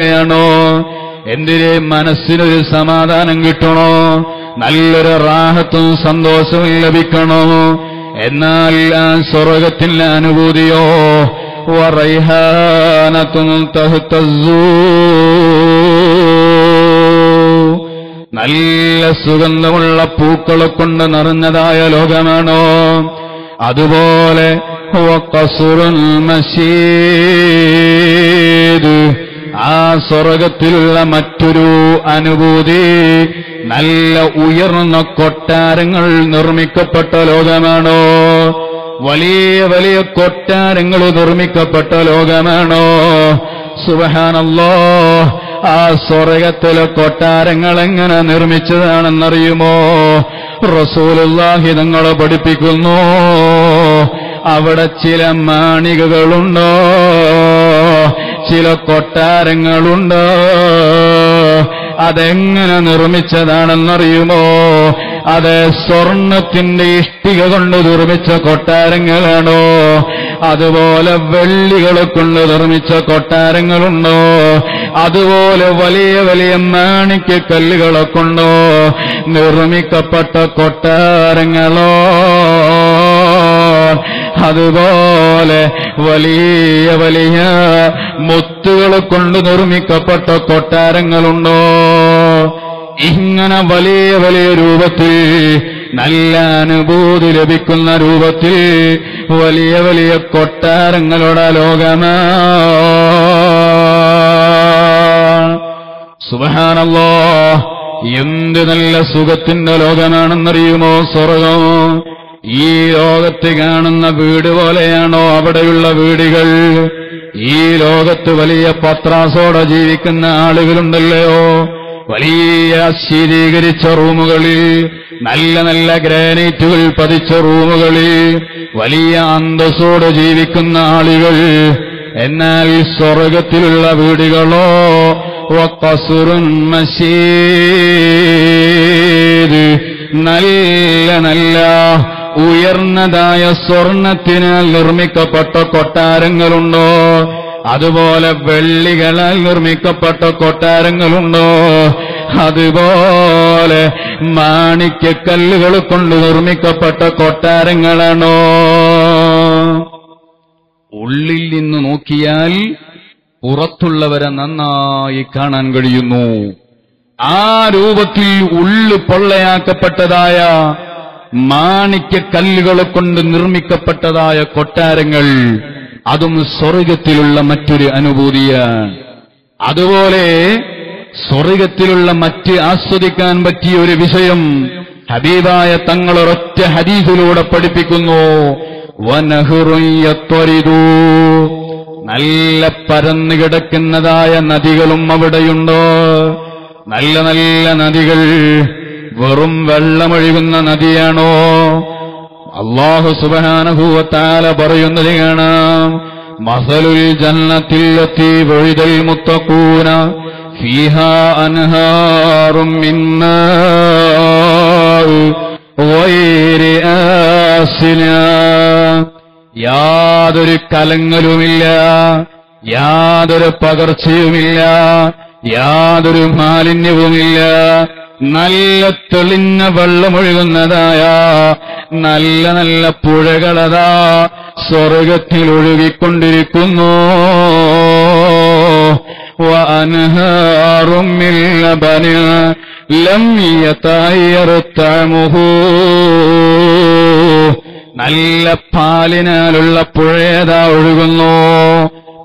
ണോ? എന്തിനെ മനസ്സിനൊരു സമാധാനം കിട്ടണോ? നല്ലൊരു റാഹത്തും സന്തോഷവും ലഭിക്കണോ? എന്നാൽ ആ സ്വർഗത്തിന്റെ അനുഭൂതിയോ? വറൈഹാനത്തും. നല്ല സുഗന്ധമുള്ള പൂക്കളെ കൊണ്ട് നിറഞ്ഞതായ ലോകമാണോ? അതുപോലെ മശീദ്. ആ സ്വർഗത്തിലുള്ള മറ്റൊരു അനുഭൂതി. നല്ല ഉയർന്ന കൊട്ടാരങ്ങൾ നിർമ്മിക്കപ്പെട്ട ലോകമാണോ? വലിയ വലിയ കൊട്ടാരങ്ങൾ നിർമ്മിക്കപ്പെട്ട ലോകമാണോ? സുബഹാനല്ലോ ആ സ്വർഗത്തിലെ കൊട്ടാരങ്ങൾ എങ്ങനെ നിർമ്മിച്ചതാണെന്നറിയുമോ? റസൂലുല്ലാഹി നിങ്ങളെ പഠിപ്പിക്കുന്നു. അവിടെ ചില മാണികകളുണ്ടോ? ചില കൊട്ടാരങ്ങളുണ്ട്. അതെങ്ങനെ നിർമ്മിച്ചതാണെന്നറിയുമോ? അത് സ്വർണത്തിന്റെ ഇഷ്ടിക കൊണ്ട് നിർമ്മിച്ച കൊട്ടാരങ്ങളാണോ? അതുപോലെ വെള്ളികളെ കൊണ്ട് നിർമ്മിച്ച കൊട്ടാരങ്ങളുണ്ടോ? അതുപോലെ വലിയ വലിയ മാണിക്യ കല്ലുകളെ കൊണ്ടോ നിർമ്മിക്കപ്പെട്ട കൊട്ടാരങ്ങളോ? അതുപോലെ വലിയ വലിയ മുത്തുകൾ കൊണ്ട് നിർമ്മിക്കപ്പെട്ട കൊട്ടാരങ്ങളുണ്ടോ? ഇങ്ങനെ വലിയ വലിയ രൂപത്തിൽ നല്ല അനുഭൂതി ലഭിക്കുന്ന രൂപത്തിൽ വലിയ വലിയ കൊട്ടാരങ്ങളുടെ ലോകമാ. സുബഹാനല്ലോ എന്ത് നല്ല സുഖത്തിന്റെ ലോകമാണെന്നറിയുമോ സ്വർഗം? ഈ ലോകത്ത് കാണുന്ന വീട് പോലെയാണോ അവിടെയുള്ള വീടുകൾ? ഈ ലോകത്ത് വലിയ പത്രാസോടെ ജീവിക്കുന്ന ആളുകളുണ്ടല്ലോ. വലിയ ശീതീകരിച്ച റൂമുകളിൽ നല്ല നല്ല ഗ്രാനൈറ്റുകൾ പതിച്ച റൂമുകളിൽ വലിയ അന്തസ്സോടെ ജീവിക്കുന്ന ആളുകൾ. എന്നാൽ സ്വർഗത്തിലുള്ള വീടുകളോ മശീദ് നല്ല നല്ല ഉയർന്നതായ സ്വർണത്തിനാൽ നിർമ്മിക്കപ്പെട്ട കൊട്ടാരങ്ങളുണ്ടോ? അതുപോലെ വെള്ളികളാൽ നിർമ്മിക്കപ്പെട്ട കൊട്ടാരങ്ങളുണ്ടോ? അതുപോലെ മാണിക്യക്കല്ലുകൾ കൊണ്ട് നിർമ്മിക്കപ്പെട്ട കൊട്ടാരങ്ങളാണോ? ഉള്ളിൽ നിന്ന് നോക്കിയാൽ പുറത്തുള്ളവരെ നന്നായി കാണാൻ കഴിയുന്നു. ആ രൂപത്തിൽ ഉള്ളു പൊള്ളയാക്കപ്പെട്ടതായ മാണിക്യക്കല്ലുകളെ കൊണ്ട് നിർമ്മിക്കപ്പെട്ടതായ കൊട്ടാരങ്ങൾ അതും സ്വർഗത്തിലുള്ള മറ്റൊരു അനുഭൂതിയാണ്. അതുപോലെ സ്വർഗത്തിലുള്ള മറ്റ് ആസ്വദിക്കാൻ പറ്റിയ ഒരു വിഷയം ഹബീബായ തങ്ങളൊരൊറ്റ ഹദീസിലൂടെ പഠിപ്പിക്കുന്നു. വനഹുറയ്യത്വരിതൂ നല്ല പരന്നു കിടക്കുന്നതായ നദികളും അവിടെയുണ്ടോ. നല്ല നല്ല നദികൾ വെറും വെള്ളമൊഴുകുന്ന നദിയാണോ? അള്ളാഹു സുബാനഭൂവത്താല പറയുന്നത് കാണാം. മസലുൽ ജന്നത്തിലെത്തി വഴുതൽ മുത്തക്കൂന ഫീഹ അൻഹാറും യാതൊരു കലങ്ങലുമില്ല യാതൊരു പകർച്ചയുമില്ല യാതൊരു മാലിന്യവുമില്ല നല്ല തെളിഞ്ഞ വെള്ളമൊഴുകുന്നതായ നല്ല നല്ല പുഴകളതാ സ്വർഗത്തിൽ ഒഴുകിക്കൊണ്ടിരിക്കുന്നു അനഹാറുമില്ല നല്ല പാലിനാലുള്ള പുഴയതാ ഒഴുകുന്നു.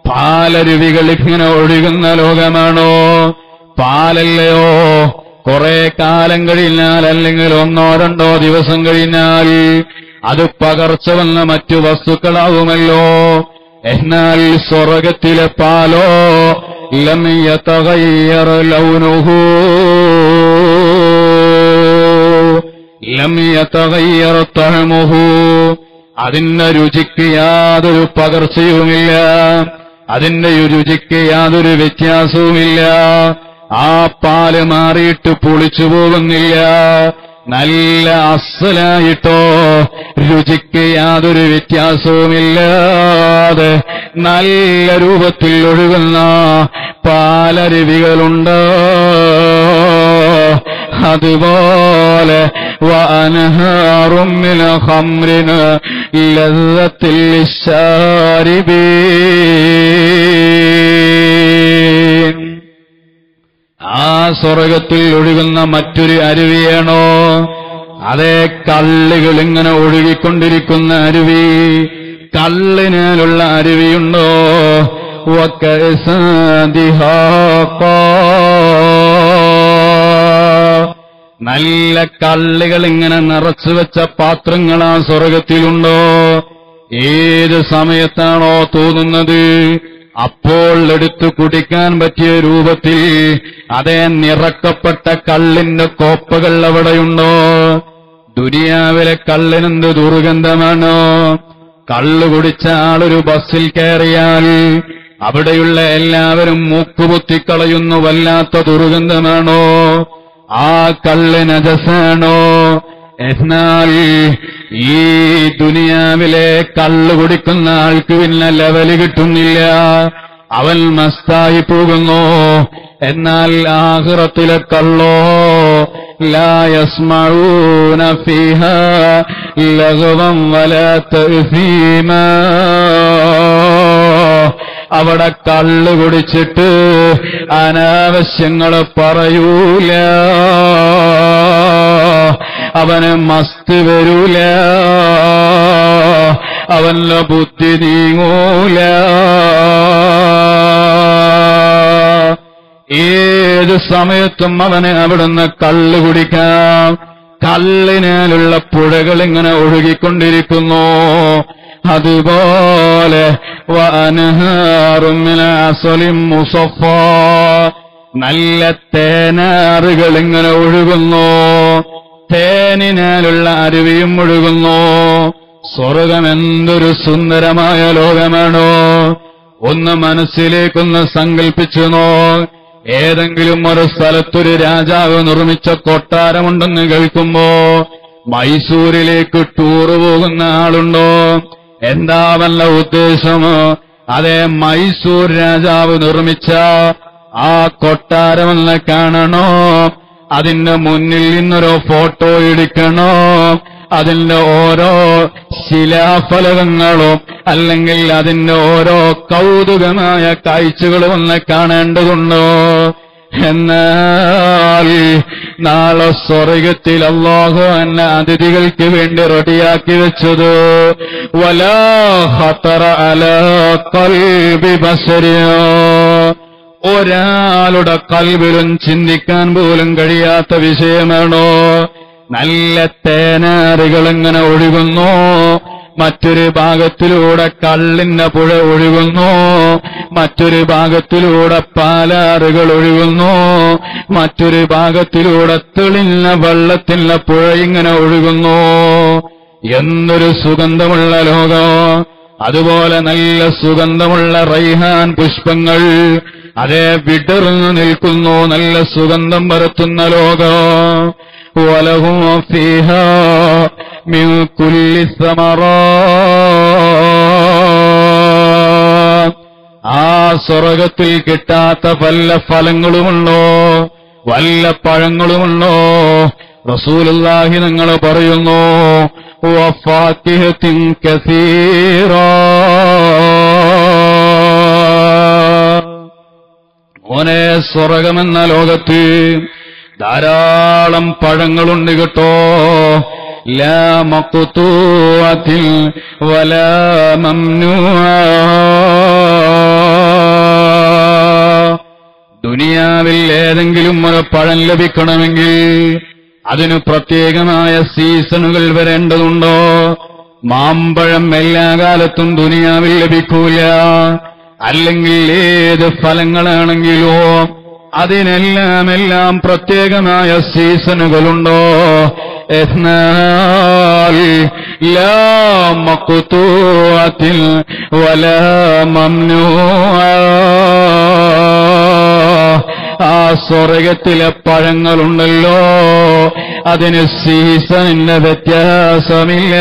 പാലരുവികൾ ഇങ്ങനെ ഒഴുകുന്ന ലോകമാണോ? പാലല്ലയോ? കുറെ കാലം കഴിഞ്ഞാൽ അല്ലെങ്കിൽ ഒന്നോ രണ്ടോ ദിവസം കഴിഞ്ഞാൽ അത് പകർച്ച വന്ന മറ്റു വസ്തുക്കളാവുമല്ലോ. എന്നാൽ സ്വർഗത്തിലെ പാലോ ലമിയ യതഗയ്യർ ലൗനുഹു. ലം യതഗയ്യർ തഅമുഹു അതിന്റെ രുചിക്ക് യാതൊരു പകർച്ചയുമില്ല. അതിന്റെ രുചിക്ക് യാതൊരു വ്യത്യാസവുമില്ല. ആ പാൽ മാറിയിട്ട് പുളിച്ചു പോകുന്നില്ല നല്ല അസലായിട്ടോ രുചിക്ക് യാതൊരു വ്യത്യാസവുമില്ലാതെ നല്ല രൂപത്തിൽ ഒഴുകുന്ന പാലരുവികളുണ്ട്? അതുപോലെ വനഹാറുമിന ഹമ്രിന് ലല്ലത്തിൽ ശാരിപേ സ്വർഗത്തിൽ ഒഴുകുന്ന മറ്റൊരു അരുവിയാണോ? അതേ കള്ളുകൾ ഇങ്ങനെ ഒഴുകിക്കൊണ്ടിരിക്കുന്ന അരുവി. കള്ളിനാലുള്ള അരുവിയുണ്ടോ? നല്ല കള്ളികൾ ഇങ്ങനെ നിറച്ചു വെച്ച പാത്രങ്ങൾ ആ സ്വർഗത്തിലുണ്ടോ? ഏത് സമയത്താണോ തോന്നുന്നത്? അപ്പോൾ എടുത്തു കുടിക്കാൻ പറ്റിയ രൂപത്തിൽ അതേ നിറക്കപ്പെട്ട കള്ളിന്റെ കോപ്പകൾ അവിടെയുണ്ടോ? ദുനിയാവിലെ കള്ളിനെന്ത് ദുർഗന്ധമാണോ? കള്ളു കുടിച്ച ആളൊരു ബസ്സിൽ കയറിയാൽ അവിടെയുള്ള എല്ലാവരും മൂക്കുപൊത്തിക്കളയുന്നു വല്ലാത്ത ദുർഗന്ധമാണോ? ആ കള്ള് നജസാണോ എന്നാൽ ഈ ദുനിയാവിലെ കള്ളു കുടിക്കുന്ന ആൾക്ക് പിന്നെ ലെവൽ കിട്ടുന്നില്ല. അവൻ മസ്തായി പോകുന്നു. എന്നാൽ ആഹ്റത്തിലെ കള്ളോ ലായസ്മൂന ഫിഹ ലഘുവം വലത്ത് അവിടെ കള്ള് കുടിച്ചിട്ട് അനാവശ്യങ്ങൾ പറയൂല. അവന് മസ്ത് വരൂല. അവന്റെ ബുദ്ധി നീങ്ങൂല. ഏത് സമയത്തും അവന് അവിടുന്ന് കള്ളു കുടിക്കാം. കള്ളിനാലുള്ള പുഴകൾ ഇങ്ങനെ ഒഴുകിക്കൊണ്ടിരിക്കുന്നു. അതുപോലെ നല്ല തേനാറുകൾ ഇങ്ങനെ ഒഴുകുന്നു. തേനിനാലുള്ള അരുവിയും ഒഴുകുന്നു സ്വർഗം എന്തൊരു സുന്ദരമായ ലോകമാണോ. ഒന്ന് മനസ്സിലേക്കൊന്ന് സങ്കല്പിച്ചു നോ. ഏതെങ്കിലും ഒരു സ്ഥലത്തൊരു രാജാവ് നിർമ്മിച്ച കൊട്ടാരമുണ്ടെന്ന് കേൾക്കുമ്പോ മൈസൂരിലേക്ക് ടൂർ പോകുന്ന ആളുണ്ടോ? എന്താ വല്ല ഉദ്ദേശമോ? അതേ മൈസൂർ രാജാവ് നിർമ്മിച്ച ആ കൊട്ടാരമെന്ന് കാണണോ? അതിന്റെ മുന്നിൽ നിന്നൊരു ഫോട്ടോ എടുക്കണോ? അതിന്റെ ഓരോ ശിലാഫലകങ്ങളും അല്ലെങ്കിൽ അതിന്റെ ഓരോ കൗതുകമായ കാഴ്ചകളും ഒന്ന് കാണേണ്ടതുണ്ടോ? എന്നാൽ നാളെ സ്വർഗത്തിൽ അള്ളാഹു എന്നെ അതിഥികൾക്ക് വേണ്ടി റെഡിയാക്കി വെച്ചത് വലാ ഹത്തറ അല കൽബി ബസരിയോ. ഒരാളുടെ കൽവിലും ചിന്തിക്കാൻ പോലും കഴിയാത്ത വിഷയമാണോ? നല്ല തേനാറികൾ ഇങ്ങനെ ഒഴുകുന്നു. മറ്റൊരു ഭാഗത്തിലൂടെ കള്ളിന്റെ പുഴ ഒഴുകുന്നു. മറ്റൊരു ഭാഗത്തിലൂടെ പാലാറുകൾ ഒഴുകുന്നു. മറ്റൊരു ഭാഗത്തിലൂടെ തെളിഞ്ഞ വെള്ളത്തിന്റെ പുഴ ഇങ്ങനെ ഒഴുകുന്നു. എന്തൊരു സുഗന്ധമുള്ള ലോകം അതുപോലെ നല്ല സുഗന്ധമുള്ള റൈഹാൻ പുഷ്പങ്ങൾ അതേ വിടർന്നു നിൽക്കുന്നു. നല്ല സുഗന്ധം പരത്തുന്ന ലോകം. കുല്ലി സമറാ. ആ സ്വർഗത്തിൽ കിട്ടാത്ത വല്ല ഫലങ്ങളുമുണ്ടോ? വല്ല പഴങ്ങളുമുണ്ടോ? റസൂലുള്ളാഹി നിങ്ങൾ പറയുന്നു വഫാത്തിഹത്തിൻ كثيرة. ഓനെ സ്വർഗമെന്ന ലോകത്ത് ധാരാളം പഴങ്ങളുണ്ട് കേട്ടോ. ലാമക്കുത്തൂത്തിൽ വല ദുനിയാവിൽ ഏതെങ്കിലും ഒരു പഴം ലഭിക്കണമെങ്കിൽ അതിന് പ്രത്യേകമായ സീസണുകൾ വരേണ്ടതുണ്ടോ? മാമ്പഴം എല്ലാ കാലത്തും ദുനിയാവിൽ ലഭിക്കൂല. അല്ലെങ്കിൽ ഏത് ഫലങ്ങളാണെങ്കിലോ അതിനെല്ലാം എല്ലാം പ്രത്യേകമായ സീസണുകളുണ്ടോ? എന്നാൽ ലാ മക്കുത്തൂഅത്തിൽ വലാ മംനൂആ ആ സ്വർഗത്തിലെ പഴങ്ങളുണ്ടല്ലോ. അതിന് സീസണിന് വ്യത്യാസമില്ല.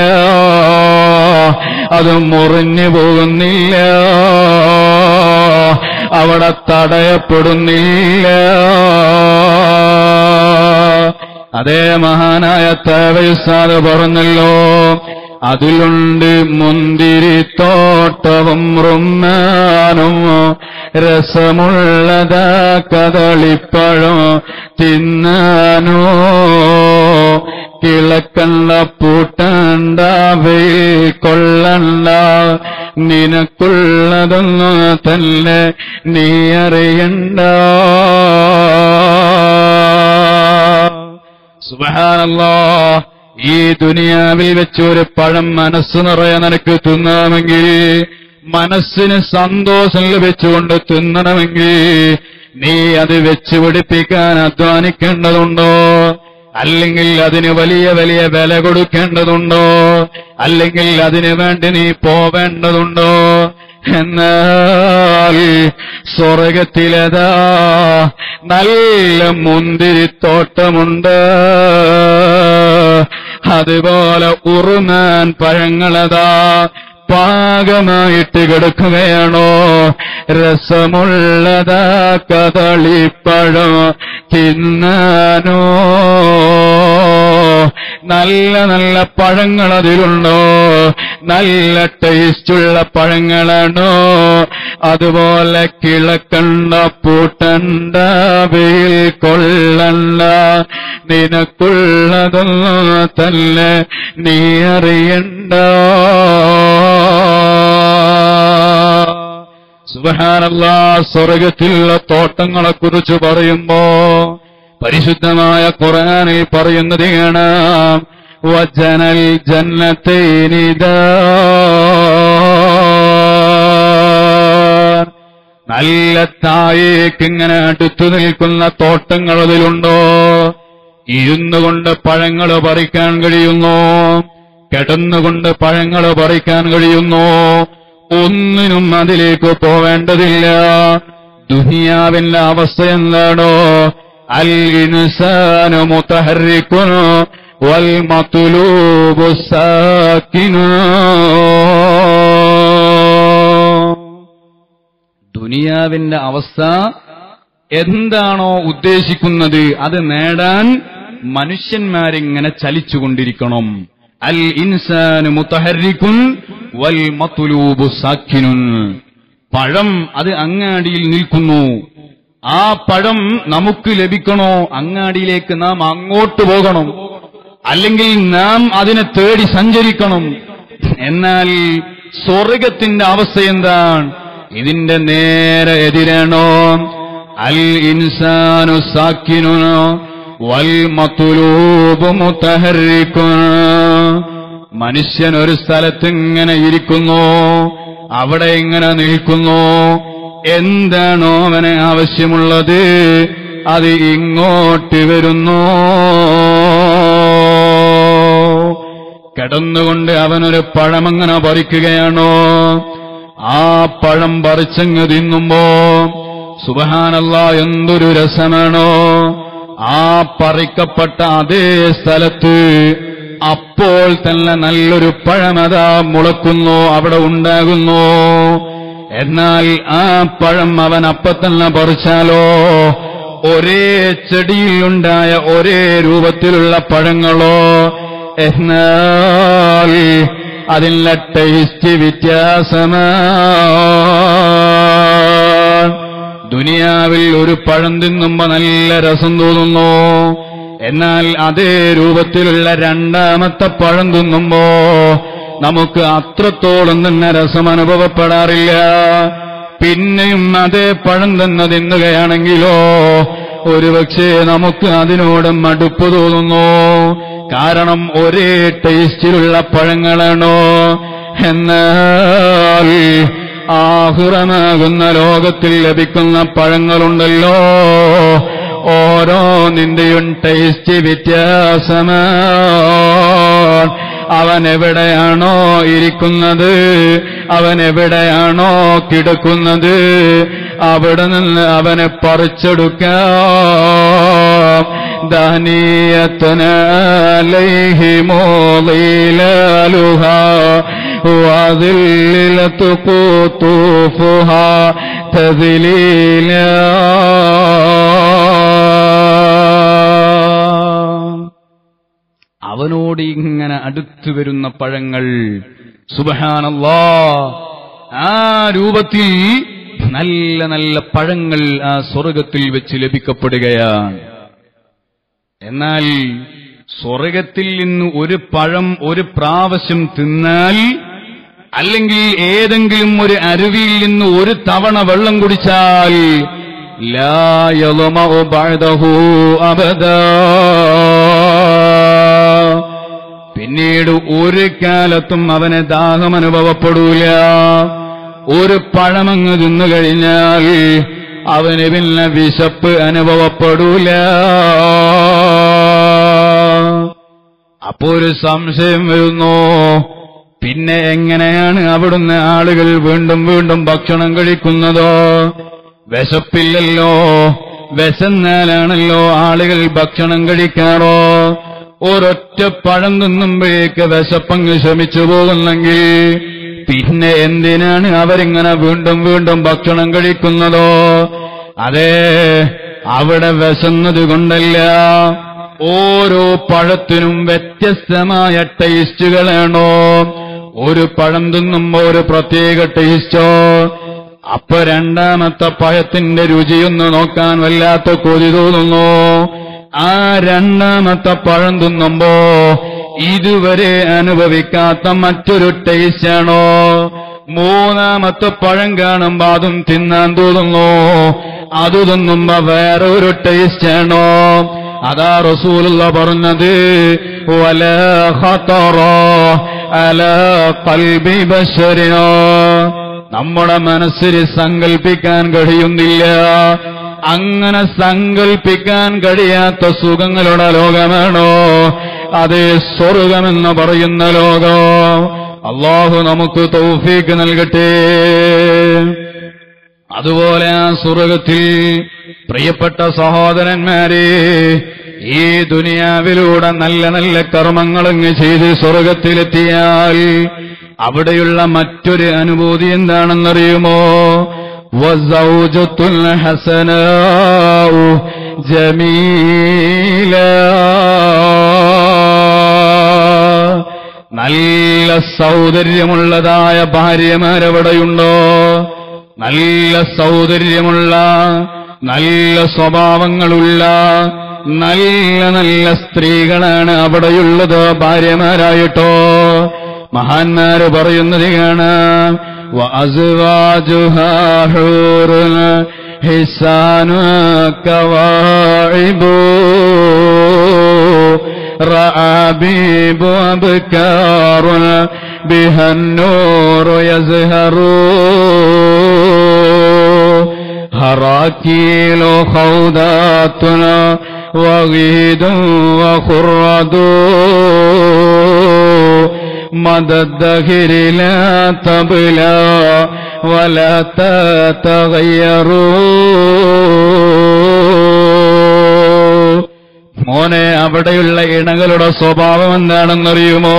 അത് മുറിഞ്ഞു പോകുന്നില്ല. അവിടെ തടയപ്പെടുന്നില്ല. അതേ മഹാനായ തേവയുസാദ് പറഞ്ഞല്ലോ. അതിലുണ്ട് മുന്തിരിത്തോട്ടവും റുമ്മാനും രസമുള്ളതാ കദളിപ്പഴം തിന്നാനോ. കിളക്കണ്ട പൂട്ടണ്ട കൊള്ളണ്ട നിനക്കുള്ളതൊന്നു തന്നെ നീ അറിയണ്ട. സുബഹാനല്ലാ. ഈ ദുനിയാവിൽ വെച്ച് ഒരു പഴം മനസ്സ് നിറയെ നിനക്ക് തിന്നണമെങ്കിൽ മനസ്സിന് സന്തോഷം ലഭിച്ചുകൊണ്ട് തിന്നണമെങ്കിൽ നീ അത് വെച്ച് പിടിപ്പിക്കാൻ അധ്വാനിക്കേണ്ടതുണ്ടോ? അല്ലെങ്കിൽ അതിന് വലിയ വലിയ വില കൊടുക്കേണ്ടതുണ്ടോ? അല്ലെങ്കിൽ അതിനു വേണ്ടി നീ പോവേണ്ടതുണ്ടോ? എന്നാൽ സ്വർഗത്തിലതാ നല്ല മുന്തിരിത്തോട്ടമുണ്ട്. അതുപോലെ ഉറുമാൻ പഴങ്ങളതാ പാകമായിട്ട് കിടക്കുകയാണോ? രസമുള്ളതാ കദളിപ്പഴം തിന്നാനോ? നല്ല നല്ല പഴങ്ങൾ അതിലുണ്ടോ നല്ല ടേസ്റ്റുള്ള പഴങ്ങളാണോ? അതുപോലെ കിളക്കണ്ട പൂട്ടണ്ട വെയിൽ കൊള്ളണ്ട നിനക്കുള്ളതൊന്നും തന്നെ നീ അറിയണ്ട സുബഹാനല്ല സ്വർഗത്തിലുള്ള തോട്ടങ്ങളെ കുറിച്ച് പറയുമ്പോ പരിശുദ്ധമായ ഖുർആനിൽ പറയുന്നത് കാണാം വജനൽ ജന്നത്തേനിതാ നല്ല തായേക്ക് ഇങ്ങനെ അടുത്തു നിൽക്കുന്ന തോട്ടങ്ങൾ അതിലുണ്ടോ? ഇരുന്നു കൊണ്ട് പഴങ്ങൾ പറിക്കാൻ കഴിയുന്നു. കിടന്നുകൊണ്ട് പഴങ്ങൾ പറിക്കാൻ കഴിയുന്നു. ഒന്നിനും അതിലേക്ക് പോവേണ്ടതില്ല. ദുനിയാവിന്റെ അവസ്ഥ എന്താണോ? അൽ ഇൻസാനു മുതഹർരിക്കുനു വൽ ദുനിയാവിന്റെ അവസ്ഥ എന്താണോ ഉദ്ദേശിക്കുന്നത് അത് നേടാൻ മനുഷ്യന്മാരിങ്ങനെ ചലിച്ചുകൊണ്ടിരിക്കണം. അൽ ഇൻസാനു മുത്തഹരിക്കുൻ വൽ മത്തുലൂബു സാക്കിനുൻ പഴം അത് അങ്ങാടിയിൽ നിൽക്കുന്നു. ആ പഴം നമുക്ക് ലഭിക്കണോ? അങ്ങാടിയിലേക്ക് നാം അങ്ങോട്ട് പോകണം. അല്ലെങ്കിൽ നാം അതിനെ തേടി സഞ്ചരിക്കണം. എന്നാൽ സ്വർഗത്തിന്റെ അവസ്ഥ എന്താണ്? ഇതിന്റെ നേരെ എതിരാണോ? അൽ ഇൻസാനു സാക്കിനു മനുഷ്യൻ ഒരു സ്ഥലത്ത് ഇങ്ങനെ ഇരിക്കുന്നു. അവിടെ ഇങ്ങനെ നിൽക്കുന്നു. എന്താണോ അവന് ആവശ്യമുള്ളത് അത് ഇങ്ങോട്ട് വരുന്നു. കിടന്നുകൊണ്ട് അവനൊരു പഴമങ്ങനെ പറിക്കുകയാണോ? ആ പഴം പറിച്ചങ്ങ് തിന്നുമ്പോ സുബഹാനല്ല എന്തൊരു രസമാണോ? ആ പറിക്കപ്പെട്ട അതേ സ്ഥലത്ത് അപ്പോൾ തന്നെ നല്ലൊരു പഴമതാ മുളക്കുന്നു അവിടെ ഉണ്ടാകുന്നു. എന്നാൽ ആ പഴം അവൻ അപ്പത്തന്നെ തന്നെ പറിച്ചാലോ? ഒരേ ചെടിയിലുണ്ടായ ഒരേ രൂപത്തിലുള്ള പഴങ്ങളോ? എന്നാൽ അതിനുള്ള ടേസ്റ്റ് വ്യത്യാസമാണ് ദുനിയാവിൽ ഒരു പഴം തിന്നുമ്പോ നല്ല രസം തോന്നുന്നു. എന്നാൽ അതേ രൂപത്തിലുള്ള രണ്ടാമത്തെ പഴം തിന്നുമ്പോ നമുക്ക് അത്രത്തോളം തന്നെ രസം അനുഭവപ്പെടാറില്ല. പിന്നെയും അതേ പഴം തന്നെ തിന്നുകയാണെങ്കിലോ ഒരുപക്ഷെ നമുക്ക് അതിനോട് മടുപ്പ് തോന്നുന്നു. കാരണം ഒരേ ടേസ്റ്റിലുള്ള പഴങ്ങളാണോ? എന്നാൽ ആഹുറമാകുന്ന ലോകത്തിൽ ലഭിക്കുന്ന പഴങ്ങളുണ്ടല്ലോ. ഓരോന്നിന്റെയും ടേസ്റ്റ് വ്യത്യാസമാണ് അവൻ എവിടെയാണോ ഇരിക്കുന്നത്? അവൻ എവിടെയാണോ കിടക്കുന്നത്? അവിടെ നിന്ന് അവനെ പറിച്ചെടുക്കാം. ദാനീയത്തനലൈഹിമോലീലാലുഹ وذلة قطوفها تذليلا അവനോട് ഇങ്ങനെ അടുത്തു വരുന്ന പഴങ്ങൾ സുബഹാനല്ലാ ആ രൂപത്തിൽ നല്ല നല്ല പഴങ്ങൾ ആ സ്വർഗത്തിൽ വെച്ച് ലഭിക്കപ്പെടുകയാണ് എന്നാൽ സ്വർഗത്തിൽ നിന്ന് ഒരു പഴം ഒരു പ്രാവശ്യം തിന്നാൽ അല്ലെങ്കിൽ ഏതെങ്കിലും ഒരു അരുവിയിൽ നിന്ന് ഒരു തവണ വെള്ളം കുടിച്ചാൽ പിന്നീട് ഒരു കാലത്തും അവനെ ദാഹം അനുഭവപ്പെടൂല. ഒരു പഴമങ്ങ് തിന്നു കഴിഞ്ഞാൽ അവന് പിന്നെ വിശപ്പ് അനുഭവപ്പെടൂല. അപ്പോ ഒരു സംശയം വരുന്നു. പിന്നെ എങ്ങനെയാണ് അവിടുന്ന് ആളുകൾ വീണ്ടും വീണ്ടും ഭക്ഷണം കഴിക്കുന്നതോ? വിശപ്പില്ലല്ലോ. വിശന്നാലാണല്ലോ ആളുകൾ ഭക്ഷണം കഴിക്കാറോ? ഒരൊറ്റ പഴം തിന്നുമ്പോഴേക്ക് വിശപ്പങ്ങ് ശമിച്ചു പോകുന്നെങ്കിൽ പിന്നെ എന്തിനാണ് അവരിങ്ങനെ വീണ്ടും വീണ്ടും ഭക്ഷണം കഴിക്കുന്നതോ? അതെ അവിടെ വിശന്നത് കൊണ്ടല്ല. ഓരോ പഴത്തിനും വ്യത്യസ്തമായ ടേസ്റ്റുകളാണോ ഒരു പഴം തിന്നുമ്പോ ഒരു പ്രത്യേക ടേസ്റ്റോ? അപ്പൊ രണ്ടാമത്തെ പഴത്തിന്റെ രുചിയൊന്ന് നോക്കാൻ വല്ലാത്ത കൊതി തോന്നുന്നു. ആ രണ്ടാമത്തെ പഴം തിന്നുമ്പോ ഇതുവരെ അനുഭവിക്കാത്ത മറ്റൊരു ടേസ്റ്റാണോ? മൂന്നാമത്തെ പഴം കാണുമ്പോ അതും തിന്നാൻ തോന്നുന്നു. അത് തിന്നുമ്പോ വേറെ ഒരു ടേസ്റ്റാണോ? അതാ റസൂലുള്ള പറഞ്ഞത് വല ഖതറ അല ഖൽബി ബശരിനോ നമ്മുടെ മനസ്സിൽ സങ്കൽപ്പിക്കാൻ കഴിയുന്നില്ല. അങ്ങനെ സങ്കൽപ്പിക്കാൻ കഴിയാത്ത സുഖങ്ങളുടെ ലോകമാണോ? അതേ സ്വർഗമെന്ന് പറയുന്ന ലോകം. അള്ളാഹു നമുക്ക് തൗഫീക്ക് നൽകട്ടെ. അതുപോലെ ആ സ്വർഗത്തിൽ പ്രിയപ്പെട്ട സഹോദരന്മാരെ ഈ ദുനിയാവിലൂടെ നല്ല നല്ല കർമ്മങ്ങളങ്ങ് ചെയ്ത് സ്വർഗത്തിലെത്തിയാൽ അവിടെയുള്ള മറ്റൊരു അനുഭൂതി എന്താണെന്നറിയുമോ? വസൗജത്തുൽ ഹസന ജമീല. നല്ല സൗന്ദര്യമുള്ളതായ ഭാര്യമാരവിടെയുണ്ടോ? നല്ല സൗന്ദര്യമുള്ള നല്ല സ്വഭാവങ്ങളുള്ള നല്ല നല്ല സ്ത്രീകളാണ് അവിടെയുള്ളത് ഭാര്യമാരായിട്ടോ മഹാന്മാര് പറയുന്നത് കാണാം وأزواجها حور حسان كواعب رعابيب أبكار بها النور يزهر هراكيل خوذاتنا وغيد وخرد مدى الدهر لا تبلى ولا تتغيروا മോനെ അവിടെയുള്ള ഇണകളുടെ സ്വഭാവം എന്താണെന്നറിയുമോ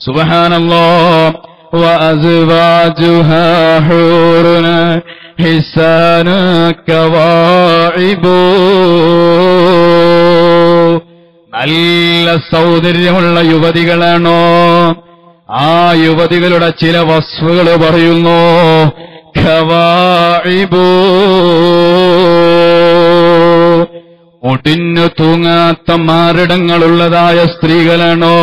സുബഹാനല്ലോ وأزواجها حور حسان كواعب നല്ല സൗന്ദര്യമുള്ള യുവതികളാണോ ആ യുവതികളുടെ ചില വസ്തുക്കൾ പറയുന്നു ഖവാഇബൂ ഒടിഞ്ഞു തൂങ്ങാത്ത മാറിടങ്ങളുള്ളതായ സ്ത്രീകളാണോ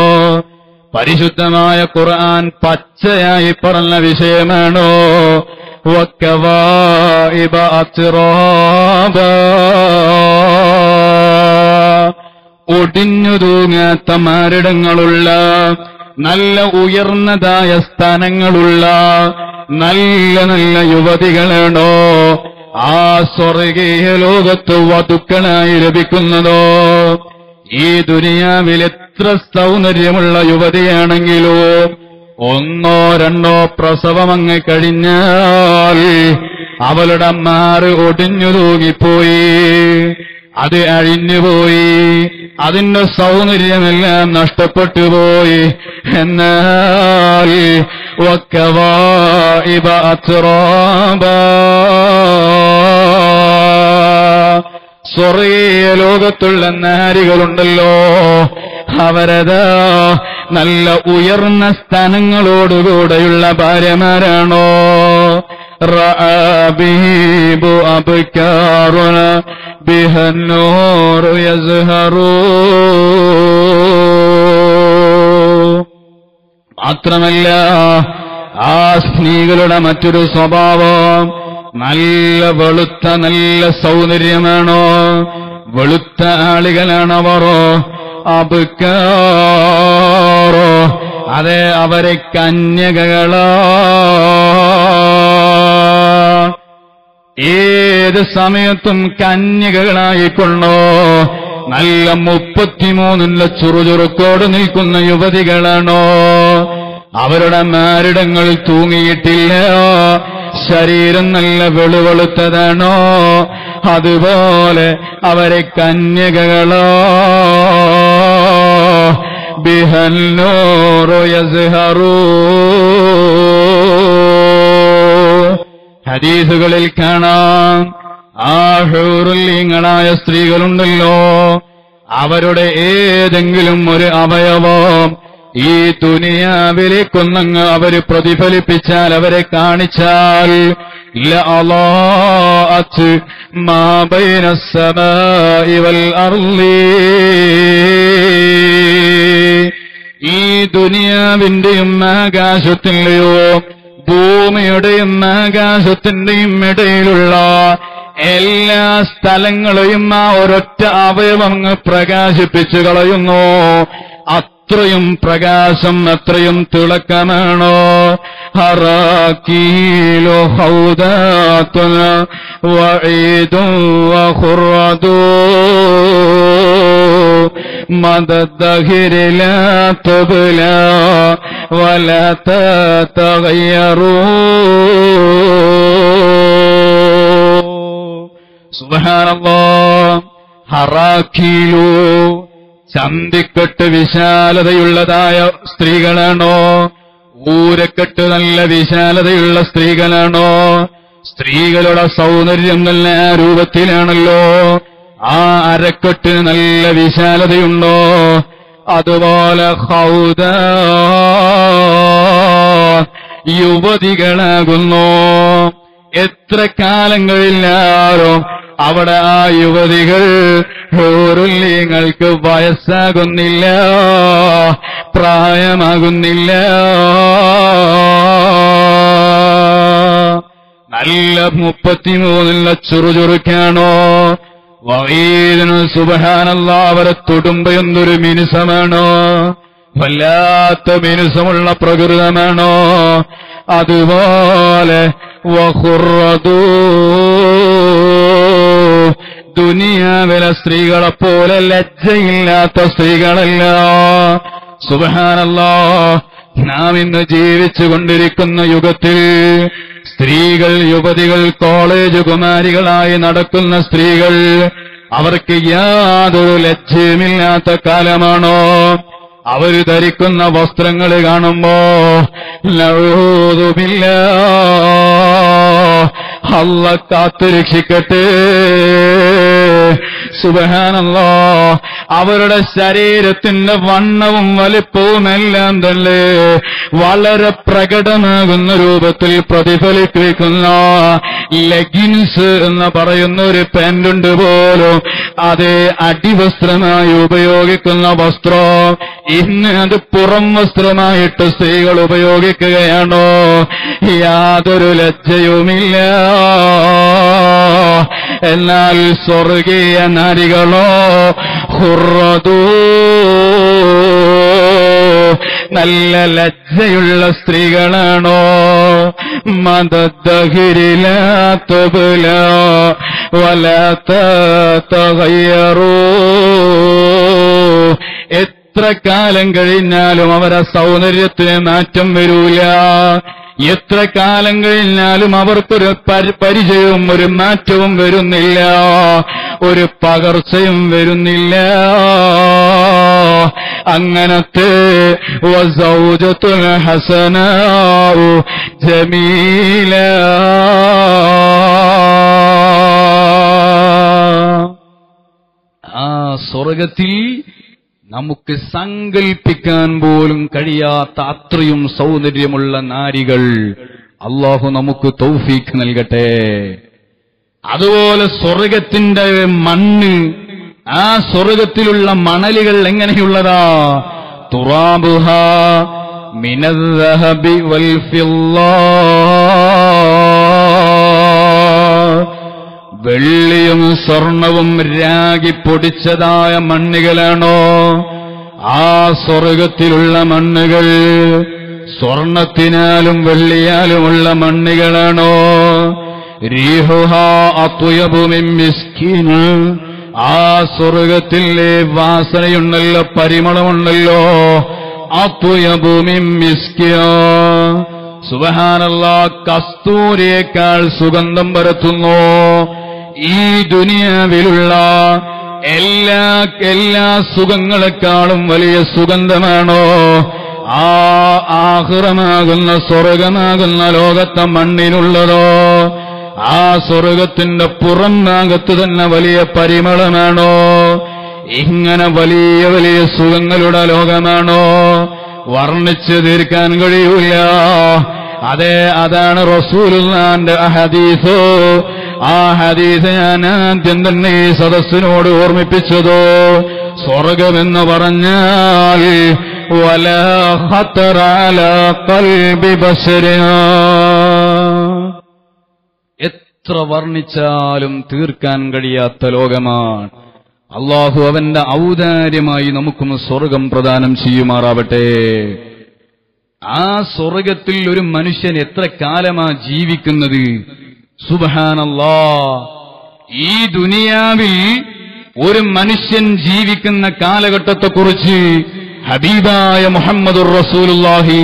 പരിശുദ്ധമായ ഖുർആൻ പച്ചയായി പറഞ്ഞ വിഷയമാണോ? ഒടിഞ്ഞു തൂങ്ങാത്ത മാരിടങ്ങളുള്ള നല്ല ഉയർന്നതായ സ്ഥാനങ്ങളുള്ള നല്ല നല്ല യുവതികളാണോ? ആ സ്വർഗീയ ലോകത്ത് വധുക്കളായി ലഭിക്കുന്നതോ? ഈ ദുനിയാവിൽ എത്ര സൗന്ദര്യമുള്ള യുവതിയാണെങ്കിലോ ഒന്നോ രണ്ടോ പ്രസവമങ്ങ് കഴിഞ്ഞാൽ അവളുടെ മാറ് ഒടിഞ്ഞു തൂങ്ങിപ്പോയി അത് അഴിഞ്ഞുപോയി അതിന്റെ സൗന്ദര്യമെല്ലാം നഷ്ടപ്പെട്ടു പോയി. എന്നാൽ ഒക്കവാഇബ അച്ഛറോബ സ്വർഗീയ ലോകത്തുള്ള നാരികളുണ്ടല്ലോ. അവരത്? നല്ല ഉയർന്ന സ്ഥാനങ്ങളോടുകൂടെയുള്ള ഭാര്യമാരാണോ? റഅബീബു അബ്കാറുന ബിഹന്നോറു യസ്ഹറൂ. മാത്രമല്ല ആ സ്ത്രീകളുടെ മറ്റൊരു സ്വഭാവം നല്ല വെളുത്ത നല്ല സൗന്ദര്യമാണോ? വെളുത്ത ആളുകളാണവറോ? അബുക്കാറോ അതെ അവരെ കന്യകകളോ. ഏത് സമയത്തും കന്യകകളായിക്കൊള്ളോ. നല്ല മുപ്പത്തിമൂന്നില്ല ചുറുചുറുക്കോട് നിൽക്കുന്ന യുവതികളാണോ. അവരുടെ മാരിടങ്ങൾ തൂങ്ങിയിട്ടില്ല ശരീരം നല്ല വെളുവെളുത്തതാണോ? അതുപോലെ അവരെ കന്യകകളോ? ബിഹന്നോറോ യസ്ഹറൂ. ഹദീസുകളിൽ കാണാം ആ ഹൂറുല്യങ്ങളായ സ്ത്രീകളുണ്ടല്ലോ. അവരുടെ ഏതെങ്കിലും ഒരു അവയവം ഈ ദുനിയാവിലെ കൊന്നങ്ങ് അവർ പ്രതിഫലിപ്പിച്ചാൽ അവരെ കാണിച്ചാൽ ഈ ദുനിയാവിന്റെയും ആകാശത്തിന്റെയോ ഭൂമിയുടെയും ആകാശത്തിന്റെയും ഇടയിലുള്ള എല്ലാ സ്ഥലങ്ങളെയും ആ ഒരൊറ്റ അവയവങ്ങ് പ്രകാശിപ്പിച്ചു കളയുന്നു. അത്രയും പ്രകാശം അത്രയും തിളക്കമാണോ ഹറാക്കീലോ ഹൗദാത്തുന വഈദും വഖുറദൂ مدى الدهر لا تبلى ولا تتغيروا سبحان الله ഹറാഖീലു ചന്തിക്കെട്ട് വിശാലതയുള്ളതായ സ്ത്രീകളാണോ? ഊരക്കെട്ട് നല്ല വിശാലതയുള്ള സ്ത്രീകളാണോ? സ്ത്രീകളുടെ സൗന്ദര്യം നല്ല രൂപത്തിലാണല്ലോ. ആ അരക്കെട്ടിന് നല്ല വിശാലതയുണ്ടോ? അതുപോലെ ഹൗദ യുവതികളാകുന്നു. എത്ര കാലം കഴിഞ്ഞാലും അവിടെ ആ യുവതികൾ? നിങ്ങൾക്ക് വയസ്സാകുന്നില്ല പ്രായമാകുന്നില്ല. നല്ല മുപ്പത്തിമൂന്നില്ല ചുറുചുറുക്കാണോ വൈദിനു സുബഹാനല്ല അവരെ തൊടുമ്പയൊന്നൊരു മിനുസമാണോ? വല്ലാത്ത മിനുസമുള്ള പ്രകൃതമാണോ? അതുപോലെ ദുനിയാവിലെ സ്ത്രീകളെ പോലെ ലജ്ജയില്ലാത്ത സ്ത്രീകളല്ല. സുബഹാനല്ലോ. നാം ഇന്ന് ജീവിച്ചു കൊണ്ടിരിക്കുന്ന യുഗത്തിൽ സ്ത്രീകൾ യുവതികൾ കോളേജ് കുമാരികളായി നടക്കുന്ന സ്ത്രീകൾ അവർക്ക് യാതൊരു ലജ്ജയുമില്ലാത്ത കാലമാണോ? അവർ ധരിക്കുന്ന വസ്ത്രങ്ങൾ കാണുമ്പോ ലഴൂതുമില്ല അല്ല കാത്തുരക്ഷിക്കട്ടെ. സുബഹാനല്ലോ അവരുടെ ശരീരത്തിന്റെ വണ്ണവും വലിപ്പവും എല്ലാം തന്നെ വളരെ പ്രകടമാകുന്ന രൂപത്തിൽ പ്രതിഫലിപ്പിക്കുന്ന ലെഗിൻസ് എന്ന് പറയുന്ന ഒരു പാൻറുണ്ട് പോലും അത് അടിവസ്ത്രമായി ഉപയോഗിക്കുന്ന വസ്ത്രം. ഇന്ന് അത് പുറം വസ്ത്രമായിട്ട് സ്ത്രീകൾ ഉപയോഗിക്കുകയാണോ? യാതൊരു ലജ്ജയുമില്ല. എന്നാൽ സ്വർഗീയ നാരികളോ ഹുറദൂ. നല്ല ലജ്ജയുള്ള സ്ത്രീകളാണോ? മദദ്ദഹിരിലാത്തുബുല വലാത്ത തകയ്യറൂ എത്ര കാലം കഴിഞ്ഞാലും അവരെ സൗന്ദര്യത്തിന് മാറ്റം വരൂല. എത്ര കാലം കഴിഞ്ഞാലും അവർക്കൊരു പരി- പരിചയവും ഒരു മാറ്റവും വരുന്നില്ല. ഒരു പകർച്ചയും വരുന്നില്ല. അങ്ങനത്തെ ഹസനാഉ ജമീല. ആ സ്വർഗത്തിൽ നമുക്ക് സങ്കൽപ്പിക്കാൻ പോലും കഴിയാത്ത അത്രയും സൗന്ദര്യമുള്ള നാരികൾ അള്ളാഹു നമുക്ക് തൗഫീഖ് നൽകട്ടെ. അതുപോലെ സ്വർഗത്തിന്റെ മണ്ണ് ആ സ്വർഗത്തിലുള്ള മണലുകൾ എങ്ങനെയുള്ളതാ? തുറാബുഹ മിനദ്ദഹബി വൽ ഫില്ലാ. വെള്ളിയും സ്വർണവും രാഗി പൊടിച്ചതായ മണ്ണുകളാണോ? ആ സ്വർഗത്തിലുള്ള മണ്ണുകൾ സ്വർണത്തിനാലും വെള്ളിയാലുമുള്ള മണ്ണുകളാണോ? രീഹുഹ ആ സ്വർഗത്തിലെ വാസനയുണ്ടല്ലോ പരിമളമുണ്ടല്ലോ. അത്തുയഭൂമിൻ മിസ്കിയോ സുബഹാനല്ല കസ്തൂരിയേക്കാൾ സുഗന്ധം പരത്തുന്നു. ഈ ദുനിയാവിലുള്ള എല്ലാ എല്ലാ സുഖങ്ങളെക്കാളും വലിയ സുഗന്ധമാണോ? ആ ആഹ്റമാകുന്ന സ്വർഗമാകുന്ന ലോകത്തെ മണ്ണിനുള്ളതോ? ആ സ്വർഗത്തിന്റെ പുറം തന്നെ വലിയ പരിമളമാണോ? ഇങ്ങനെ വലിയ വലിയ സുഖങ്ങളുടെ ലോകമാണോ? വർണിച്ചു തീർക്കാൻ കഴിയൂല. അതെ അതാണ് റസൂലുള്ളാന്റെ ഹദീസോ. ആ ഹദീസ് ഞാൻ ആദ്യം തന്നെ സദസ്സിനോട് ഓർമ്മിപ്പിച്ചതോ സ്വർഗമെന്ന് പറഞ്ഞാൽ എത്ര വർണിച്ചാലും തീർക്കാൻ കഴിയാത്ത ലോകമാണ്. അള്ളാഹു അവന്റെ ഔദാര്യമായി നമുക്കും സ്വർഗം പ്രദാനം ചെയ്യുമാറാവട്ടെ. ആ സ്വർഗത്തിൽ ഒരു മനുഷ്യൻ എത്ര കാലമാ ജീവിക്കുന്നത്? സുബഹാനല്ലാ. ഈ ദുനിയാവിൽ ഒരു മനുഷ്യൻ ജീവിക്കുന്ന കാലഘട്ടത്തെക്കുറിച്ച് ഹബീബായ മുഹമ്മദുർ റസൂലുള്ളാഹി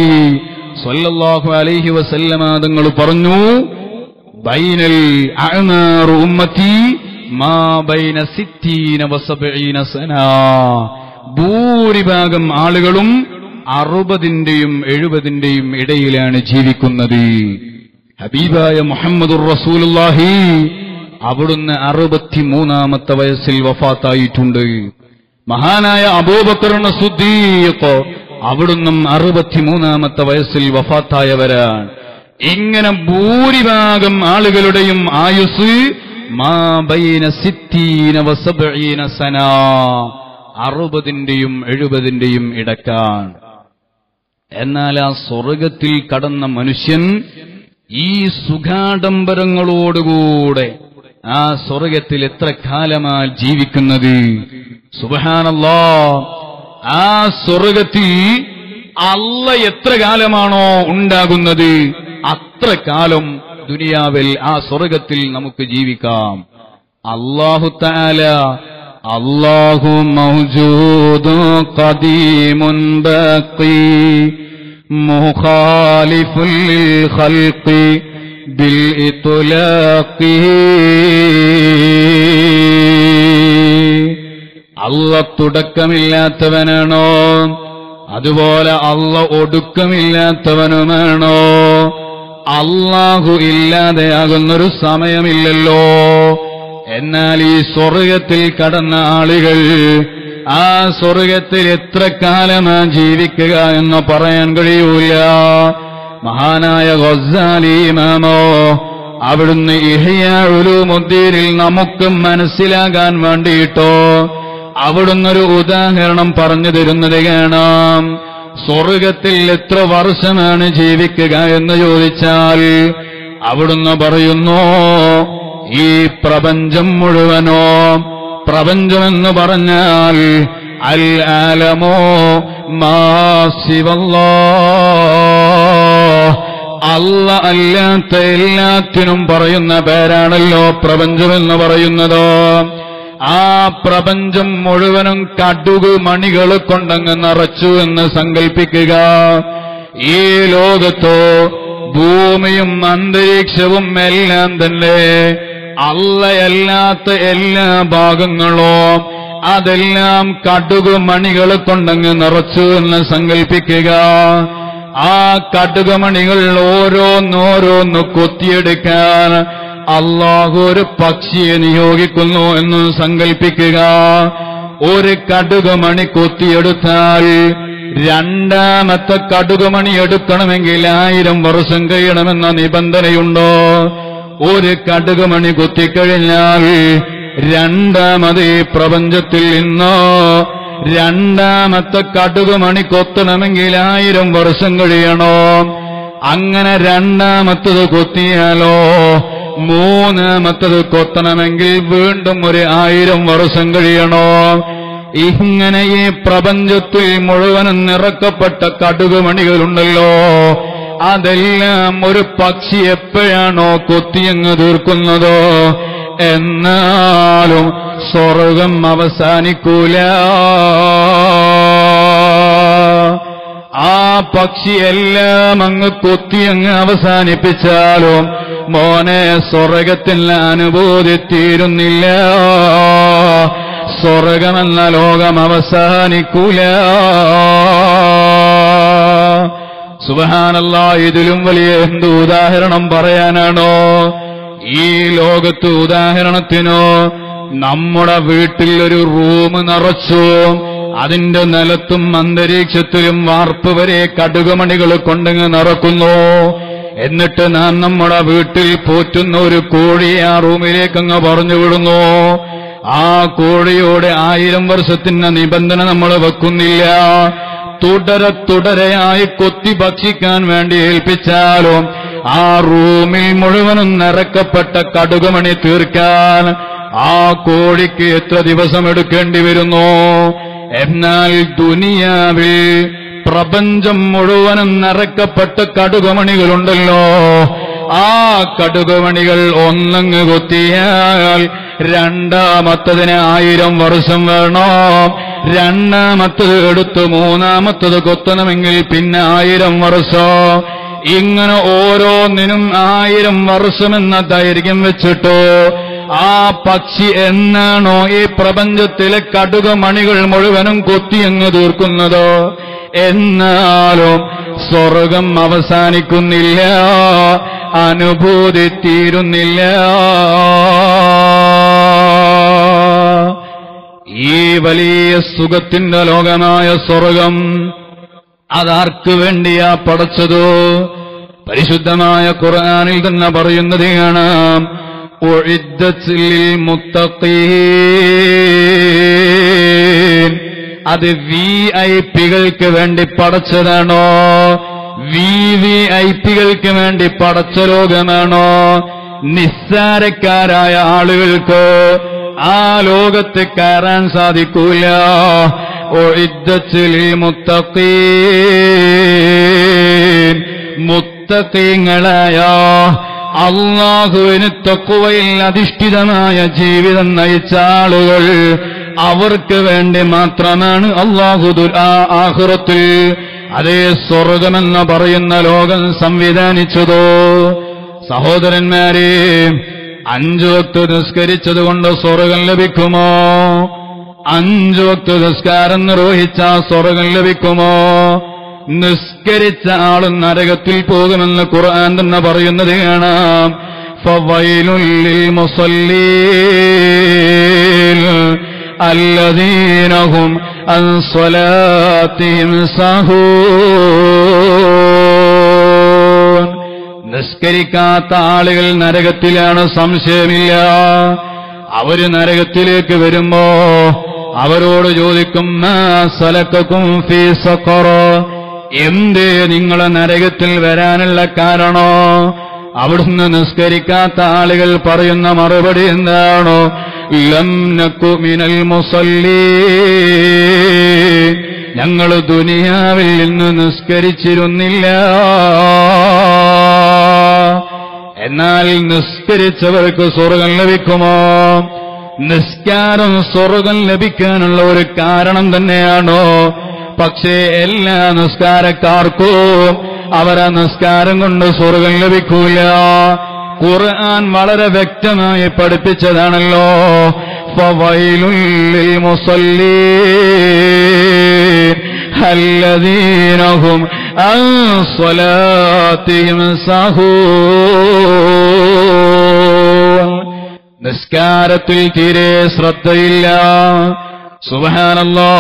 സ്വല്ലല്ലാഹു അലൈഹി വസല്ലമ തങ്ങൾ പറഞ്ഞു ബൈനൽ അഅനാറു ഉമ്മത്തി മാ ബൈന സിത്തീന വസബഈന സന. ഭൂരിഭാഗം ആളുകളും അറുപതിന്റെയും എഴുപതിന്റെയും ഇടയിലാണ് ജീവിക്കുന്നത്. ഹബീബായ മുഹമ്മദുർ റസൂലുല്ലാഹി അവിടുന്ന് അറുപത്തിമൂന്നാമത്തെ വയസ്സിൽ വഫാത്തായിട്ടുണ്ട്. മഹാനായ അബൂബക്കറിന് സുദ്ദീഖ് അവിടുന്നും അറുപത്തിമൂന്നാമത്തെ വയസ്സിൽ വഫാത്തായവരാണ്. ഇങ്ങനെ ഭൂരിഭാഗം ആളുകളുടെയും ആയുസ് സന. അറുപതിന്റെയും എഴുപതിന്റെയും ഇടക്കാണ്. എന്നാൽ ആ സ്വർഗത്തിൽ കടന്ന മനുഷ്യൻ ഈ സുഖാഡംബരങ്ങളോടുകൂടെ ആ സ്വർഗത്തിൽ എത്ര കാലമാ ജീവിക്കുന്നത്? സുബഹാനല്ലോ. ആ സ്വർഗത്തിൽ അല്ല എത്ര കാലമാണോ ഉണ്ടാകുന്നത്? അത്ര കാലം ദുനിയാവിൽ ആ സ്വർഗത്തിൽ നമുക്ക് ജീവിക്കാം. അള്ളാഹു താല അള്ളാഹു മൗജൂദു ഖദീമുൻ ബഖി. മുഖാലിഫുൽ للخلق بالإطلاق അല്ല തുടക്കമില്ലാത്തവനാണോ? അതുപോലെ അല്ല ഒടുക്കമില്ലാത്തവനുമാണോ? അള്ളാഹു ഇല്ലാതെയാകുന്നൊരു സമയമില്ലല്ലോ. എന്നാൽ ഈ സ്വർഗത്തിൽ കടന്ന ആളുകൾ ആ സ്വർഗത്തിൽ എത്ര കാലം കാലമാ ജീവിക്കുക എന്ന് പറയാൻ കഴിയൂല. മഹാനായ ഗൊസാലി മാമോ അവിടുന്ന് ഇഹയാഴുലുമുദ്ദീനിൽ നമുക്ക് മനസ്സിലാകാൻ വേണ്ടിയിട്ടോ? അവിടുന്നൊരു ഉദാഹരണം പറഞ്ഞു തരുന്നത് കാണാം. സ്വർഗത്തിൽ എത്ര വർഷമാണ് ജീവിക്കുക എന്ന് ചോദിച്ചാൽ അവിടുന്ന് പറയുന്നു ഈ പ്രപഞ്ചം മുഴുവനോ പ്രപഞ്ചമെന്ന് പറഞ്ഞാൽ അൽ ആലമോ മാസിവല്ലോ അല്ല അല്ലാത്ത എല്ലാത്തിനും പറയുന്ന പേരാണല്ലോ പ്രപഞ്ചമെന്ന് പറയുന്നത്. ആ പ്രപഞ്ചം മുഴുവനും കടുക് മണികൾ കൊണ്ടങ്ങ് നിറച്ചു എന്ന് സങ്കൽപ്പിക്കുക. ഈ ലോകത്തോ ഭൂമിയും അന്തരീക്ഷവും എല്ലാം തന്നെ അല്ലയല്ലാത്ത എല്ലാ ഭാഗങ്ങളും അതെല്ലാം കടുക് മണികൾ കൊണ്ടങ്ങ് നിറച്ചു എന്ന് സങ്കൽപ്പിക്കുക. ആ കടുകമണികൾ ഓരോന്നോരോന്ന് കൊത്തിയെടുക്കാൻ അള്ളാഹു ഒരു പക്ഷിയെ നിയോഗിക്കുന്നു എന്ന് സങ്കൽപ്പിക്കുക. ഒരു കടുകമണി കൊത്തിയെടുത്താൽ രണ്ടാമത്തെ കടുകുമണി എടുക്കണമെങ്കിൽ ആയിരം വർഷം കഴിയണമെന്ന നിബന്ധനയുണ്ടോ? ഒരു കടുകുമണി കുത്തിക്കഴിഞ്ഞാൽ രണ്ടാമത് ഈ പ്രപഞ്ചത്തിൽ നിന്നോ രണ്ടാമത്തെ കടുകുമണി കൊത്തണമെങ്കിൽ ആയിരം വർഷം കഴിയണോ? അങ്ങനെ രണ്ടാമത്തത് കൊത്തിയാലോ മൂന്നാമത്തത് കൊത്തണമെങ്കിൽ വീണ്ടും ഒരു ആയിരം വർഷം കഴിയണോ? ഇങ്ങനെ ഈ പ്രപഞ്ചത്തിൽ മുഴുവനും നിറക്കപ്പെട്ട കടുകുമണികളുണ്ടല്ലോ. അതെല്ലാം ഒരു പക്ഷി എപ്പോഴാണോ കൊത്തിയങ്ങ് തീർക്കുന്നതോ? എന്നാലും സ്വർഗം അവസാനിക്കൂല. ആ പക്ഷിയെല്ലാം അങ്ങ് കൊത്തിയങ്ങ് അവസാനിപ്പിച്ചാലും മോനെ സ്വർഗത്തിൽ അനുഭൂതി തീരുന്നില്ല സ്വർഗമെന്ന ലോകം അവസാനിക്കൂല. സുബഹാനല്ല ഇതിലും വലിയ എന്ത് ഉദാഹരണം പറയാനാണോ? ഈ ലോകത്ത് ഉദാഹരണത്തിനോ നമ്മുടെ വീട്ടിൽ ഒരു റൂം നിറച്ചു അതിന്റെ നിലത്തും അന്തരീക്ഷത്തിലും വാർപ്പ് വരെ കടുകുമണികൾ കൊണ്ടങ്ങ് നിറക്കുന്നു. എന്നിട്ട് നാം നമ്മുടെ വീട്ടിൽ പോറ്റുന്ന ഒരു കോഴിയെ ആ റൂമിലേക്കങ്ങ് പറഞ്ഞു വിടുന്നു. ആ കോഴിയോടെ ആയിരം വർഷത്തിന്റെ നിബന്ധന നമ്മൾ വെക്കുന്നില്ല. തുടരെ തുടരെയായി കൊത്തി ഭക്ഷിക്കാൻ വേണ്ടി ഏൽപ്പിച്ചാലും ആ റൂമിൽ മുഴുവനും നിറക്കപ്പെട്ട കടുകുമണി തീർക്കാൻ ആ കോഴിക്ക് എത്ര ദിവസം എടുക്കേണ്ടി വരുന്നു? എന്നാൽ ദുനിയാവിൽ പ്രപഞ്ചം മുഴുവനും നിറക്കപ്പെട്ട കടുകുമണികളുണ്ടല്ലോ. ആ കടുകുമണികൾ ഒന്നങ്ങ് കൊത്തിയാൽ രണ്ടാമത്തതിന് ആയിരം വർഷം വേണോ. രണ്ടാമത്തത് എടുത്ത് മൂന്നാമത്തത് കൊത്തണമെങ്കിൽ പിന്നെ ആയിരം വർഷം. ഇങ്ങനെ ഓരോന്നിനും ആയിരം വർഷമെന്ന ദൈർഘ്യം വെച്ചിട്ടോ ആ പക്ഷി എന്നാണോ ഈ പ്രപഞ്ചത്തിലെ കടുകമണികൾ മുഴുവനും കൊത്തിയങ്ങ് തീർക്കുന്നത്? എന്നാലും സ്വർഗം അവസാനിക്കുന്നില്ല. അനുഭൂതി തീരുന്നില്ല. ഈ വലിയ സുഖത്തിന്റെ ലോകമായ സ്വർഗം അതാർക്ക് വേണ്ടിയാ പടച്ചതോ? പരിശുദ്ധമായ ഖുർആനിൽ തന്നെ പറയുന്നത് കാണാം. മുത്തഖീൻ അത് വി ഐ പികൾക്ക് വേണ്ടി പടച്ചതാണോ? വി വി ഐ പികൾക്ക് വേണ്ടി പടച്ച ലോകമാണോ? നിസ്സാരക്കാരായ ആളുകൾക്ക് ആ ലോകത്ത് കയറാൻ സാധിക്കൂല. ഒഴിദ്ദത്തിൽ മുത്തഖീൻ. മുത്തക്കീങ്ങളായ അള്ളാഹുവിന് തൊക്കുവയിൽ അധിഷ്ഠിതമായ ജീവിതം നയിച്ച ആളുകൾ അവർക്ക് വേണ്ടി മാത്രമാണ് അള്ളാഹു ആഹുറത്തിൽ അതേ സ്വർഗമെന്ന് പറയുന്ന ലോകം സംവിധാനിച്ചതോ. സഹോദരന്മാരെ അഞ്ചു വക്ത് നിസ്കരിച്ചതുകൊണ്ട് സ്വർഗം ലഭിക്കുമോ? അഞ്ചു വക്ത് നിസ്കാരം നിർവഹിച്ച സ്വർഗം ലഭിക്കുമോ? നിസ്കരിച്ച ആളും നരകത്തിൽ പോകുമെന്ന് ഖുർആൻ തന്നെ പറയുന്നത് കാണാം. അല്ലദീനഹും അൻസ്വലാത്തിയും സഹൂൻ നിസ്കരിക്കാത്ത ആളുകൾ നരകത്തിലാണ് സംശയമില്ല. അവർ നരകത്തിലേക്ക് വരുമ്പോ അവരോട് ചോദിക്കും സലക്കും ഫീസക്കൊറോ എന്തേ നിങ്ങളെ നരകത്തിൽ വരാനുള്ള കാരണോ? അവിടുന്ന് നിസ്കരിക്കാത്ത ആളുകൾ പറയുന്ന മറുപടി എന്താണോ? ലം നക്കു മിനൽ മുസല്ലീ. ഞങ്ങൾ ദുനിയാവിൽ നിന്ന് നിസ്കരിച്ചിരുന്നില്ല. എന്നാൽ നിസ്കരിച്ചവർക്ക് സ്വർഗം ലഭിക്കുമോ? നിസ്കാരം സ്വർഗം ലഭിക്കാനുള്ള ഒരു കാരണം തന്നെയാണോ? പക്ഷേ എല്ലാ നിസ്കാരക്കാർക്കും അവരാ നിസ്കാരം കൊണ്ട് സ്വർഗം ലഭിക്കൂല. ഖുർആൻ വളരെ വ്യക്തമായി പഠിപ്പിച്ചതാണല്ലോ. മുസല്ലീൻ അൻ സഹൂ. നിസ്കാരത്തിൽ തീരെ ശ്രദ്ധയില്ല. സുബഹാനല്ലോ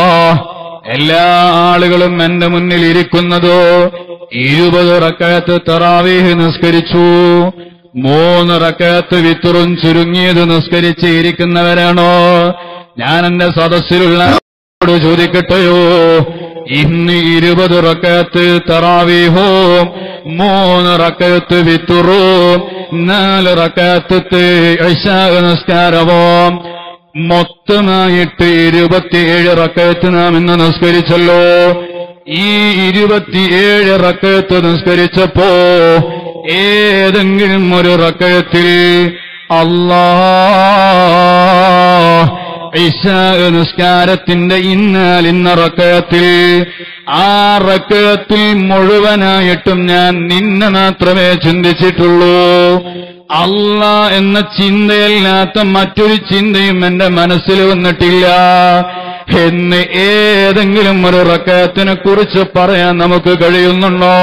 എല്ലാ ആളുകളും എന്റെ മുന്നിൽ ഇരിക്കുന്നതോ ഇരുപത് റക്കയത്ത് തറാവീഹ് നിസ്കരിച്ചു. മൂന്ന് റക്കയത്ത് വിത്തുറും ചുരുങ്ങിയത് നിസ്കരിച്ച് ഇരിക്കുന്നവരാണോ ഞാൻ എന്റെ സദസ്സിലുള്ള ചോദിക്കട്ടെയോ? ഇന്ന് ഇരുപത് റക്കയത്ത് തറാവീഹോം മൂന്ന് റക്കയത്ത് വിത്തുറും നാല് ഐശാഖ നിസ്കാരവും. മൊത്തമായിട്ട് ഇരുപത്തിയേഴ് റക്കയത്ത് നാം ഇന്ന് നിസ്കരിച്ചല്ലോ. ഈ ഇരുപത്തിയേഴ് റക്കയത്ത് നിസ്കരിച്ചപ്പോ ഏതെങ്കിലും ഒരു റക്കയത്തിൽ അല്ലാ ഇശാ നിസ്കാരത്തിന്റെ ഇന്നാലിന്നറക്കത്തിൽ ആ റക്കയത്തിൽ മുഴുവനായിട്ടും ഞാൻ നിന്നെ മാത്രമേ ചിന്തിച്ചിട്ടുള്ളൂ. അല്ല എന്ന ചിന്തയില്ലാത്ത മറ്റൊരു ചിന്തയും എന്റെ മനസ്സിൽ വന്നിട്ടില്ല. എന്ന് ഏതെങ്കിലും ഒരു റക്കയത്തിനെ കുറിച്ച് പറയാൻ നമുക്ക് കഴിയുന്നുണ്ടോ?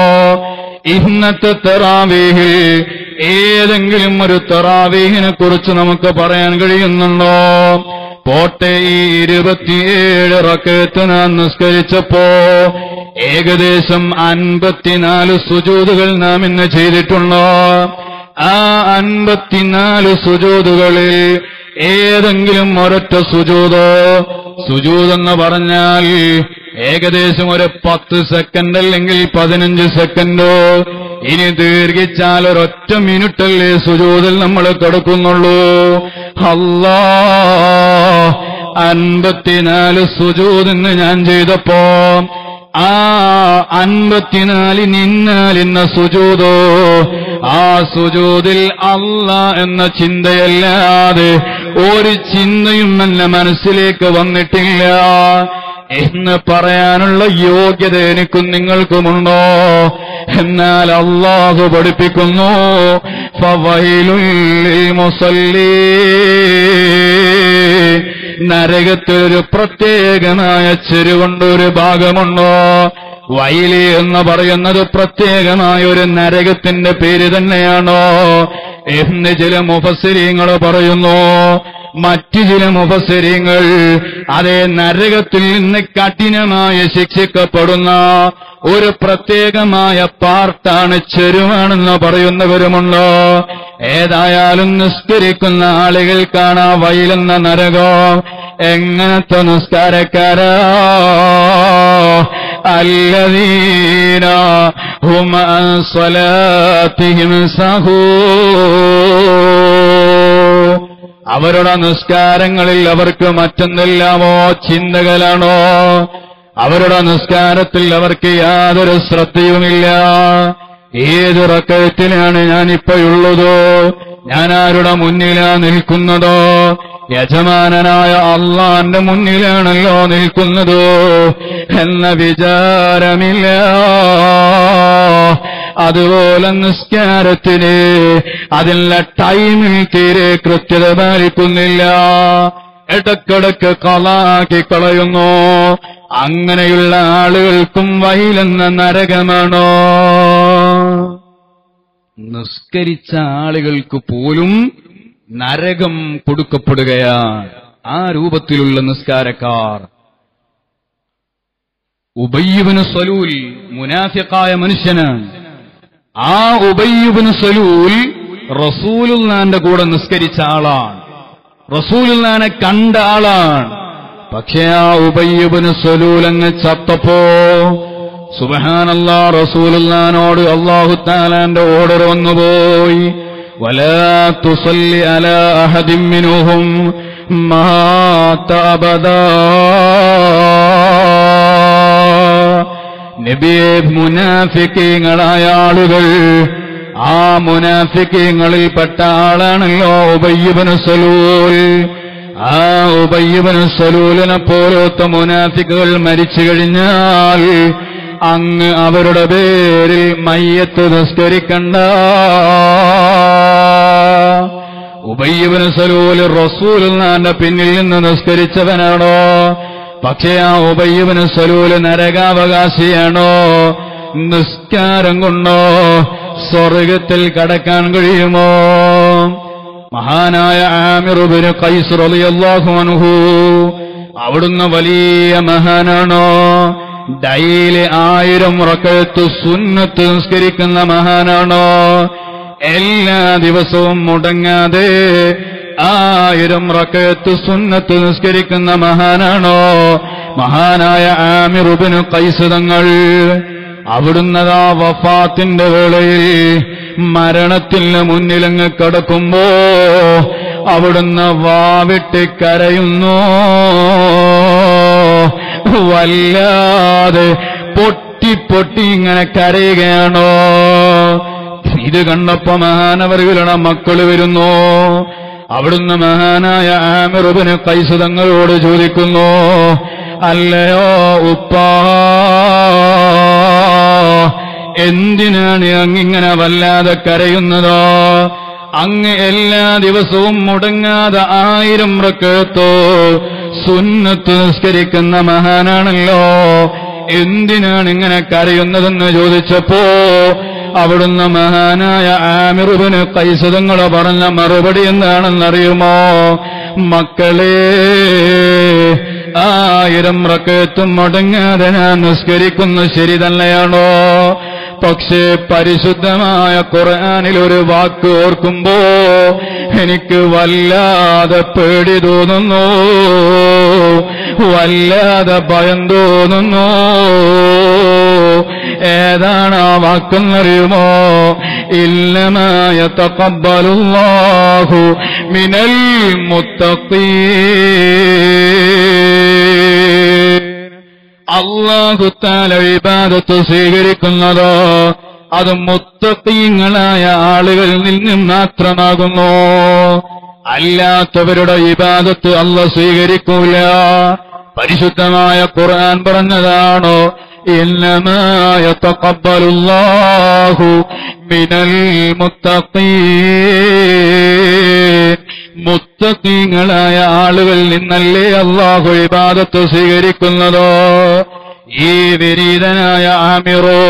ഇന്നത്തെ തെറാവീഹിൽ ഏതെങ്കിലും ഒരു തെറാവീഹിനെ കുറിച്ച് നമുക്ക് പറയാൻ കഴിയുന്നുണ്ടോ? പോട്ടെ ഈ ഇരുപത്തിയേഴ് റക്കയത്ത് നാം നിസ്കരിച്ചപ്പോ ഏകദേശം അൻപത്തിനാല് സുജൂതുകൾ നാം ഇന്ന് ചെയ്തിട്ടുണ്ടോ ആ അൻപത്തിനാല് സുജൂതുകളിൽ ഏതെങ്കിലും ഒരൊറ്റ സുജൂതോ? സുജൂതെന്ന് പറഞ്ഞാൽ ഏകദേശം ഒരു പത്ത് സെക്കൻഡ് അല്ലെങ്കിൽ പതിനഞ്ച് സെക്കൻഡോ. ഇനി ദീർഘിച്ചാൽ ഒരൊറ്റ മിനിറ്റല്ലേ സുജൂതിൽ നമ്മൾ കിടക്കുന്നുള്ളൂ. അല്ലാ അൻപത്തിനാല് സുജൂതിന്ന് ഞാൻ ചെയ്തപ്പോ ആ അൻപത്തിനാല് നിന്നാലിന്ന സുജൂതോ ആ സുജൂതിൽ അല്ല എന്ന ചിന്തയല്ലാതെ ഒരു ചിന്തയും എന്റെ മനസ്സിലേക്ക് വന്നിട്ടില്ല. എന്ന് പറയാനുള്ള യോഗ്യത എനിക്കും നിങ്ങൾക്കുമുണ്ടോ? എന്നാൽ അള്ളാഹു പഠിപ്പിക്കുന്നു മുസല്ലീ നരകത്തിലൊരു പ്രത്യേകമായ ചെരുകൊണ്ട് ഒരു ഭാഗമുണ്ടോ? വയലി എന്ന് പറയുന്നത് പ്രത്യേകമായ ഒരു നരകത്തിന്റെ പേര് തന്നെയാണോ? എന്ന് ചില മുഫസ്സിരിങ്ങൾ പറയുന്നു മറ്റു ചില മുഫസ്സിരിങ്ങൾ അതേ നരകത്തിൽ നിന്ന് കഠിനമായി ശിക്ഷിക്കപ്പെടുന്ന ഒരു പ്രത്യേകമായ പാർട്ടാണ് ചെരുവാണെന്ന് പറയുന്നവരുമുണ്ടോ ഏതായാലും നിസ്കരിക്കുന്ന ആളുകൾക്കാണ് ആ വയലെന്ന നരകം എങ്ങനത്തെ നിസ്കാരക്കാരാ الذين هم عن صلاتهم سهون അവരുടെ നിസ്കാരങ്ങളിൽ അവർക്ക് മറ്റൊന്നില്ലാമോ ചിന്തകളാണോ? അവരുടെ നിസ്കാരത്തിൽ അവർക്ക് യാതൊരു ശ്രദ്ധയുമില്ല. ഏത് റക്കയത്തിലാണ് ഞാനിപ്പോഴുള്ളതോ? ഞാൻ ആരുടെ മുന്നിലാ നിൽക്കുന്നതോ? യജമാനനായ അള്ളാന്റെ മുന്നിലാണല്ലോ നിൽക്കുന്നത് എന്ന വിചാരമില്ല. അതുപോലെ നിസ്കാരത്തിന് അതിനുള്ള ടൈമിൽ തീരെ കൃത്യത പാലിക്കുന്നില്ല. ഇടക്കിടക്ക് കളാക്കി കളയുന്നു അങ്ങനെയുള്ള ആളുകൾക്കും വയിലെന്ന നരകമാണോ? നിസ്കരിച്ച ആളുകൾക്ക് പോലും നരകം കൊടുക്കപ്പെടുകയാണ് ആ രൂപത്തിലുള്ള നിസ്കാരക്കാർ. ഉബയ്യുബിന് സലൂൽ മുനാഫിക്കായ മനുഷ്യനാണ് ആ ഉബയ്യുബിന് സലൂൽ റസൂലുല്ലാന്റെ കൂടെ നിസ്കരിച്ച ആളാണ്. റസൂലുല്ലാനെ കണ്ട ആളാണ്. പക്ഷേ ആ ഉബയ്യുബിന് സലൂൽ അങ്ങ് ചത്തപ്പോ സുബഹാനല്ലാ റസൂലുല്ലാനോട് അള്ളാഹുത്താലാന്റെ ഓർഡർ വന്നുപോയി. ولا تصل على أحد منهم مات أبدا നബിയെ മുനാഫിക്കീങ്ങളായ ആളുകൾ ആ മുനാഫിക്കീങ്ങളിൽപ്പെട്ട ആളാണല്ലോ ഉബയ്യബന് സലൂൽ ആ ഉബയ്യബന് സലൂലിനെ പോലത്തെ മുനാഫിക്കുകൾ മരിച്ചു കഴിഞ്ഞാൽ അങ്ങ് അവരുടെ പേരിൽ മയ്യത്ത് നിസ്കരിക്കണ്ട. ഉപയ്യവന് സലൂൽ റസൂൽ നാന്റെ പിന്നിൽ നിന്ന് നിസ്കരിച്ചവനാണോ? പക്ഷേ ആ ഉപയ്യവന് സലൂൽ നരകാവകാശിയാണോ? നിസ്കാരം കൊണ്ടോ സ്വർഗത്തിൽ കടക്കാൻ കഴിയുമോ? മഹാനായ ആമിറുബിന് കൈസ് റളിയല്ലാഹു അൻഹു അവിടുന്ന് വലിയ മഹാനാണോ? ഡൈലി ആയിരം റക്കത്ത് സുന്നത്ത് നിസ്കരിക്കുന്ന മഹാനാണോ? എല്ലാ ദിവസവും മുടങ്ങാതെ ആയിരം റക്കത്ത് സുന്നത്ത് നിസ്കരിക്കുന്ന മഹാനാണോ? മഹാനായ ആമിറുബിന് കൈസുതങ്ങൾ അവിടുന്നതാ വഫാത്തിന്റെ വേളയിൽ മരണത്തിന് മുന്നിലങ്ങ് കടക്കുമ്പോ അവിടുന്ന് വാവിട്ട് കരയുന്നു. വല്ലാതെ പൊട്ടി പൊട്ടി ഇങ്ങനെ കരയുകയാണോ? ഇത് കണ്ടപ്പോ മഹാനവറുകളുടെ മക്കൾ വരുന്നു. അവിടുന്ന് മഹാനായ ആമിറുബിന് കൈസുതങ്ങളോട് ചോദിക്കുന്നു അല്ലയോ ഉപ്പാ എന്തിനാണ് അങ്ങിങ്ങനെ വല്ലാതെ കരയുന്നതോ? അങ്ങ് എല്ലാ ദിവസവും മുടങ്ങാതെ ആയിരം റക്കത്തോ സുന്നത്ത് നിസ്കരിക്കുന്ന മഹാനാണല്ലോ. എന്തിനാണ് ഇങ്ങനെ കരയുന്നതെന്ന് ചോദിച്ചപ്പോ അവിടുന്ന് മഹാനായ ആമിറുബിന് കൈസതങ്ങളോ പറഞ്ഞ മറുപടി എന്താണെന്നറിയുമോ? മക്കളെ ആയിരം റക്കത്തും മുടങ്ങാതെ ഞാൻ നിസ്കരിക്കുന്നു ശരി തന്നെയാണോ പക്ഷേ പരിശുദ്ധമായ ഖുർആനിൽ ഒരു വാക്ക് ഓർക്കുമ്പോ എനിക്ക് വല്ലാതെ പേടി തോന്നുന്നു. വല്ലാതെ ഭയം തോന്നുന്നു. ഏതാണ് ആ വാക്കെന്നറിയുമോ? ഇല്ലമായ തപ്പലുവാഹു മിനൽ മുത്തഖീൻ. അള്ളാഹുത്താല വിവാദത്ത് സ്വീകരിക്കുന്നതോ അത് മുത്തീങ്ങളായ ആളുകളിൽ നിന്നും മാത്രമാകുന്നു. അല്ലാത്തവരുടെ വിവാദത്ത് അല്ല സ്വീകരിക്കൂല. പരിശുദ്ധമായ ഖുർആൻ പറഞ്ഞതാണോ? ഇന്നമായ തക്കബലുല്ലാഹു മിനൽ മുത്തഖീൻ. മുത്തീങ്ങളായ ആളുകളിൽ നിന്നല്ലേ അള്ളാഹു ഇബാദത്ത് സ്വീകരിക്കുന്നതോ? ഈ വിരീതനായ ആമിറോ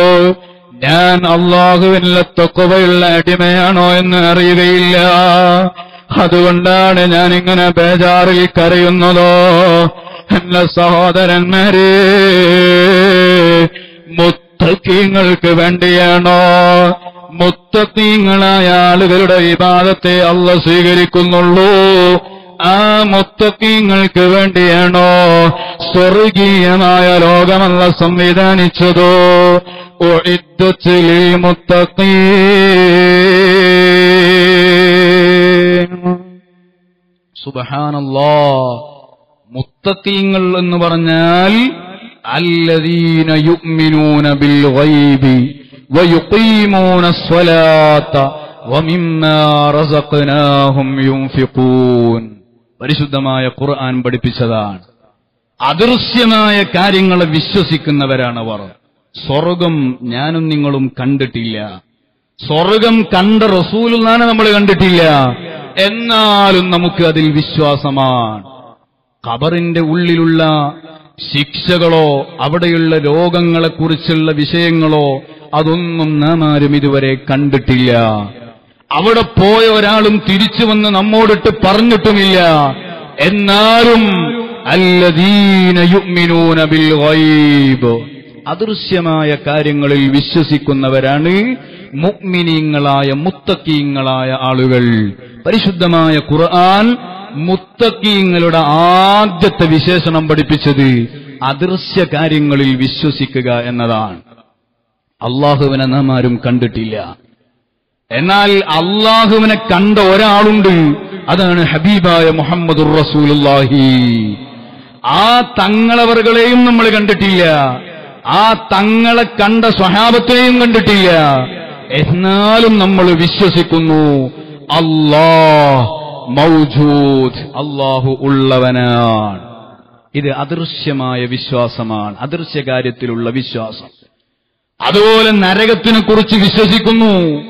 ഞാൻ അള്ളാഹുവിനുള്ള തൊക്കുവയുള്ള അടിമയാണോ എന്ന് അറിയുകയില്ല. അതുകൊണ്ടാണ് ഞാൻ ഇങ്ങനെ ബേജാറിൽ കരയുന്നതോ? എന്റെ സഹോദരന്മാരെ മുത്തക്കീങ്ങൾക്ക് വേണ്ടിയാണോ? മുത്തത്തീങ്ങളായ ആളുകളുടെ വിവാദത്തെ അല്ല സ്വീകരിക്കുന്നുള്ളൂ. ആ മുത്തക്കീങ്ങൾക്ക് വേണ്ടിയാണോ? സ്വർഗീയമായ ലോകമല്ല സംവിധാനിച്ചതോ. ഒഴിത്തച്ചിലി മുത്തക്കീ സുബഹാനല്ലാ. മുത്തക്കീങ്ങൾ എന്ന് പറഞ്ഞാൽ അല്ലദീന യുഅ്മിനൂന ബിൽ ഗൈബി الصلاة ومما رزقناهم ينفقون. പരിശുദ്ധമായ ഖുർആൻ പഠിപ്പിച്ചതാണ്. അദൃശ്യമായ കാര്യങ്ങളെ വിശ്വസിക്കുന്നവരാണ് അവർ സ്വർഗം ഞാനും നിങ്ങളും കണ്ടിട്ടില്ല. സ്വർഗം കണ്ട റസൂലുള്ളാനെ നമ്മൾ കണ്ടിട്ടില്ല. എന്നാലും നമുക്ക് അതിൽ വിശ്വാസമാണ്. ഖബറിന്റെ ഉള്ളിലുള്ള ശിക്ഷകളോ അവിടെയുള്ള രോഗങ്ങളെക്കുറിച്ചുള്ള വിഷയങ്ങളോ അതൊന്നും നാം ആരും ഇതുവരെ കണ്ടിട്ടില്ല. അവിടെ പോയ ഒരാളും തിരിച്ചു വന്ന് നമ്മോടിട്ട് പറഞ്ഞിട്ടുമില്ല. എന്നാലും അല്ലദീന ബിൽ ഗൈബ്. അദൃശ്യമായ കാര്യങ്ങളിൽ വിശ്വസിക്കുന്നവരാണ് മുഅ്മിനീങ്ങളായ മുത്തക്കീങ്ങളായ ആളുകൾ. പരിശുദ്ധമായ ഖുർആൻ മുത്തക്കീങ്ങളുടെ ആദ്യത്തെ വിശേഷണം പഠിപ്പിച്ചത് അദൃശ്യ കാര്യങ്ങളിൽ വിശ്വസിക്കുക എന്നതാണ്. അള്ളാഹുവിനെ നാം ആരും കണ്ടിട്ടില്ല. എന്നാൽ അള്ളാഹുവിനെ കണ്ട ഒരാളുണ്ട്. അതാണ് ഹബീബായ മുഹമ്മദ് റസൂലുള്ളാഹി. ആ തങ്ങളവറുകളെയും നമ്മൾ കണ്ടിട്ടില്ല. ആ തങ്ങളെ കണ്ട സ്വഹാബത്തിനെയും കണ്ടിട്ടില്ല. എന്നാലും നമ്മൾ വിശ്വസിക്കുന്നു. അല്ലാഹ് മൗജൂദ്. അള്ളാഹു ഉള്ളവനാണ്. ഇത് അദൃശ്യമായ വിശ്വാസമാണ്. അദൃശ്യകാര്യത്തിലുള്ള വിശ്വാസം. അതുപോലെ നരകത്തിനെ കുറിച്ച് വിശ്വസിക്കുന്നു.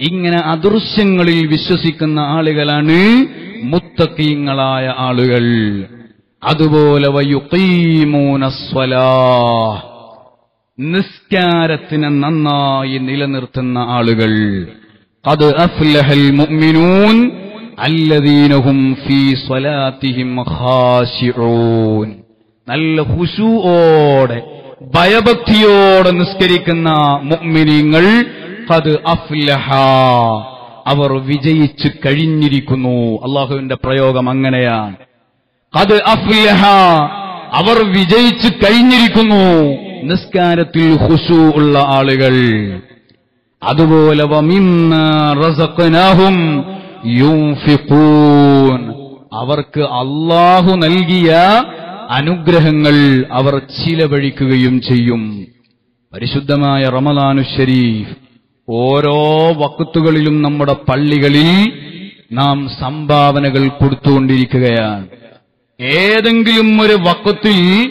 ഇങ്ങനെ അദൃശ്യങ്ങളിൽ വിശ്വസിക്കുന്ന ആളുകളാണ് മുത്തക്കീങ്ങളായ ആളുകൾ. അതുപോലെ നിസ്കാരത്തിനെ നന്നായി നിലനിർത്തുന്ന ആളുകൾ. അത് അഫ്ലഹൽ മുഅ്മിനൂൻ അല്ലദീനഹും ഫീ സ്വലാത്തിഹിം നല്ല ഹുശൂഓടെ ഭയഭക്തിയോടെ നിസ്കരിക്കുന്ന മുഅ്മിനീങ്ങൾ ഖദ് അഫ്ലഹ. അവർ വിജയിച്ചു കഴിഞ്ഞിരിക്കുന്നു. അള്ളാഹുവിന്റെ പ്രയോഗം അങ്ങനെയാണ്. അത് അഫ്ലഹ. അവർ വിജയിച്ചു കഴിഞ്ഞിരിക്കുന്നു. നിസ്കാരത്തിൽ ഹുസു ഉള്ള ആളുകൾ. അതുപോലെ അവർക്ക് അള്ളാഹു നൽകിയ അനുഗ്രഹങ്ങൾ അവർ ചിലവഴിക്കുകയും ചെയ്യും. പരിശുദ്ധമായ റമദാനു ഷരീഫ് ഓരോ വക്കത്തുകളിലും നമ്മുടെ പള്ളികളിൽ നാം സംഭാവനകൾ കൊടുത്തുകൊണ്ടിരിക്കുകയാണ്. ഏതെങ്കിലും ഒരു വക്കത്തിൽ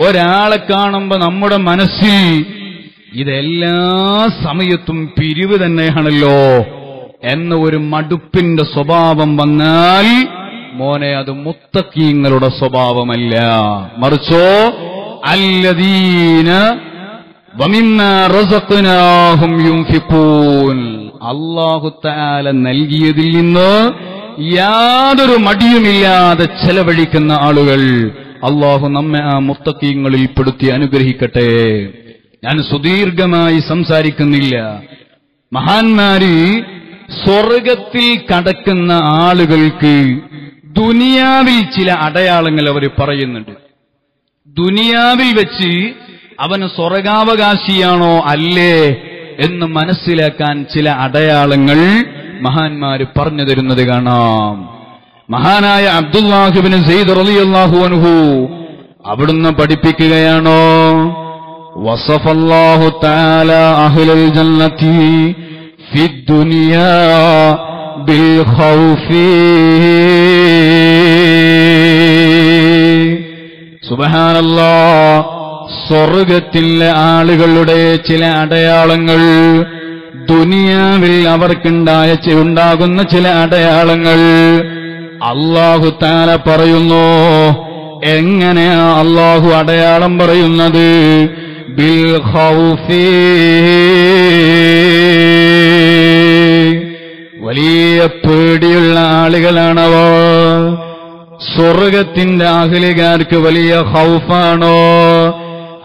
ഒരാളെ കാണുമ്പോൾ നമ്മുടെ മനസ്സിൽ ഇതെല്ലാ സമയത്തും പിരിവ് തന്നെയാണല്ലോ. എന്ന ഒരു മടുപ്പിന്റെ സ്വഭാവം വന്നാൽ മോനെ അത് മുത്തക്കീങ്ങളുടെ സ്വഭാവമല്ല. മറിച്ചോ അല്ലദീന തആല നൽകിയതിൽ നിന്ന് യാതൊരു മടിയുമില്ലാതെ ചെലവഴിക്കുന്ന ആളുകൾ അള്ളാഹു നമ്മെ ആ മുത്തക്കീങ്ങളിൽ പെടുത്തി അനുഗ്രഹിക്കട്ടെ. ഞാൻ സുദീർഘമായി സംസാരിക്കുന്നില്ല. മഹാന്മാര് സ്വർഗത്തിൽ കടക്കുന്ന ആളുകൾക്ക് ദുനിയാവിൽ ചില അടയാളങ്ങൾ അവർ പറയുന്നുണ്ട്. ദുനിയാവിൽ വെച്ച് അവന് സ്വർഗാവകാശിയാണോ അല്ലേ എന്ന് മനസ്സിലാക്കാൻ ചില അടയാളങ്ങൾ മഹാന്മാര് പറഞ്ഞു തരുന്നത് കാണാം. മഹാനായ അബ്ദുല്ലാഹിബിന് സെയ്ദ് റളിയല്ലാഹു അൻഹു അവിടുന്ന് പഠിപ്പിക്കുകയാണോ വസഫല്ലാഹു താല അഹ്ലൽ ജന്നതി ഫി الدنيا بالخوف. الله സ്വർഗത്തിലെ ആളുകളുടെ ചില അടയാളങ്ങൾ ദുനിയാവിൽ അവർക്കുണ്ടായ ഉണ്ടാകുന്ന ചില അടയാളങ്ങൾ അള്ളാഹു താല പറയുന്നു എങ്ങനെയാ അള്ളാഹു അടയാളം പറയുന്നത്? ബിൽ ഖൗഫി. വലിയ പേടിയുള്ള ആളുകളാണവോ? സ്വർഗത്തിന്റെ അഹലികാർക്ക് വലിയ ഹൗഫാണോ?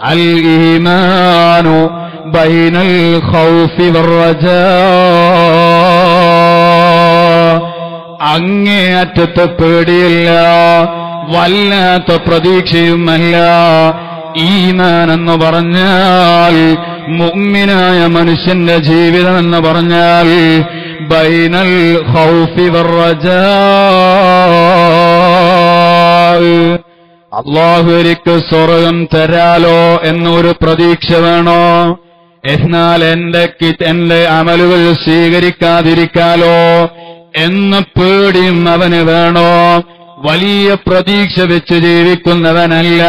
അൽ ഈമാനോ ബൈനൽ അങ്ങേ അങ്ങേയറ്റത്തെ പേടിയില്ല വല്ലാത്ത പ്രതീക്ഷയുമല്ല. ഈമാൻ എന്ന് പറഞ്ഞാൽ മുഅ്മിനായ മനുഷ്യന്റെ ജീവിതം എന്ന് പറഞ്ഞാൽ ബൈനൽ الخوف والرجاء. അള്ളാഹു എനിക്ക് സ്വർഗം തരാലോ എന്നൊരു പ്രതീക്ഷ വേണോ? എന്നാൽ എന്റെ എന്റെ അമലുകൾ സ്വീകരിക്കാതിരിക്കാലോ എന്ന പേടിയും വേണോ? വലിയ പ്രതീക്ഷ വെച്ച് ജീവിക്കുന്നവനല്ല.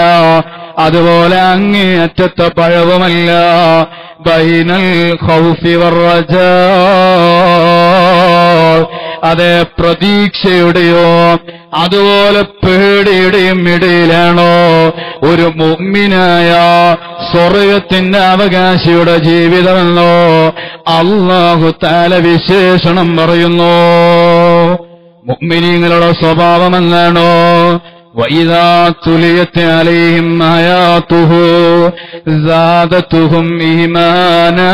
അതുപോലെ അങ്ങേയറ്റത്തെ പഴവുമല്ല. ബൈനൽ ഖൗഫി വർറജാ അതെ പ്രതീക്ഷയുടെയോ അതുപോലെ പേടിയുടെയും ഇടയിലാണോ ഒരു മുമ്മിനായ സ്വർഗത്തിന്റെ അവകാശിയുടെ ജീവിതമെന്നോ അള്ളാഹു താല വിശേഷണം പറയുന്നു. മുമ്മിനിങ്ങളുടെ സ്വഭാവം എന്താണോ وإذا تليت عليهم آياته زادتهم إيمانا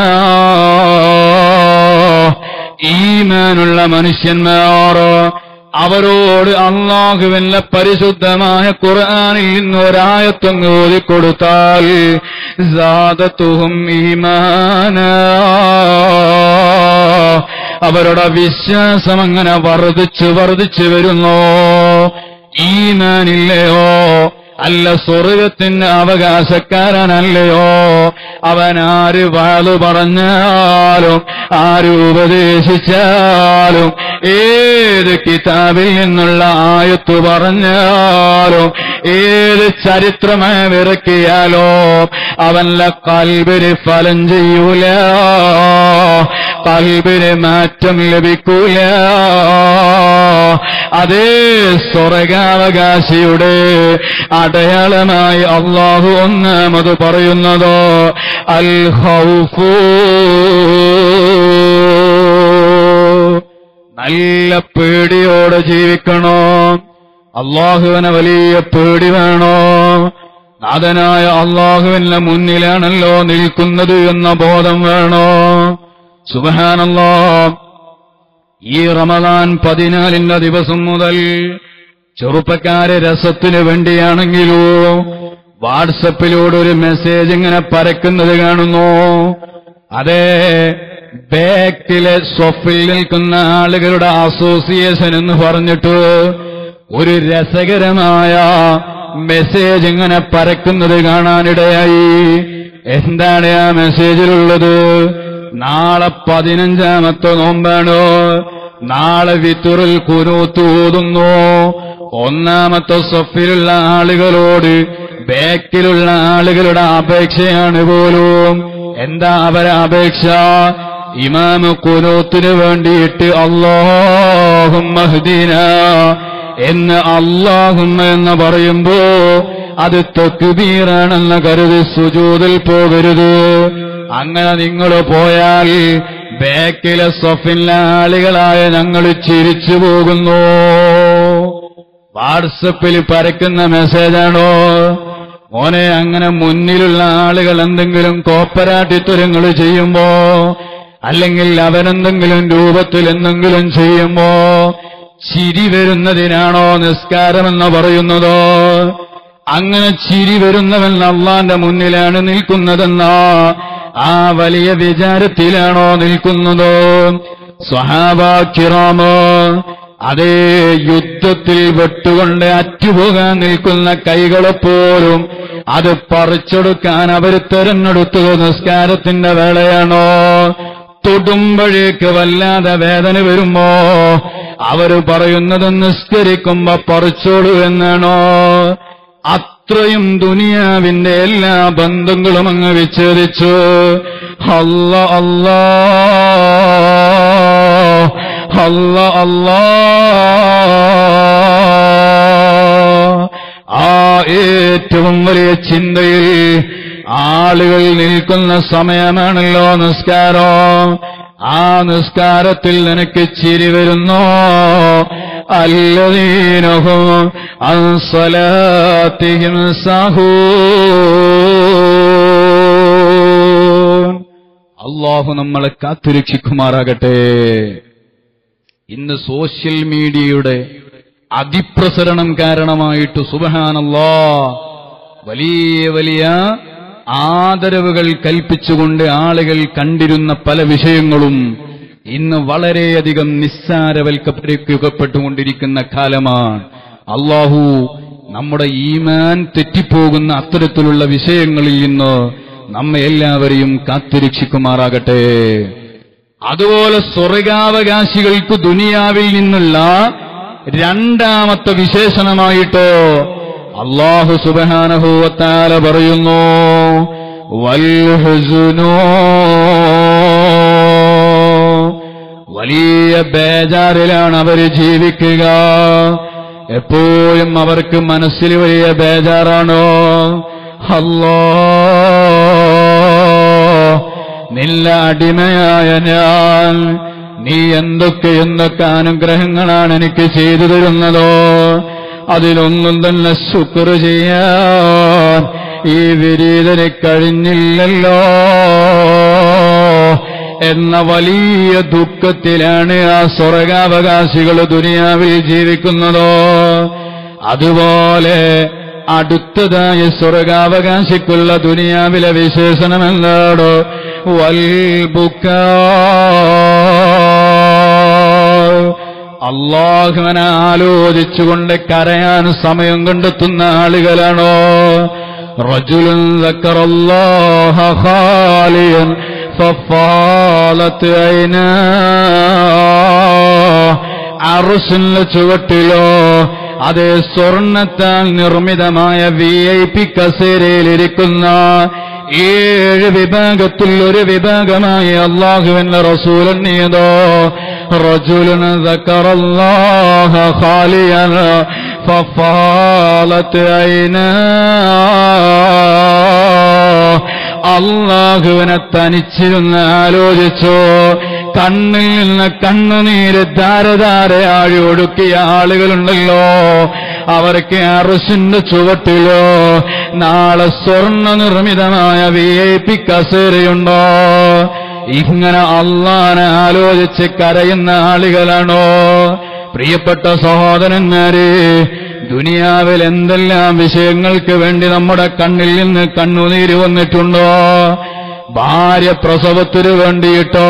ഈമാനുള്ള മനുഷ്യന്മാർ അവരോട് അള്ളാഹുവിന്റെ പരിശുദ്ധമായ ഖുർആനിൽ നിന്ന് ഒരായത്തൊങ്ങ് ഓതിക്കൊടുത്താൽ സാദത്തുഹും ഈമാന അവരുടെ വിശ്വാസം അങ്ങനെ വർദ്ധിച്ചു വർദ്ധിച്ചു വരുന്നു ഈമാനില്ലയോ? അല്ല സ്വർഗത്തിന് അവകാശക്കാരനല്ലയോ? അവൻ ആര് വാളു പറഞ്ഞാലും ആര് ഉപദേശിച്ചാലും ഏത് കിതാബിൽ നിന്നുള്ള ആയത്ത് പറഞ്ഞാലും ഏത് ചരിത്രമായി വിറക്കിയാലോ അവന്റെ കൽബിന് ഫലം ചെയ്യൂല. കൽബിന് മാറ്റം ലഭിക്കൂല അതേ സ്വർഗാവകാശിയുടെ അടയാളമായി അള്ളാഹു ഒന്നാമത് പറയുന്നതോ അൽ ഹൗഫൂ നല്ല പേടിയോടെ ജീവിക്കണോ? അള്ളാഹുവിനെ വലിയ പേടി വേണോ? നാഥനായ അള്ളാഹുവിന്റെ മുന്നിലാണല്ലോ നിൽക്കുന്നത് എന്ന ബോധം വേണോ? സുബഹാനല്ലോ. ഈ റമദാൻ പതിനാലിന്റെ ദിവസം മുതൽ ചെറുപ്പക്കാരെ രസത്തിനു വേണ്ടിയാണെങ്കിലോ വാട്സപ്പിലൂടെ ഒരു മെസ്സേജ് ഇങ്ങനെ പരക്കുന്നത് കാണുന്നു. അതെ ബേക്കിലെ സ്വഫിൽ നിൽക്കുന്ന ആളുകളുടെ അസോസിയേഷൻ എന്ന് പറഞ്ഞിട്ട് ഒരു രസകരമായ മെസ്സേജ് ഇങ്ങനെ പരക്കുന്നത് കാണാനിടയായി. എന്താണ് ആ മെസ്സേജിലുള്ളത്? നാളെ പതിനഞ്ചാമത്തെ നോമ്പാണ്? നാളെ വിത്തുറിൽ കുരുത്തൂതുന്നു ഒന്നാമത്തെ സഫിലുള്ള ആളുകളോട് ബാക്കിലുള്ള ആളുകളുടെ അപേക്ഷയാണ് പോലും. എന്താ അവരെ അപേക്ഷ? ഇമാമ് കുനൂത്തിന് വേണ്ടിയിട്ട് അള്ളാഹും മഹ്ദീന എന്ന് അള്ളാഹും എന്ന് പറയുമ്പോ അത് തെക്കുബീറാണെന്ന് കരുതി സുജൂതിൽ പോകരുത്. അങ്ങനെ നിങ്ങൾ പോയാൽ ബേക്കിലെ സഫിലെ ആളുകളായ ഞങ്ങൾ ചിരിച്ചു പോകുന്നു. വാട്സപ്പിൽ പരക്കുന്ന മെസ്സേജാണോ? മോനെ അങ്ങനെ മുന്നിലുള്ള ആളുകൾ എന്തെങ്കിലും കോപ്പരാട്ടിത്വരങ്ങൾ ചെയ്യുമ്പോ അല്ലെങ്കിൽ അവരെന്തെങ്കിലും രൂപത്തിൽ എന്തെങ്കിലും ചെയ്യുമ്പോ ചിരി വരുന്നതിനാണോ നിസ്കാരമെന്ന് പറയുന്നതോ? അങ്ങനെ ചിരി വരുന്നവൻ അള്ളാന്റെ മുന്നിലാണ് നിൽക്കുന്നതെന്നാ? ആ വലിയ വിചാരത്തിലാണോ നിൽക്കുന്നതോ? സ്വഹാബാക്കിറാമോ അതേ യുദ്ധത്തിൽ വെട്ടുകൊണ്ട് അറ്റുപോകാൻ നിൽക്കുന്ന കൈകളെപ്പോലും അത് പറിച്ചെടുക്കാൻ അവർ തെരഞ്ഞെടുത്തു. നിസ്കാരത്തിന്റെ വേളയാണോ? തൊടുമ്പോഴേക്ക് വല്ലാതെ വേദന വരുമോ? അവർ പറയുന്നത് നിസ്കരിക്കുമ്പോ പറിച്ചോളൂ എന്നാണോ? അത്രയും ദുനിയാവിന്റെ എല്ലാ ബന്ധങ്ങളും അങ്ങ് വിച്ഛേദിച്ചു. അല്ല അല്ലാ. അല്ല അല്ലാ. ആ ഏറ്റവും വലിയ ചിന്തയിൽ ആളുകൾ നിൽക്കുന്ന സമയമാണല്ലോ നിസ്കാരം. ആ നിസ്കാരത്തിൽ നിനക്ക് ചിരി വരുന്നോ. അല്ലതീനഹും അൻസലാത്തിഹിം സഹൂ. അള്ളാഹു നമ്മളെ കാത്തുരക്ഷിക്കുമാറാകട്ടെ. ഇന്ന് സോഷ്യൽ മീഡിയയുടെ അതിപ്രസരണം കാരണമായിട്ട് സുബഹാനല്ലാ വലിയ വലിയ ആദരവുകൾ കൽപ്പിച്ചുകൊണ്ട് ആളുകൾ കണ്ടിരുന്ന പല വിഷയങ്ങളും ഇന്ന് വളരെയധികം നിസ്സാരവൽക്കപ്പെട്ടുകൊണ്ടിരിക്കുന്ന കാലമാണ്. അള്ളാഹു നമ്മുടെ ഈമാൻ തെറ്റിപ്പോകുന്ന അത്തരത്തിലുള്ള വിഷയങ്ങളിൽ നിന്ന് നമ്മെ എല്ലാവരെയും കാത്തിരക്ഷിക്കുമാറാകട്ടെ. അതുപോലെ സ്വർഗാവകാശികൾക്ക് ദുനിയാവിൽ നിന്നുള്ള രണ്ടാമത്തെ വിശേഷണമായിട്ടോ അള്ളാഹു സുബഹാനഹൂവത്താല പറയുന്നു വൽഹുസുനോ വലിയ ബേജാറിലാണ് അവർ ജീവിക്കുക. എപ്പോഴും അവർക്ക് മനസ്സിൽ വലിയ ബേജാറാണോ? അല്ലോ നില്ല അടിമയായ ഞാൻ. നീ എന്തൊക്കെ എന്തൊക്കെ അനുഗ്രഹങ്ങളാണ് എനിക്ക് ചെയ്തു തരുന്നതോ? അതിലൊന്നും തന്നെ ശുക്ർ ചെയ്യാൻ ഈ വിരീതനെ കഴിഞ്ഞില്ലല്ലോ. എന്ന വലിയ ദുഃഖത്തിലാണ് ആ സ്വർഗാവകാശികൾ ദുനിയാവിൽ ജീവിക്കുന്നതോ. അതുപോലെ അടുത്തതായ സ്വർഗാവകാശിക്കുള്ള ദുനിയാവിലെ വിശേഷണം എന്താടോ വൽബുക്ക അള്ളാഹുവനെ ആലോചിച്ചുകൊണ്ട് കരയാൻ സമയം കണ്ടെത്തുന്ന ആളുകളാണോ? റജുലൻ ففالت عيناه അറുസിന്റെ ചുവട്ടിലോ അതേ സ്വർണത്താൽ നിർമ്മിതമായ വി ഐ പി കസേരയിലിരിക്കുന്ന ഏഴ് വിഭാഗത്തിൽ ഒരു വിഭാഗമായി അള്ളാഹുവിന്റെ റസൂൽ എണ്ണിയതോ റജുലൻ ذكر الله خاليا ففالت عيناه അള്ളാഹുവിനെ തനിച്ചിരുന്ന് ആലോചിച്ചോ. കണ്ണിൽ നിന്ന് കണ്ണുനീര് ധാരധാരയാഴി ഒടുക്കിയ ആളുകളുണ്ടല്ലോ. അവർക്ക് അറുസിന്റെ ചുവട്ടിലോ നാളെ സ്വർണ നിർമ്മിതമായ വി ഐ പി കസേരയുണ്ടോ? ഇങ്ങനെ അള്ളാനെ ആലോചിച്ച് കരയുന്ന ആളുകളാണോ? പ്രിയപ്പെട്ട സഹോദരന്മാരെ ദുനിയാവിൽ എന്തെല്ലാം വിഷയങ്ങൾക്ക് വേണ്ടി നമ്മുടെ കണ്ണിൽ നിന്ന് കണ്ണുനീര് വന്നിട്ടുണ്ടോ? ഭാര്യ പ്രസവത്തിനു വേണ്ടിയിട്ടോ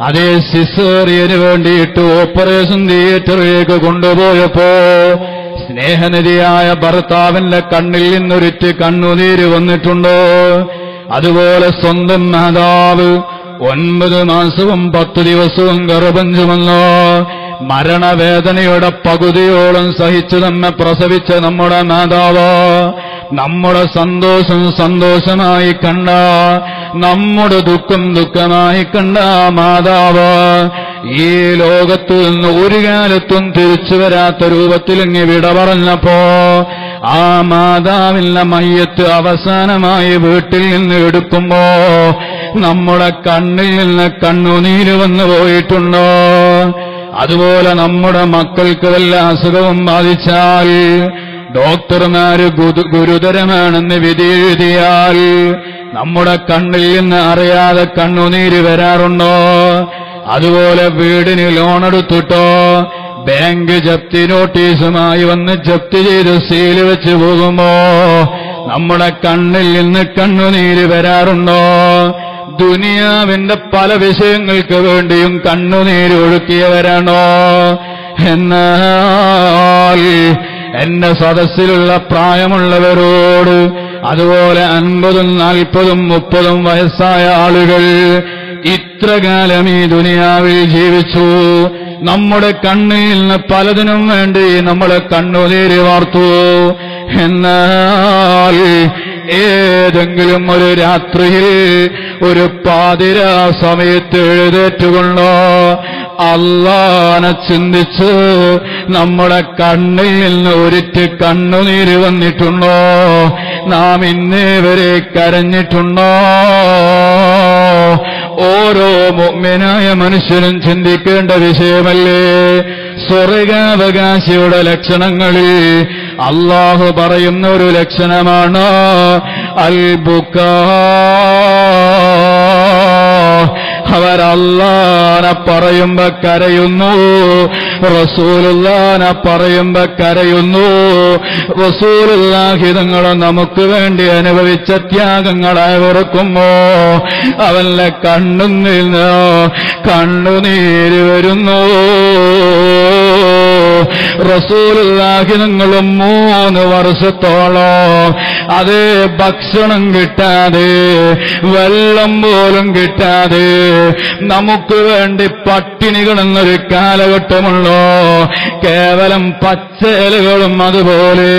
അതേ സിസേറിയന് വേണ്ടിയിട്ട് ഓപ്പറേഷൻ തിയേറ്ററിലേക്ക് കൊണ്ടുപോയപ്പോ സ്നേഹനിധിയായ ഭർത്താവിന്റെ കണ്ണിൽ നിന്നൊരിറ്റ് കണ്ണുനീര് വന്നിട്ടുണ്ടോ? അതുപോലെ സ്വന്തം മാതാവ് ഒൻപത് മാസവും പത്ത് ദിവസവും ഗർഭം ചുമന്നോ? മരണവേദനയുടെ പകുതിയോളം സഹിച്ചു നമ്മെ പ്രസവിച്ച നമ്മുടെ മാതാവ് നമ്മുടെ സന്തോഷം സന്തോഷമായി കണ്ട നമ്മുടെ ദുഃഖം ദുഃഖമായി കണ്ട മാതാവ് ഈ ലോകത്തു നിന്ന് ഒരു കാലത്തും തിരിച്ചു വരാത്ത രൂപത്തിൽ ഇങ്ങ് വിട പറഞ്ഞപ്പോ ആ മാതാവിന്റെ മയ്യത്ത് അവസാനമായി വീട്ടിൽ നിന്ന് എടുക്കുമ്പോ നമ്മുടെ കണ്ണിൽ നിന്ന് കണ്ണുനീര് വന്നു പോയിട്ടുണ്ടോ? അതുപോലെ നമ്മുടെ മക്കൾക്ക് വല്ല അസുഖവും ബാധിച്ചാൽ ഡോക്ടർമാര് ഗുരു- ഗുരുതരമാണെന്ന് വിധി എഴുതിയാൽ നമ്മുടെ കണ്ണിൽ നിന്ന് അറിയാതെ കണ്ണുനീര് വരാറുണ്ടോ? അതുപോലെ വീടിന് ലോണെടുത്തിട്ടോ? ബാങ്ക് ജപ്തി നോട്ടീസുമായി വന്ന് ജപ്തി ചെയ്ത് സീൽ വെച്ച് പോകുമ്പോ നമ്മുടെ കണ്ണിൽ നിന്ന് കണ്ണുനീര് വരാറുണ്ടോ? ദുനിയാവിന്റെ പല വിഷയങ്ങൾക്ക് വേണ്ടിയും കണ്ണുനീരൊഴുക്കിയവരാണോ എന്നാൽ എന്റെ സദസ്സിലുള്ള പ്രായമുള്ളവരോട് അതുപോലെ അൻപതും നാൽപ്പതും മുപ്പതും വയസ്സായ ആളുകൾ ഇത്ര കാലം ഈ ദുനിയാവിൽ ജീവിച്ചു. നമ്മുടെ കണ്ണിൽ നിന്ന് പലതിനും വേണ്ടി നമ്മളെ കണ്ണുനീര് വാർത്തു. എന്നാൽ ഏതെങ്കിലും ഒരു രാത്രിയിൽ ഒരു പാതിരാ സമയത്ത് എഴുതേറ്റുകൊണ്ടോ? അള്ളാനെ ചിന്തിച്ച് നമ്മുടെ കണ്ണിൽ നിന്ന് ഒരിറ്റ് കണ്ണുനീര് വന്നിട്ടുണ്ടോ? നാം ഇന്നേ വരെ കരഞ്ഞിട്ടുണ്ടോ? ഓരോ മൊമ്മനായ മനുഷ്യനും ചിന്തിക്കേണ്ട വിഷയമല്ലേ? സ്വർഗാവകാശിയുടെ ലക്ഷണങ്ങളിൽ അള്ളാഹു പറയുന്ന ഒരു ലക്ഷണമാണ് അൽബുക്ക അവരല്ലാനെ പറയുമ്പോ കരയുന്നു. റസൂലുല്ലാനെ പറയുമ്പോ കരയുന്നു. റസൂലുല്ലാഹിതങ്ങളെ നമുക്ക് വേണ്ടി അനുഭവിച്ച ത്യാഗങ്ങളെ വെറുക്കുമ്പോ അവന്റെ കണ്ണുനിന്നോ കണ്ണുനീര് വരുന്നു. റസൂലുള്ളാഹി നിങ്ങളും മൂന്ന് വർഷത്തോളം അതേ ഭക്ഷണം കിട്ടാതെ വെള്ളം പോലും കിട്ടാതെ നമുക്ക് വേണ്ടി പട്ടിണി കിടന്നൊരു കാലഘട്ടമുള്ളോ കേവലം പച്ചലുകളും അതുപോലെ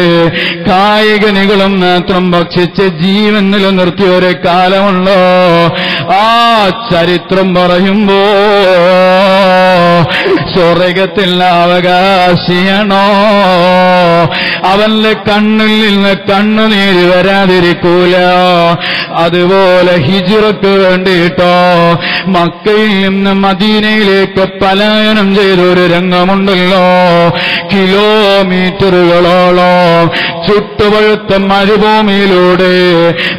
കായികനികളും മാത്രം ഭക്ഷിച്ച് ജീവൻ നിലനിർത്തിയ ഒരു കാലമുള്ളോ ആ ചരിത്രം പറയുമ്പോ സ്വർഗത്തിൽ അവകാശിയാണോ അവന്റെ കണ്ണിൽ നിന്ന് കണ്ണുനീര് വരാതിരിക്കൂല. അതുപോലെ ഹിജുറക്ക് വേണ്ടിയിട്ടോ മക്കയിൽ നിന്ന് മദീനയിലേക്ക് പലായനം ചെയ്തൊരു രംഗമുണ്ടല്ലോ. കിലോമീറ്ററുകളോളം ചുട്ടുപഴുത്ത മരുഭൂമിയിലൂടെ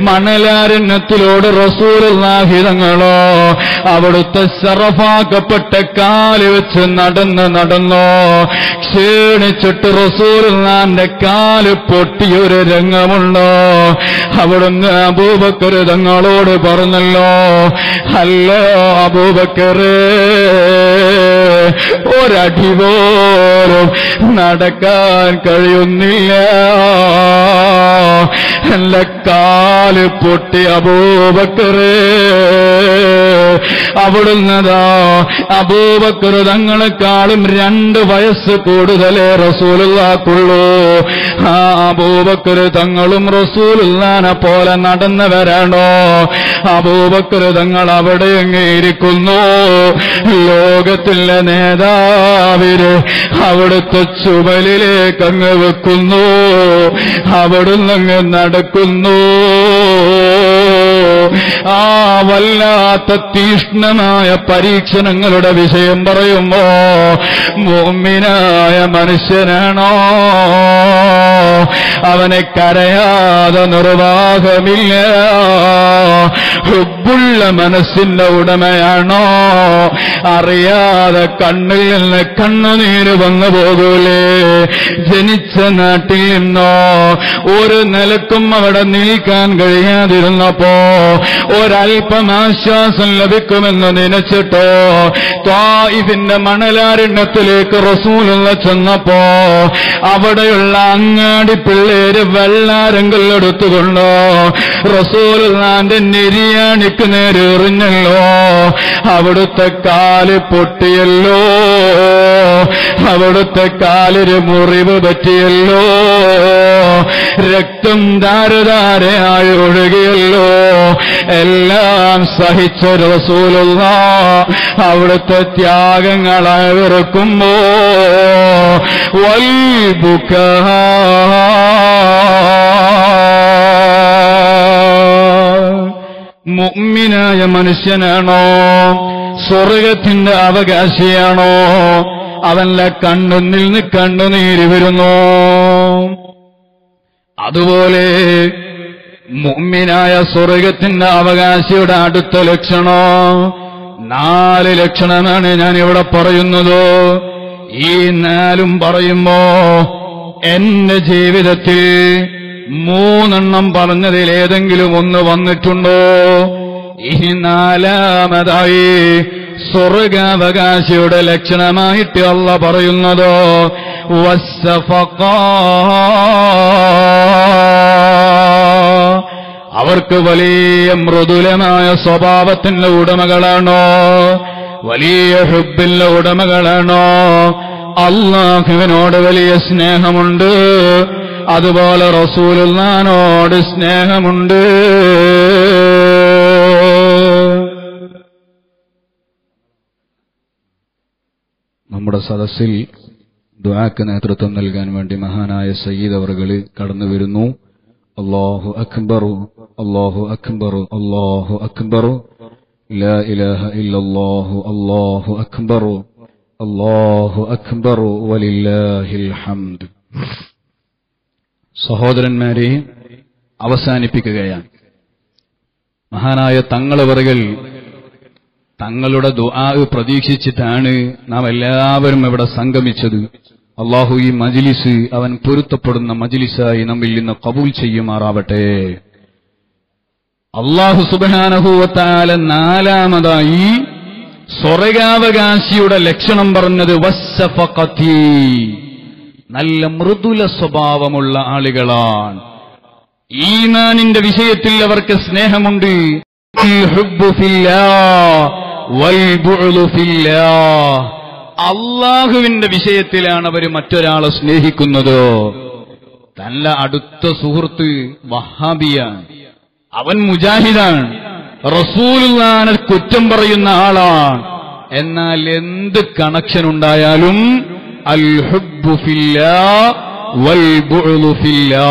മണലാരണ്യത്തിലൂടെ റസൂലാഹിതങ്ങളോ അവിടുത്തെ ശറഫാക്കപ്പെട്ട കാൽ വെച്ച് നടന്ന് നടന്നോ ക്ഷീണിച്ചിട്ട് റസൂലിന്റെ കാൽ പൊട്ടിയൊരു രംഗമുണ്ടോ? അവിടുന്ന് അബൂബക്കർ തങ്ങളോട് പറഞ്ഞല്ലോ അല്ലോ അബൂബക്കര് ഒരടി പോലും നടക്കാൻ കഴിയുന്നില്ല. കാ കാൽ പൊട്ടി അബൂബക്കറേ. അവിടുന്നതാ അബൂബക്കർ തങ്ങളെക്കാളും രണ്ട് വയസ്സ് കൂടുതലേ റസൂലുള്ളാക്കുള്ളൂ. ആ അബൂബക്കർ തങ്ങളും റസൂലുള്ളാനെ പോലെ നടന്നവരാണോ? അബൂബക്കർ തങ്ങൾ അവിടെ ഇരിക്കുന്നു? ലോകത്തിലെ നേതാവിര് അവിടുത്തെ ചുമലിലേക്ക് അങ്ങ് വെക്കുന്നു. അവിടുന്ന് അങ്ങ് നടക്കുന്നു. ആ വല്ലാത്ത തീഷ്ണമായ പരീക്ഷണങ്ങളുടെ വിഷയം പറയുമ്പോ മോമിനായ മനുഷ്യനാണോ? അവനെ കരയാതെ നിർവാഹമില്ല. ഹുബുള്ള മനസ്സിന്റെ ഉടമയാണോ? അറിയാതെ കണ്ണിൽ നിന്ന് കണ്ണുനീര് വന്നു പോകൂലേ. ജനിച്ച നാട്ടിൽ നിന്നോ? ഒരു നിലക്കും അവിടെ നീക്കാൻ കഴിയാതിരുന്നപ്പോ ഒരൽപ്പം ആശ്വാസം ലഭിക്കുമെന്ന് നനച്ചിട്ടോ ത്വായിഫിന്റെ മണലാരണ്യത്തിലേക്ക് റസൂലുള്ള ചെന്നപ്പോ അവിടെയുള്ള അങ്ങാടി പിള്ളേര് വെള്ളാരങ്കൽ എടുത്തുകൊണ്ടോ റസൂലുള്ളാന്റെ നെരിയാണിക്ക് നേരെ എറിഞ്ഞല്ലോ അവിടുത്തെ കാൽ പൊട്ടിയല്ലോ. അവിടുത്തെ കാലിന് മുറിവ് പറ്റിയല്ലോ. രക്തം ധാരധാരയായി ഒഴുകിയല്ലോ. എല്ലാം സഹിച്ച റസൂലുള്ള. അവിടുത്തെ ത്യാഗങ്ങളായി വെറുക്കുമ്പോ വൽബുക്ക മുഅ്മിനായ മനുഷ്യനാണോ? സ്വർഗത്തിന്റെ അവകാശിയാണോ? അവന്റെ കണ്ണുനിൽ നിന്ന് കണ്ണുനീര് വരുന്നു. അതുപോലെ മുമ്മിനായ സ്വർഗത്തിന്റെ അവകാശിയുടെ അടുത്ത ലക്ഷണോ നാല് ലക്ഷണമാണ് ഞാൻ ഇവിടെ പറയുന്നത്. ഈ നാലും പറയുമ്പോ എന്റെ ജീവിതത്തിൽ മൂന്നെണ്ണം പറഞ്ഞതിൽ ഏതെങ്കിലും ഒന്ന് വന്നിട്ടുണ്ടോ? ഇനി നാലാമതായി സ്വർഗാവകാശിയുടെ ലക്ഷണമായിട്ട് അല്ല പറയുന്നതോ അവർക്ക് വലിയ മൃദുലമായ സ്വഭാവത്തിന്റെ ഉടമകളാണോ? വലിയ ഹുബിന്റെ ഉടമകളാണോ? അള്ളാഹുവിനോട് വലിയ സ്നേഹമുണ്ട്. അതുപോലെ റസൂലുള്ളാനോട് സ്നേഹമുണ്ട്. നമ്മുടെ സദസ്സിൽ ദുആക്ക് നേതൃത്വം നൽകാൻ വേണ്ടി മഹാനായ സയ്യിദ് അവർകൾ കടന്നു വരുന്നു. അള്ളാഹു അക്ബറു അള്ളാഹു അക്ബറു അള്ളാഹു അക്ബറു. ലാ ഇലാഹ ഇല്ലല്ലാഹു അള്ളാഹു അക്ബറു. അള്ളാഹു അക്ബറു വലില്ലാഹിൽ ഹംദ്. സഹോദരന്മാരെ അവസാനിപ്പിക്കുകയാണ്. മഹാനായ തങ്ങളവറുകൾ തങ്ങളുടെ ദുആ പ്രതീക്ഷിച്ചിട്ടാണ് നാം എല്ലാവരും ഇവിടെ സംഗമിച്ചത്. അള്ളാഹു ഈ മജിലിസ് അവൻ പൊരുത്തപ്പെടുന്ന മജിലിസായി നമ്മിൽ നിന്ന് കബൂൽ ചെയ്യുമാറാവട്ടെ. അള്ളാഹു സുബാനഹുവത്താല നാലാമതായി സ്വർഗാവകാശിയുടെ ലക്ഷണം പറഞ്ഞത് വസ്സഫത്തി നല്ല മൃദുല സ്വഭാവമുള്ള ആളുകളാണ്. ഈമാനിന്റെ വിഷയത്തിൽ അവർക്ക് സ്നേഹമുണ്ട്. الحب في الله والبعد في الله അള്ളാഹുവിന്റെ വിഷയത്തിലാണ് അവർ മറ്റൊരാളെ സ്നേഹിക്കുന്നത് നല്ല അടുത്ത സുഹൃത്ത് വഹാബിയാണ് അവൻ മുജാഹിദാണ് റസൂലുള്ളാനെ കുറ്റം പറയുന്ന ആളാണ് എന്നാൽ എന്ത് കണക്ഷൻ ഉണ്ടായാലും അൽ ഹുബ്ബു ഫില്ലാ വൽ ബുഅ്ദു ഫില്ലാ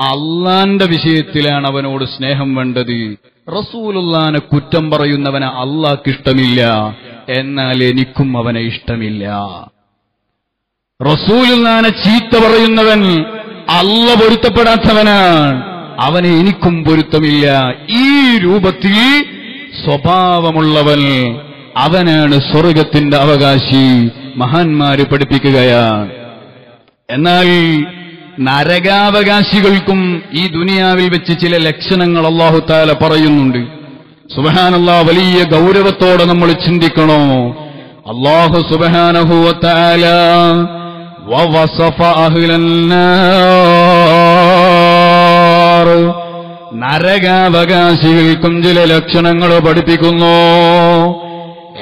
അള്ളാന്റെ വിഷയത്തിലാണ് അവനോട് സ്നേഹം വേണ്ടത്. റസൂലുള്ളാനെ കുറ്റം പറയുന്നവനെ അള്ളാഹ്ക്ക് ഇഷ്ടമില്ല എന്നാൽ എനിക്കും അവനെ ഇഷ്ടമില്ല. റസൂലുള്ളാനെ ചീത്ത പറയുന്നവൻ അല്ല പൊരുത്തപ്പെടാത്തവനാണ്. അവനെ എനിക്കും പൊരുത്തമില്ല. ഈ രൂപത്തിൽ സ്വഭാവമുള്ളവൻ അവനാണ് സ്വർഗത്തിന്റെ അവകാശി. മഹാന്മാര് പഠിപ്പിക്കുകയാണ്. എന്നാൽ നരകാവകാശികൾക്കും ഈ ദുനിയാവിൽ വെച്ച് ചില ലക്ഷണങ്ങൾ അള്ളാഹുത്താല പറയുന്നുണ്ട്. സുബഹാനല്ലാ വലിയ ഗൗരവത്തോടെ നമ്മൾ ചിന്തിക്കണോ? അള്ളാഹു സുബഹാനഹുവത്താല നരകാവകാശികൾക്കും ചില ലക്ഷണങ്ങൾ പഠിപ്പിക്കുന്നു.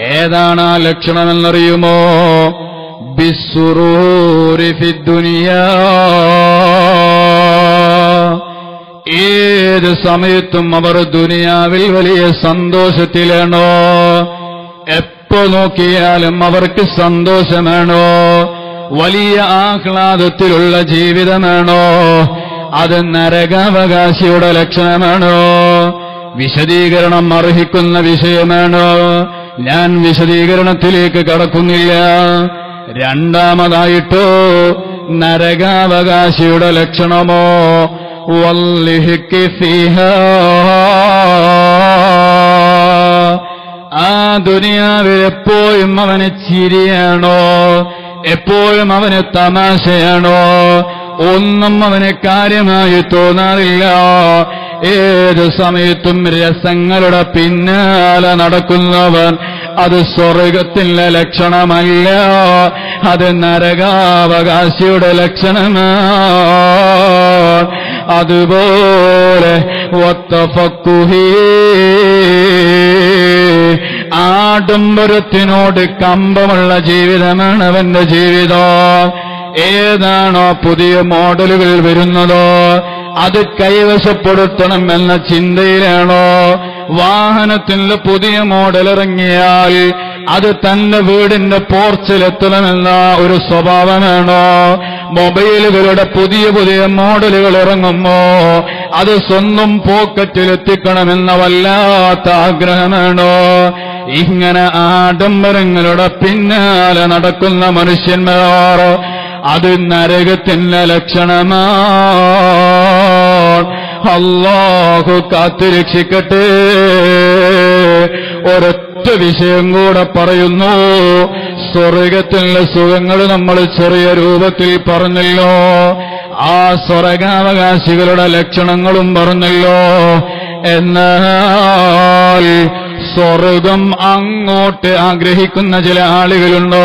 ഏതാണ് ആ ലക്ഷണമെന്നറിയുമോ? ബിസുറൂരി الدنيا. ഏത് സമയത്തും അവർ ദുനിയാവിൽ വലിയ സന്തോഷത്തിലാണോ? എപ്പോ നോക്കിയാലും അവർക്ക് സന്തോഷമാണോ? വലിയ ആഹ്ലാദത്തിലുള്ള ജീവിതമാണോ? അത് നരകാവകാശിയുടെ ലക്ഷണമാണോ? വിശദീകരണം അർഹിക്കുന്ന വിഷയമാണോ? ഞാൻ വിശദീകരണത്തിലേക്ക് കടക്കുന്നില്ല. രണ്ടാമതായിട്ടോ നരകാവകാശിയുടെ ലക്ഷണമോ? വല്ലിഹിക്ക് സിഹ ആ ദുനിയാവിൽ എപ്പോഴും അവന് ചിരിയാണോ? എപ്പോഴും അവന് തമാശയാണോ? ഒന്നും അവന് കാര്യമായി തോന്നാറില്ല. ഏത് സമയത്തും രസങ്ങളുടെ പിന്നാലെ നടക്കുന്നവൻ അത് സ്വർഗത്തിന്റെ ലക്ഷണമല്ല. അത് നരകാവകാശിയുടെ ലക്ഷണമാണ് അതുപോലെ ഒത്തഫക്കുഹീ ആഡംബരത്തിനോട് കമ്പമുള്ള ജീവിതമാണ് അവന്റെ ജീവിതം. ഏതാണോ പുതിയ മോഡലുകൾ വരുന്നതോ അത് കൈവശപ്പെടുത്തണം എന്ന ചിന്തയിലാണോ? വാഹനത്തിൽ പുതിയ മോഡൽ ഇറങ്ങിയാൽ അത് തന്റെ വീടിന്റെ പോർച്ചിലെത്തണമെന്ന ഒരു സ്വഭാവമാണോ? മൊബൈലുകളുടെ പുതിയ പുതിയ മോഡലുകൾ ഇറങ്ങുമ്പോ അത് സ്വന്തം പോക്കറ്റിലെത്തിക്കണമെന്ന വല്ലാത്ത ആഗ്രഹമാണോ? ഇങ്ങനെ ആഡംബരങ്ങളുടെ പിന്നാലെ നടക്കുന്ന മനുഷ്യന്മാർ അത് നരകത്തിന്റെ ലക്ഷണമാണ്. അള്ളാഹു കാത്തുരക്ഷിക്കട്ടെ ഒരൊറ്റ വിഷയം കൂടെ പറയുന്നു. സ്വർഗത്തിലുള്ള സുഖങ്ങൾ നമ്മൾ ചെറിയ രൂപത്തിൽ പറഞ്ഞല്ലോ. ആ സ്വർഗാവകാശികളുടെ ലക്ഷണങ്ങളും പറഞ്ഞല്ലോ. എന്നാൽ സ്വർഗം അങ്ങോട്ട് ആഗ്രഹിക്കുന്ന ചില ആളുകളുണ്ടോ?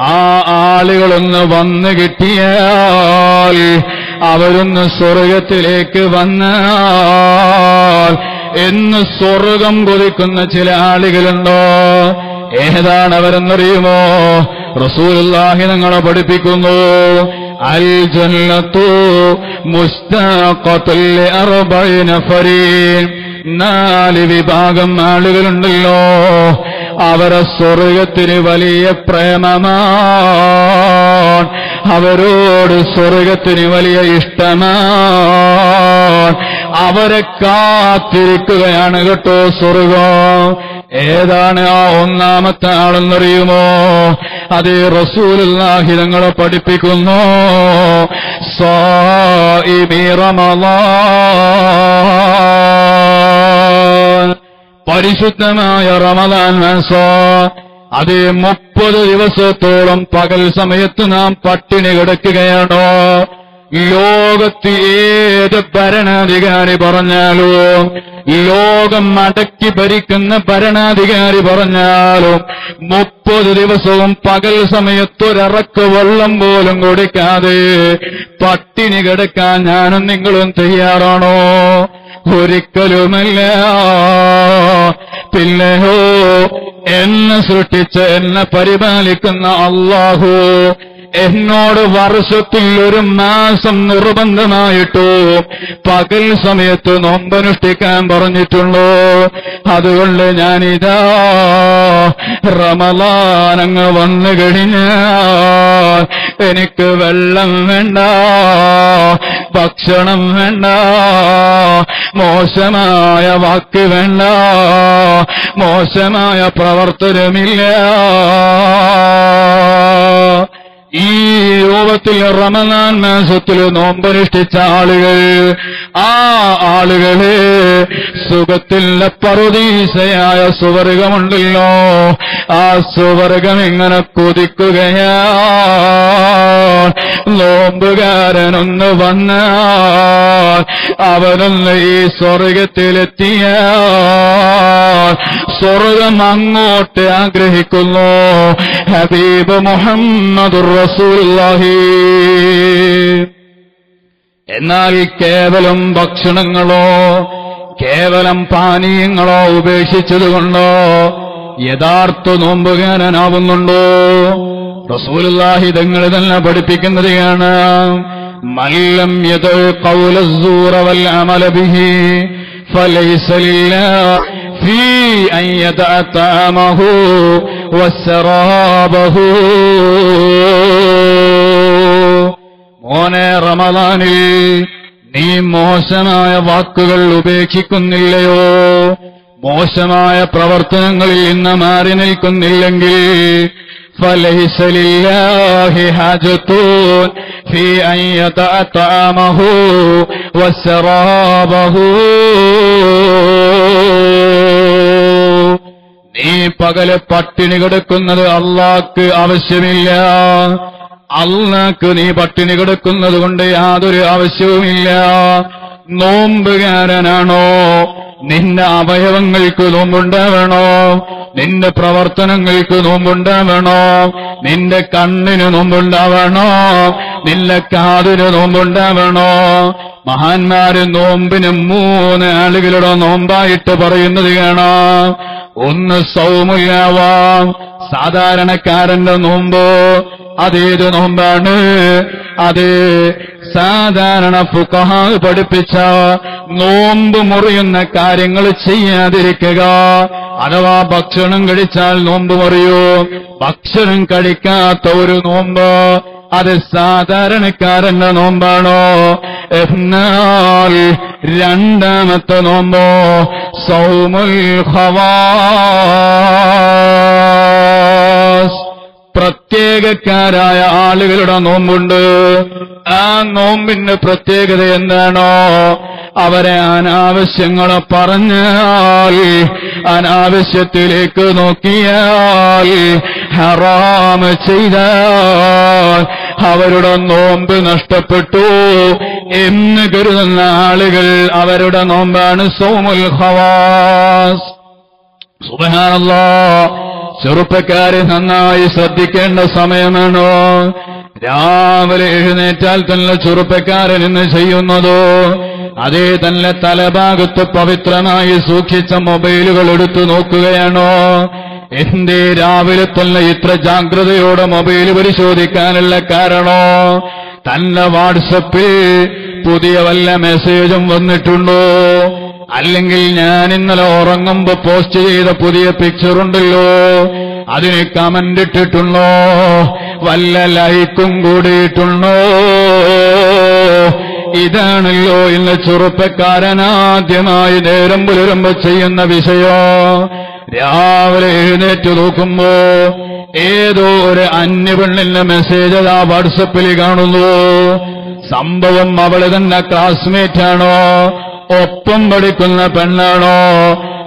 ആ ആളുകളൊന്ന് വന്നു കിട്ടിയാൽ അവരൊന്ന് സ്വർഗത്തിലേക്ക് വന്നാൽ എന്ന് സ്വർഗം കൊതിക്കുന്ന ചില ആളുകളുണ്ടോ? ഏതാണ് അവരെന്നറിയുമോ? റസൂലുള്ളാഹി നിങ്ങളെ പഠിപ്പിക്കുന്നു. അൽ ജന്നത്തു മുസ്താഖത്തുൽ അർബഈന ഫരീൻ. നാല് വിഭാഗം ആളുകളുണ്ടല്ലോ. അവരെ സ്വർഗത്തിന് വലിയ പ്രേമമാണ്. അവരോട് സ്വർഗത്തിന് വലിയ ഇഷ്ടമാണ്. അവരെ കാത്തിരിക്കുകയാണ് കേട്ടോ സ്വർഗം. ഏതാണ് ആ ഒന്നാമത്തെ ആളെന്നറിയുമോ? അത് റസൂലുള്ളാഹി തങ്ങളെ പഠിപ്പിക്കുന്നു. സായിബി റമളാൻ പരിശുദ്ധമായ റമദാൻ മാസോ അത് മുപ്പത് ദിവസത്തോളം പകൽ സമയത്ത് നാം പട്ടിണി കിടക്കുകയാണോ? ലോകത്ത് ഏത് ഭരണാധികാരി പറഞ്ഞാലും ലോകം അടക്കി ഭരിക്കുന്ന ഭരണാധികാരി പറഞ്ഞാലും മുപ്പത് ദിവസവും പകൽ സമയത്തൊരറക്ക് വെള്ളം പോലും കൊടുക്കാതെ പട്ടിണി കിടക്കാൻ ഞാനും നിങ്ങളും തയ്യാറാണോ? ഒരിക്കലുമല്ല. പിന്നെയോ എന്നെ സൃഷ്ടിച്ച് എന്നെ പരിപാലിക്കുന്ന അള്ളാഹു എന്നോട് വർഷത്തിൽ ഒരു മാസം നിർബന്ധമായിട്ടോ പകൽ സമയത്ത് നോമ്പനുഷ്ഠിക്കാൻ പറഞ്ഞിട്ടുള്ളൂ. അതുകൊണ്ട് ഞാനിതാ റമലാനങ്ങ് വന്നു കഴിഞ്ഞാൽ എനിക്ക് വെള്ളം വേണ്ട ഭക്ഷണം വേണ്ട മോശമായ വാക്ക് വേണ്ട മോശമായ പ്രവർത്തനമില്ല. ഈ രൂപത്തിൽ റമദാൻ മാസത്തിൽ നോമ്പനുഷ്ഠിച്ച ആളുകൾ ആ ആളുകളെ സുഖത്തില്ല പറുദീസയായ സുവർഗമുണ്ടല്ലോ. ആ സുവർഗം ഇങ്ങനെ കൊതിക്കുകയാ നോമ്പുകാരനൊന്ന് വന്നാൽ അവനൊന്ന് ഈ സ്വർഗത്തിലെത്തിയ സ്വർഗം അങ്ങോട്ട് ആഗ്രഹിക്കുന്നു. ഹബീബ് മുഹമ്മദ് റസൂലുള്ളാഹി. എന്നാൽ കേവലം ഭക്ഷണങ്ങളോ കേവലം പാനീയങ്ങളോ ഉപേക്ഷിച്ചതുകൊണ്ടോ യഥാർത്ഥ നോമ്പുകാരനാവുന്നുണ്ടോ റസൂലുള്ളാഹി തങ്ങൾ തന്നെ പഠിപ്പിക്കുന്നതാണ് മല്ലം യദ് ഖൗലസ്സൂറ വൽ അമല ബിഹി ഫലൈസ ലില്ലാഹ് في أن يدع طعامه وسرابه മോനെ റമദാനിൽ നീ മോശമായ വാക്കുകൾ ഉപേക്ഷിക്കുന്നില്ലയോ മോശമായ പ്രവർത്തനങ്ങളിൽ നിന്ന് മാറി നിൽക്കുന്നില്ലെങ്കിൽ فليس لله حاجة في أن يدع طعامه وسرابه നീ പകല് പട്ടിണി കിടക്കുന്നത് അള്ളാക്ക് ആവശ്യമില്ല അള്ളാക്ക് നീ പട്ടിണി കിടക്കുന്നത് കൊണ്ട് യാതൊരു ആവശ്യവുമില്ല. നോമ്പുകാരനാണോ? നിന്റെ അവയവങ്ങൾക്ക് നോമ്പുണ്ടാവണോ? നിന്റെ പ്രവർത്തനങ്ങൾക്ക് നോമ്പുണ്ടാവണോ? നിന്റെ കണ്ണിന് നോമ്പുണ്ടാവണോ? നിന്റെ കാതിന് നോമ്പുണ്ടാവണോ? മഹാന്മാര് നോമ്പിന് മൂന്ന് ആളുകളുടെ നോമ്പായിട്ട് പറയുന്നത് കാണാം. ഒന്ന് സൗമ്യാവാം. സാധാരണക്കാരന്റെ നോമ്പ് അതേത് നോമ്പാണ്? അതേ സാധാരണ ഫുക്കഹ പഠിപ്പിച്ച നോമ്പ് മുറിയുന്ന കാര്യങ്ങൾ ചെയ്യാതിരിക്കുക. അഥവാ ഭക്ഷണം കഴിച്ചാൽ നോമ്പ് മുറിയൂ. ഭക്ഷണം കഴിക്കാത്ത ഒരു നോമ്പ് അത് സാധാരണക്കാരന്റെ നോമ്പാണോ? എന്നാൽ രണ്ടാമത്തെ നോമ്പോ സൗമുൽ ഖവാസ്. പ്രത്യേകക്കാരായ ആളുകളുടെ നോമ്പുണ്ട്. ആ നോമ്പിന്റെ പ്രത്യേകത എന്താണോ? അവരെ അനാവശ്യങ്ങളെ പറഞ്ഞാൽ അനാവശ്യത്തിലേക്ക് നോക്കിയാൽ ഹറാമ് ചെയ്താൽ അവരുടെ നോമ്പ് നഷ്ടപ്പെട്ടു എന്ന് കരുതുന്ന ആളുകൾ അവരുടെ നോമ്പാണ് സോമുൽ ഹവാസ് സുബഹാനല്ലാ. ചെറുപ്പക്കാരെ നന്നായി ശ്രദ്ധിക്കേണ്ട സമയമാണോ? രാവിലെ എഴുന്നേറ്റാൽ തന്നെ ചെറുപ്പക്കാരൻ ഇന്ന് ചെയ്യുന്നതോ? അതേ തന്നെ തലഭാഗത്ത് പവിത്രമായി സൂക്ഷിച്ച മൊബൈലുകൾ എടുത്തു നോക്കുകയാണോ? എന്തേ രാവിലെ തന്നെ ഇത്ര ജാഗ്രതയോടെ മൊബൈൽ പരിശോധിക്കാനുള്ള കാരണോ? തന്നെ വാട്സപ്പിൽ പുതിയ വല്ല മെസ്സേജും വന്നിട്ടുണ്ടോ? അല്ലെങ്കിൽ ഞാൻ ഇന്നലെ ഉറങ്ങുമ്പോ പോസ്റ്റ് ചെയ്ത പുതിയ പിക്ചർ ഉണ്ടല്ലോ. അതിന് കമന്റ് ഇട്ടിട്ടുണ്ടോ? വല്ല ലൈക്കും കൂടിയിട്ടുണ്ടോ? ഇതാണല്ലോ ഇന്ന് ചെറുപ്പക്കാരനാദ്യമായി നേരം പുലരുമ്പോ ചെയ്യുന്ന വിഷയോ. രാവിലെ എഴുന്നേറ്റ് നോക്കുമ്പോ ഏതോ ഒരു അന്യപെണ്ണിന്റെ മെസ്സേജ് ആ വാട്സപ്പിൽ കാണുന്നു. സംഭവം അവൾ തന്നെ ക്ലാസ്മേറ്റ് ആണോ? ഒപ്പം പഠിക്കുന്ന പെണ്ണാണോ?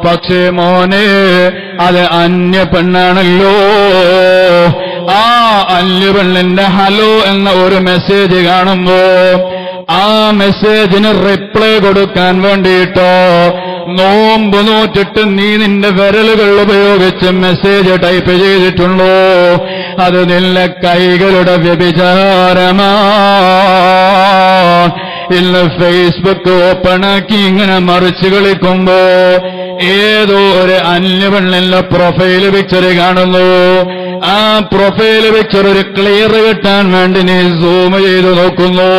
പക്ഷേ മോനെ അത് അന്യ പെണ്ണാണല്ലോ. ആ അന്യ പെണ്ണിന്റെ ഹലോ എന്ന ഒരു മെസ്സേജ് കാണുമ്പോ ആ മെസ്സേജിന് റിപ്ലൈ കൊടുക്കാൻ വേണ്ടിയിട്ടോ? നോമ്പ് നോറ്റിട്ട് നീ നിന്റെ വിരലുകൾ ഉപയോഗിച്ച് മെസ്സേജ് ടൈപ്പ് ചെയ്തിട്ടുണ്ടോ? അത് നിന്റെ കൈകളുടെ വ്യഭിചാരമാണ് ഇന്ന് ഫേസ്ബുക്ക് ഓപ്പണാക്കി ഇങ്ങനെ മറിച്ച് കളിക്കുമ്പോ ഏതോ ഒരു അന്യപെണ്ണിന്റെ പ്രൊഫൈൽ പിക്ചർ കാണുന്നു. ആ പ്രൊഫൈൽ പിക്ചർ ഒരു ക്ലിയർ കിട്ടാൻ വേണ്ടി നീ സൂം ചെയ്തു നോക്കുന്നു.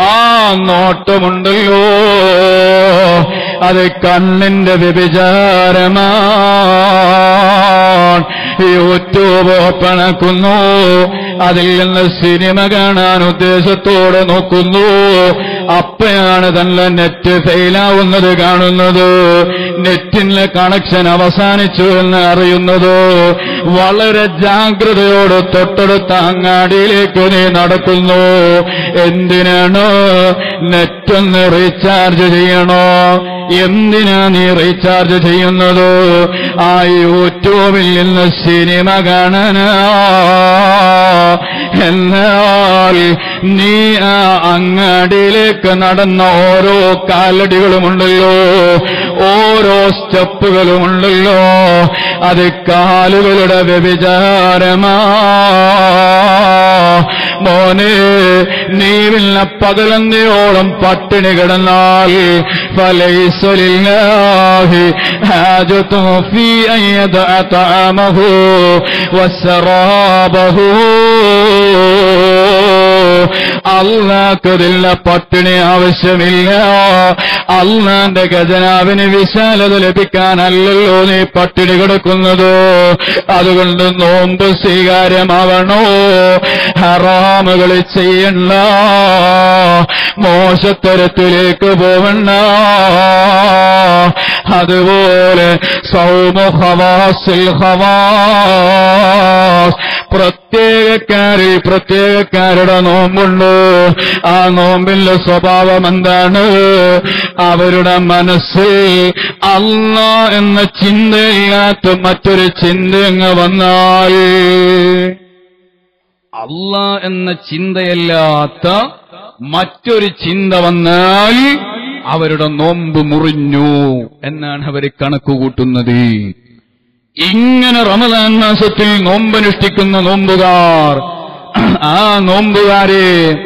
ആ നോട്ടമുണ്ടല്ലോ. അത് കണ്ണിന്റെ വ്യഭിചാരമാണ്. യൂട്യൂബ് ഓപ്പണക്കുന്നു അതിൽ നിന്ന് സിനിമ കാണാൻ ഉദ്ദേശത്തോടെ നോക്കുന്നു. അപ്പയാണ് തന്നെ നെറ്റ് ഫെയിലാവുന്നത് കാണുന്നത്. നെറ്റിന്റെ കണക്ഷൻ അവസാനിച്ചു എന്ന് അറിയുന്നത്. വളരെ ജാഗ്രതയോട് തൊട്ടടുത്ത അങ്ങാടിയിലേക്ക് നീ നടക്കുന്നു. എന്തിനാണ് നെറ്റൊന്ന് റീചാർജ് ചെയ്യണോ? എന്തിനാ നീ റീചാർജ് ചെയ്യുന്നത്? ആ യൂട്യൂബിൽ നിന്ന് സിനിമ കാണാനാ. എന്നാൽ നീ ആ അങ്ങാടിയിലേക്ക് നടന്ന ഓരോ കാലടികളുമുണ്ടല്ലോ. ഓരോ സ്റ്റെപ്പുകളുമുണ്ടല്ലോ. അത് കാലുകളുടെ വ്യഭിചാരമാ. മോനെ നീ പിന്നെ പകലന്തിയോളം പട്ടിണി കിടന്നാൽ. ഹാജത്തും അള്ളാഹ്ക്കതില്ല പട്ടിണി ആവശ്യമില്ല. അള്ളാന്റെ ഖജനാവിന് വിശാലത ലഭിക്കാനല്ലല്ലോ നീ പട്ടിണി കിടക്കുന്നത്. അതുകൊണ്ട് നോമ്പ് സ്വീകാര്യമാവണോ? ഹറാമുകൾ ചെയ്യണ്ട. മോശത്തരത്തിലേക്ക് പോവണ്ട. അതുപോലെ സൗമ ഹവാസിൽ ഹവാസ്. പ്രത്യേകക്കാരിൽ പ്രത്യേകക്കാരുടെ നോമ്പുണ്ട്. ആ നോമ്പിന്റെ സ്വഭാവം എന്താണ്? അവരുടെ മനസ്സിൽ അല്ല എന്ന ചിന്തയില്ലാത്ത മറ്റൊരു ചിന്ത അങ്ങ് വന്നാൽ. അല്ല എന്ന ചിന്തയല്ലാത്ത മറ്റൊരു ചിന്ത വന്നാൽ അവരുടെ നോമ്പ് മുറിഞ്ഞു എന്നാണ് അവർ കണക്കുകൂട്ടുന്നത്. ഇങ്ങനെ റമദാൻ മാസത്തിൽ നോമ്പനുഷ്ഠിക്കുന്ന നോമ്പുകാർ ആ നോമ്പുകാരെ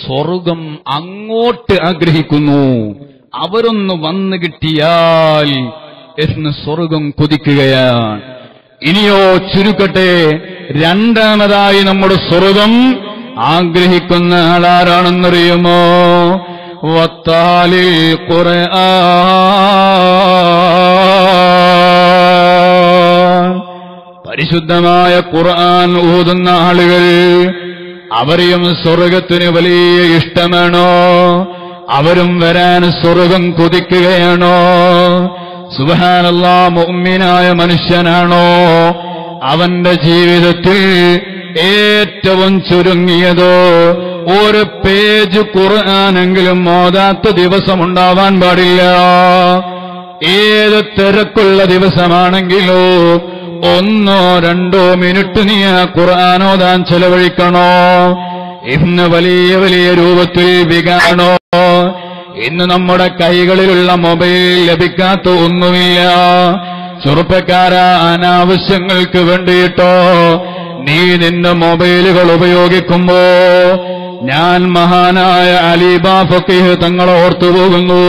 സ്വർഗം അങ്ങോട്ട് ആഗ്രഹിക്കുന്നു. അവരൊന്ന് വന്നു കിട്ടിയാൽ എന്ന് സ്വർഗം കൊതിക്കുകയാണ്. ഇനിയോ ചുരുക്കട്ടെ രണ്ടാമതായി നമ്മുടെ സ്വർഗം ആഗ്രഹിക്കുന്ന ആളാരാണെന്നറിയുമോ? വത്താലിൽ ഖുർആൻ പരിശുദ്ധമായ ഖുർആൻ ഊതുന്ന ആളുകൾ അവരെയും സ്വർഗത്തിന് വലിയ ഇഷ്ടമാണോ? അവരും വരാൻ സ്വർഗം കൊതിക്കുകയാണോ? സുബഹാനല്ലാ മുഅ്മിനായ മനുഷ്യനാണോ? അവന്റെ ജീവിതത്തിൽ ഏറ്റവും ചുരുങ്ങിയതോ ഒരു പേജ് ഖുർആാനെങ്കിലും മോതാത്ത ദിവസമുണ്ടാവാൻ പാടില്ല. ഏത് തിരക്കുള്ള ദിവസമാണെങ്കിലോ ഒന്നോ രണ്ടോ മിനിറ്റ് നീ ആ ഖുർആാനോദാൻ ചെലവഴിക്കണോ? ഇന്ന് വലിയ വലിയ രൂപത്തിൽ വികാണോ? ഇന്ന് നമ്മുടെ കൈകളിലുള്ള മൊബൈൽ ലഭിക്കാത്ത ഒന്നുമില്ല. ചെറുപ്പക്കാര അനാവശ്യങ്ങൾക്ക് വേണ്ടിയിട്ടോ നീ നിന്റെ മൊബൈലുകൾ ഉപയോഗിക്കുമ്പോ ഞാൻ മഹാനായ അലീബാ ഫക്കീഹ് തങ്ങളെ ഓർത്തുപോകുന്നു.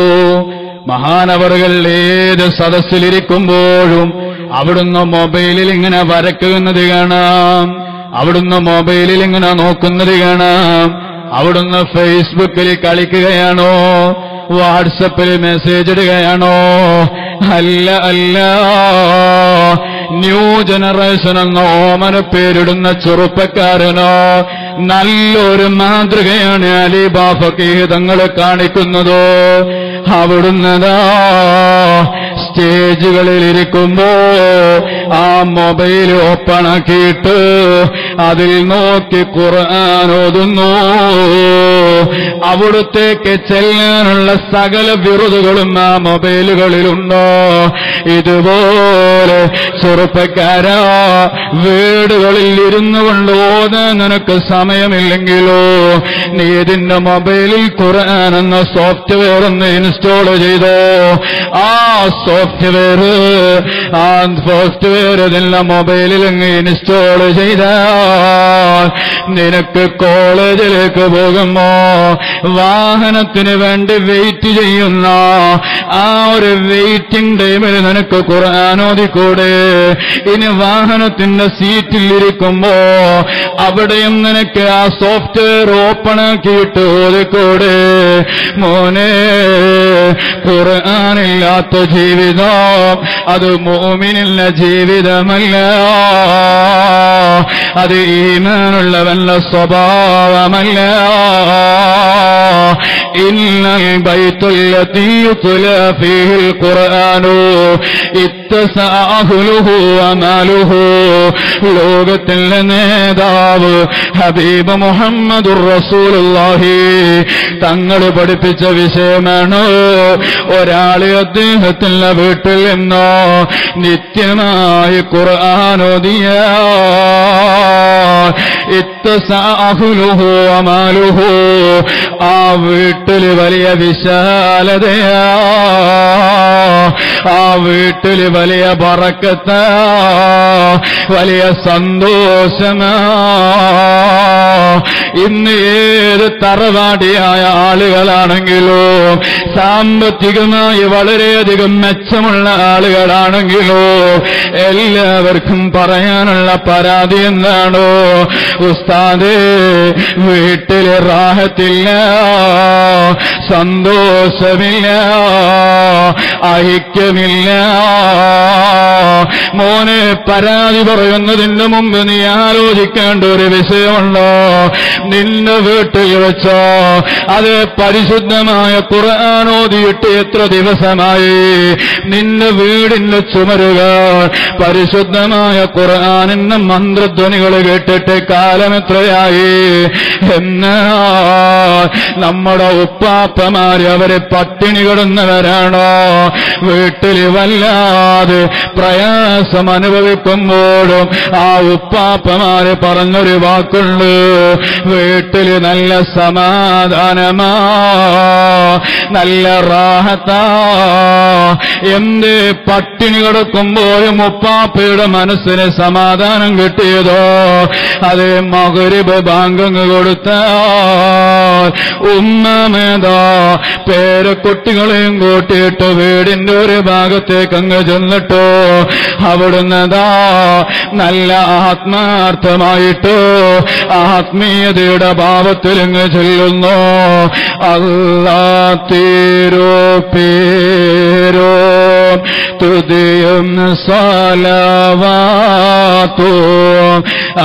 മഹാനവറുകൾ ഏത് സദസ്സിലിരിക്കുമ്പോഴും അവിടുന്ന് മൊബൈലിൽ ഇങ്ങനെ വരക്കുന്നത് കാണാം. അവിടുന്ന് മൊബൈലിൽ ഇങ്ങനെ നോക്കുന്നത് കാണാം. അവിടുന്ന് ഫേസ്ബുക്കിൽ കളിക്കുകയാണോ? വാട്സപ്പിൽ മെസ്സേജ് ഇടുകയാണോ? അല്ല അല്ല. ന്യൂ ജനറേഷൻ എന്ന ഓമന പേരിടുന്ന ചെറുപ്പക്കാരനോ നല്ലൊരു മാതൃകയാണ് അലിബാഫ കീതങ്ങൾ കാണിക്കുന്നത്. അവിടുന്നതാ സ്റ്റേജുകളിൽ ഇരിക്കുമ്പോ ആ മൊബൈൽ ഒപ്പണക്കിയിട്ട് അതിൽ നോക്കി ഖുർആൻ ഓതുന്നു. അവിടുത്തേക്ക് ചെല്ലാനുള്ള സകല വിറുതുകളും ആ മൊബൈലുകളിലുണ്ടോ? ഇതുപോലെ ചെറുപ്പക്കാരാ വീടുകളിൽ ഇരുന്നു കൊണ്ട് ഓതാൻ നിനക്ക് സമയമില്ലെങ്കിലോ? നീ ഇതിന്റെ മൊബൈലിൽ ഖുർആൻ എന്ന സോഫ്റ്റ്വെയർ ഒന്ന് ഇൻസ്റ്റാൾ ചെയ്തോ? ആ സോഫ്റ്റ്വെയർ ആ സോഫ്റ്റ്വെയർ ഇതെല്ലാം മൊബൈലിൽ അങ്ങ് ഇൻസ്റ്റാൾ ചെയ്താൽ നിനക്ക് കോളേജിലേക്ക് പോകുമ്പോ വാഹനത്തിന് വേണ്ടി വെയിറ്റ് ചെയ്യുന്ന ആ ഒരു വെയിറ്റിംഗ് ടൈമിൽ നിനക്ക് ഖുർആാനോദിക്കൂടെ ഇനി വാഹനത്തിന്റെ സീറ്റിൽ ഇരിക്കുമ്പോ അവിടെയും നിനക്ക് ആ സോഫ്റ്റ്വെയർ ഓപ്പൺ ആക്കിയിട്ട് ഓതിക്കൂടെ? മോനെ ഖുർആാനില്ലാത്ത ജീവിതം അത് മോമിനുള്ള ജീവിതമല്ല. അത് ഈമാനുള്ളവല്ല സ്വഭാവമല്ല. إن البيت الذي يتلى فيه القرآن اتسع أهله وماله ലോകത്തിലെ നേതാവ് ഹബീബ് മുഹമ്മദുർ റസൂലുള്ളാഹി തങ്ങൾ പഠിപ്പിച്ച വിഷയമാണ് ഒരാള് അദ്ദേഹത്തിന്റെ വീട്ടിൽ നിന്നോ നിത്യമായി ഖുർആാനോദിയ ഇത്തസാഹുലുഹു അമാലുഹു ആ വീട്ടിൽ വലിയ വിശാലതയാ. ആ വീട്ടിൽ വലിയ പറക്കത്ത വലിയ സന്തോഷമാ. ഇന്ന് ഏത് തറവാടിയായ ആളുകളാണെങ്കിലോ സാമ്പത്തികമായി വളരെയധികം മെച്ചമുള്ള ആളുകളാണെങ്കിലോ എല്ലാവർക്കും പറയാനുള്ള പരാതി എന്താണോ? ഉസ്താദേ വീട്ടിലെ റാഹത്തില്ല. സന്തോഷമില്ല. ഐക്യമില്ല. മോനെ പരാതി പറയുന്നതിന് മുമ്പ് നീ ആലോചിക്കേണ്ട ഒരു വിഷയമുണ്ടോ? നിന്റെ വീട്ടിൽ വെച്ചോ? അത് പരിശുദ്ധമായ ഖുർആാനോദിയിട്ട് എത്ര ദിവസമായി? നിന്റെ വീടിന്റെ ചുമരുക പരിശുദ്ധമായ ഖുർആാനിന്റെ മന്ത്രധ്വനികൾ കേട്ടിട്ട് കാലമെത്രയായി? എന്നാ നമ്മുടെ ഉപ്പാപ്പമാര് അവർ പട്ടിണി കിടന്നവരാണോ? വീട്ടിൽ വല്ലാതെ പ്രയാസം അനുഭവിക്കുമ്പോഴും ആ ഉപ്പാപ്പമാര് പറഞ്ഞൊരു വാക്കുണ്ട്. വീട്ടിൽ നല്ല സമാധാനമാ നല്ല റാഹത്താ. എന്ത് പട്ടിണി കിടക്കുമ്പോഴും ഉപ്പാപ്പയുടെ മനസ്സിന് സമാധാനം കിട്ടിയതോ? അത് മകരിബ് ബാങ്കങ്ങ് കൊടുത്ത ഉമ്മമേതാ പേരക്കുട്ടികളെയും കൂട്ടിയിട്ട് വീടിന്റെ ഒരു ഭാഗത്തേക്ക് അങ്ങ് ചെന്നിട്ടോ. അവിടുന്നതാ നല്ല ആത്മാർത്ഥമായിട്ടോ ആത്മീയതയുടെ ഭാവത്തിൽ അങ്ങ് ചെല്ലുന്നു. അല്ലാ തീരോ പേരോ തുതിയും സാലവാത്തോ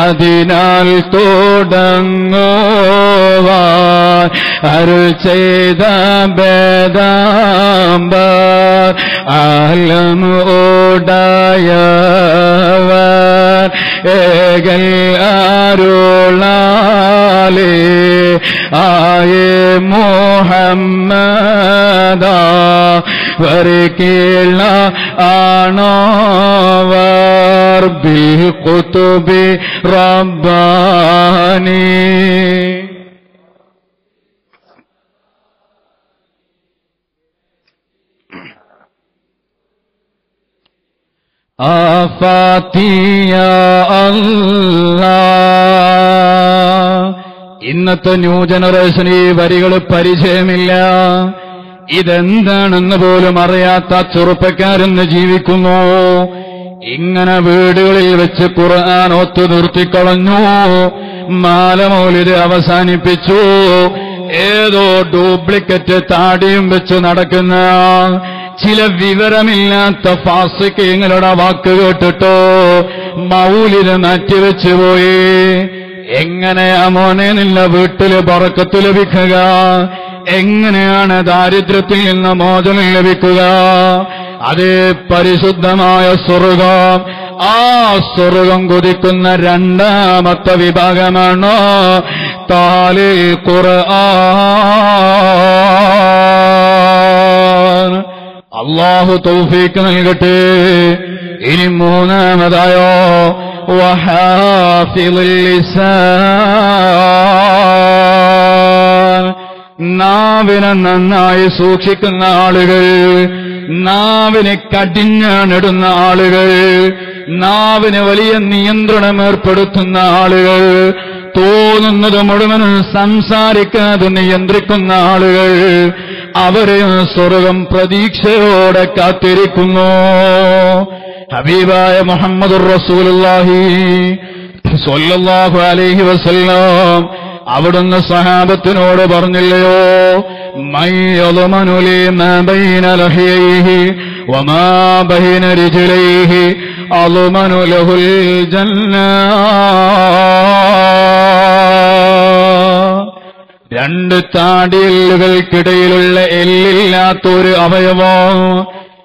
അതിനാൽ തുടങ്ങോവാ അരുൾ ചെയ്ത ബേദാമ്പ ആലം ഓടായവർ ഏകൽ അരുളാലേ ആയേ മുഹമ്മദ. വരക്കേള കേള ബിൽ കുതുബി റബ്ബാനി. ആഫാത്തിയ അല്ലാ ഇന്നത്തെ ന്യൂ ജനറേഷൻ ഈ വരികൾ പരിചയമില്ല. ഇതെന്താണെന്ന് പോലും അറിയാത്ത ചെറുപ്പക്കാരെന്ന് ജീവിക്കുന്നു. ഇങ്ങനെ വീടുകളിൽ വെച്ച് ഖുർആൻ ഒത്തു നിർത്തിക്കളഞ്ഞു. മാലമൗലിത് അവസാനിപ്പിച്ചു. ഏതോ ഡ്യൂപ്ലിക്കറ്റ് താടിയും വെച്ച് നടക്കുന്ന ചില വിവരമില്ലാത്ത ഫാസിക്കങ്ങളുടെ വാക്ക് കേട്ടിട്ടോ മൗലിത് മാറ്റിവെച്ചു പോയി. എങ്ങനെയാ മോനെ നിന്ന വീട്ടിൽ പറക്കത്ത് ലഭിക്കുക? എങ്ങനെയാണ് ദാരിദ്ര്യത്തിൽ നിന്ന് മോചനം ലഭിക്കുക? അതേ പരിശുദ്ധമായ സ്വർഗം ആ സ്വർഗം കുതിക്കുന്ന രണ്ടാമത്തെ വിഭാഗമാണോ? താലേ ഖുർആൻ. അള്ളാഹു തൗഫീക്ക് നൽകട്ടെ. ഇനി മൂന്നാമതായോ നാവിനെ നന്നായി സൂക്ഷിക്കുന്ന ആളുകൾ നാവിനെ കടിഞ്ഞാണിടുന്ന ആളുകൾ നാവിന് വലിയ നിയന്ത്രണം ഏർപ്പെടുത്തുന്ന ആളുകൾ തോന്നുന്നത് മുഴുവനും സംസാരിക്കാതെ നിയന്ത്രിക്കുന്ന ആളുകൾ അവരെ സ്വർഗം പ്രതീക്ഷയോടെ കാത്തിരിക്കുന്നു. ഹബീബായ മുഹമ്മദ് റസൂലുള്ളാഹി സ്വല്ലല്ലാഹു അലൈഹി വസല്ലം അവിടുന്ന് സഹാബത്തിനോട് പറഞ്ഞില്ലയോ? മയ്യളുമനുലി ബൈന വമാ ബൈന രിജ്ലൈഹി അളുമനു ലഹുൽ ജന്ന രണ്ട് താടിയെല്ലുകൾക്കിടയിലുള്ള എല്ലില്ലാത്ത ഒരു അവയവം?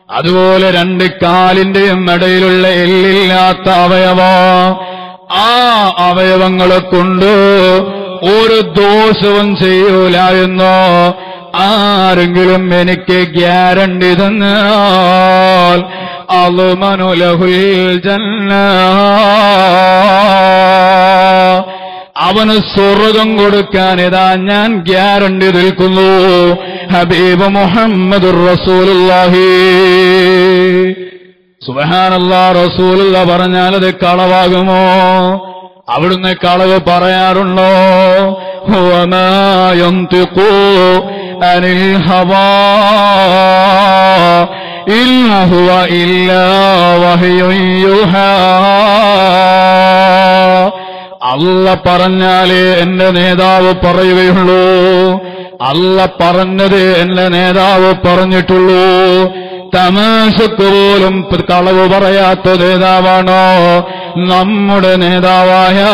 അതുപോലെ രണ്ട് കാലിന്റെയും ഇടയിലുള്ള എല്ലില്ലാത്ത അവയവോ? ആ അവയവങ്ങളെ കൊണ്ട് ഒരു ദോഷവും ചെയ്യൂല എന്നോ ആരെങ്കിലും എനിക്ക് ഗ്യാരണ്ടി തന്നാൽ അളുമനുലഹുൽ ജന്ന അവന് സ്വർഗം കൊടുക്കാൻ ഇതാ ഞാൻ ഗ്യാരണ്ടി നിൽക്കുന്നു. ഹബീബ് മുഹമ്മദ് റസൂലുള്ളാഹി. സുബഹാനല്ലാ റസൂലുള്ള പറഞ്ഞാൽ അത് കളവാകുമോ? അവിടുന്ന് കളവ് പറയാറുണ്ടോ? വമാ യന്തിഖു അനിൽ ഹവാ. ഇല്ല ഹുവ ഇല്ലാ അല്ല പറഞ്ഞാലേ എന്റെ നേതാവ് പറയുകയുള്ളൂ. അല്ല പറഞ്ഞത് എന്റെ നേതാവ് പറഞ്ഞിട്ടുള്ളൂ. തമാശക്ക് പോലും കളവ് പറയാത്ത നേതാവാണോ? നമ്മുടെ നേതാവായ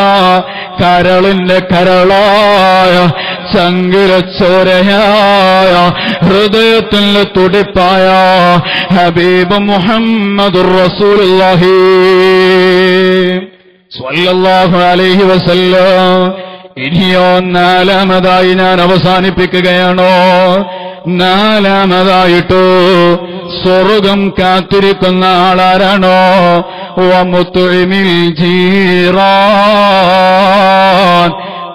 കരളിന്റെ കരളായ ചങ്കിലച്ചോരയായ ഹൃദയത്തിൽ തുടിപ്പായ ഹബീബ് മുഹമ്മദ് റസൂലുള്ളാഹി. അലൈഹി ഇനിയോ നാലാമതായി ഞാൻ അവസാനിപ്പിക്കുകയാണോ? നാലാമതായിട്ടോ സ്വർഗം കാത്തിരിക്കുന്ന ആളാരാണോ? വമുത്തുഇമിൽ ജീറാൻ.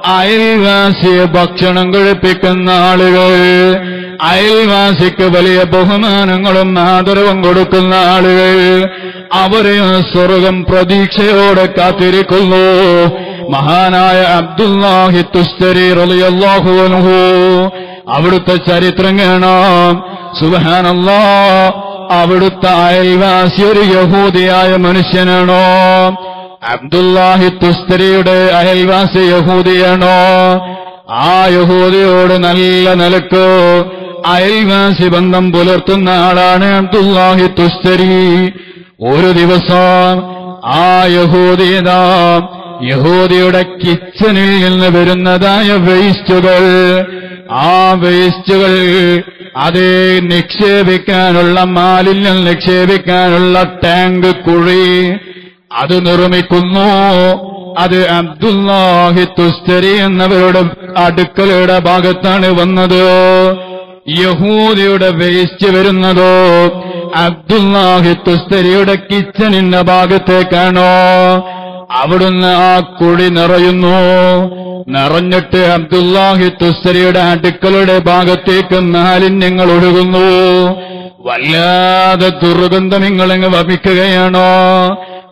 അയൽവാസിയെ ഭക്ഷണം കഴിപ്പിക്കുന്ന ആളുകൾ അയൽവാസിക്ക് വലിയ ബഹുമാനങ്ങളും ആദരവും കൊടുക്കുന്ന ആളുകൾ അവരെ സ്വർഗം പ്രതീക്ഷയോടെ കാത്തിരിക്കുന്നു. മഹാനായ അബ്ദുല്ലാഹി തുസ്തരി റളിയല്ലാഹു അൻഹു അവിടുത്തെ ചരിത്രം കാണാം. സുബ്ഹാനല്ലാഹ് അവിടുത്തെ അയൽവാസി ഒരു യഹൂദിയായ മനുഷ്യനാണോ? അബ്ദുല്ലാഹി തുസ്തരിയുടെ അയൽവാസി യഹൂദിയാണോ? ആ യഹൂദിയോട് നല്ല നിലയ്ക്ക് അയൽവാസി ബന്ധം പുലർത്തുന്ന ആളാണ് അബ്ദുല്ലാഹി തുസ്തരി. ഒരു ദിവസം ആ യഹൂദിയത യഹൂദിയുടെ കിച്ചണിൽ നിന്ന് വരുന്നതായ വേസ്റ്റുകൾ. ആ വേസ്റ്റുകൾ അത് നിക്ഷേപിക്കാനുള്ള മാലിന്യം നിക്ഷേപിക്കാനുള്ള ടാങ്ക് കുഴി അത് നിർമ്മിക്കുന്നു. അത് അബ്ദുല്ലാഹി തുസ്തരി എന്നവരുടെ അടുക്കളയുടെ ഭാഗത്താണ് വന്നത്. യഹൂദിയുടെ വേസ്റ്റ് വരുന്നതോ അബ്ദുല്ലാഹി തുസ്തരിയുടെ കിച്ചണിന്റെ ഭാഗത്തേക്കാണോ? അവിടുന്ന് ആ കുഴി നിറയുന്നു. നിറഞ്ഞിട്ട് അബ്ദുല്ലാഹി തുസ്തരിയുടെ അടുക്കളുടെ ഭാഗത്തേക്ക് മാലിന്യങ്ങൾ ഒഴുകുന്നു. വല്ലാതെ ദുർഗന്ധം നിങ്ങളിങ്ങ് വമിക്കുകയാണോ?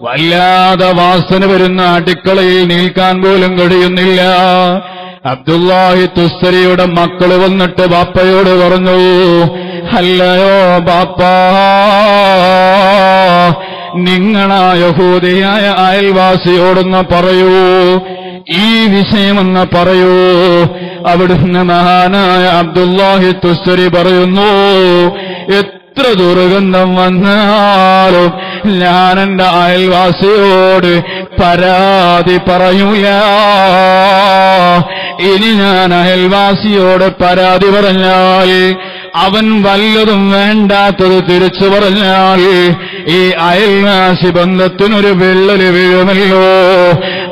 വല്ലാതെ വാസന വരുന്ന അടുക്കളയിൽ നിൽക്കാൻ പോലും കഴിയുന്നില്ല. അബ്ദുല്ലാഹി തുസ്തരിയുടെ മക്കൾ വന്നിട്ട് ബാപ്പയോട് പറഞ്ഞു അല്ലയോ ബാപ്പാ നിങ്ങളാ യഹൂദിയായ അയൽവാസിയോടൊന്ന് പറയൂ. ഈ വിഷയമെന്ന് പറയൂ. അവിടുന്ന് മഹാനായ അബ്ദുല്ലാഹി തുസ്തരി പറയുന്നു എത്ര ദുർഗന്ധം വന്നാലും ഞാൻ എന്റെ അയൽവാസിയോട് പരാതി പറയൂല. ഇനി ഞാൻ അയൽവാസിയോട് പരാതി പറഞ്ഞാൽ അവൻ വല്ലതും വേണ്ടാത്തത് തിരിച്ചു പറഞ്ഞാൽ ഈ അയൽവാസി ബന്ധത്തിനൊരു വിള്ളൽ വീഴുമല്ലോ.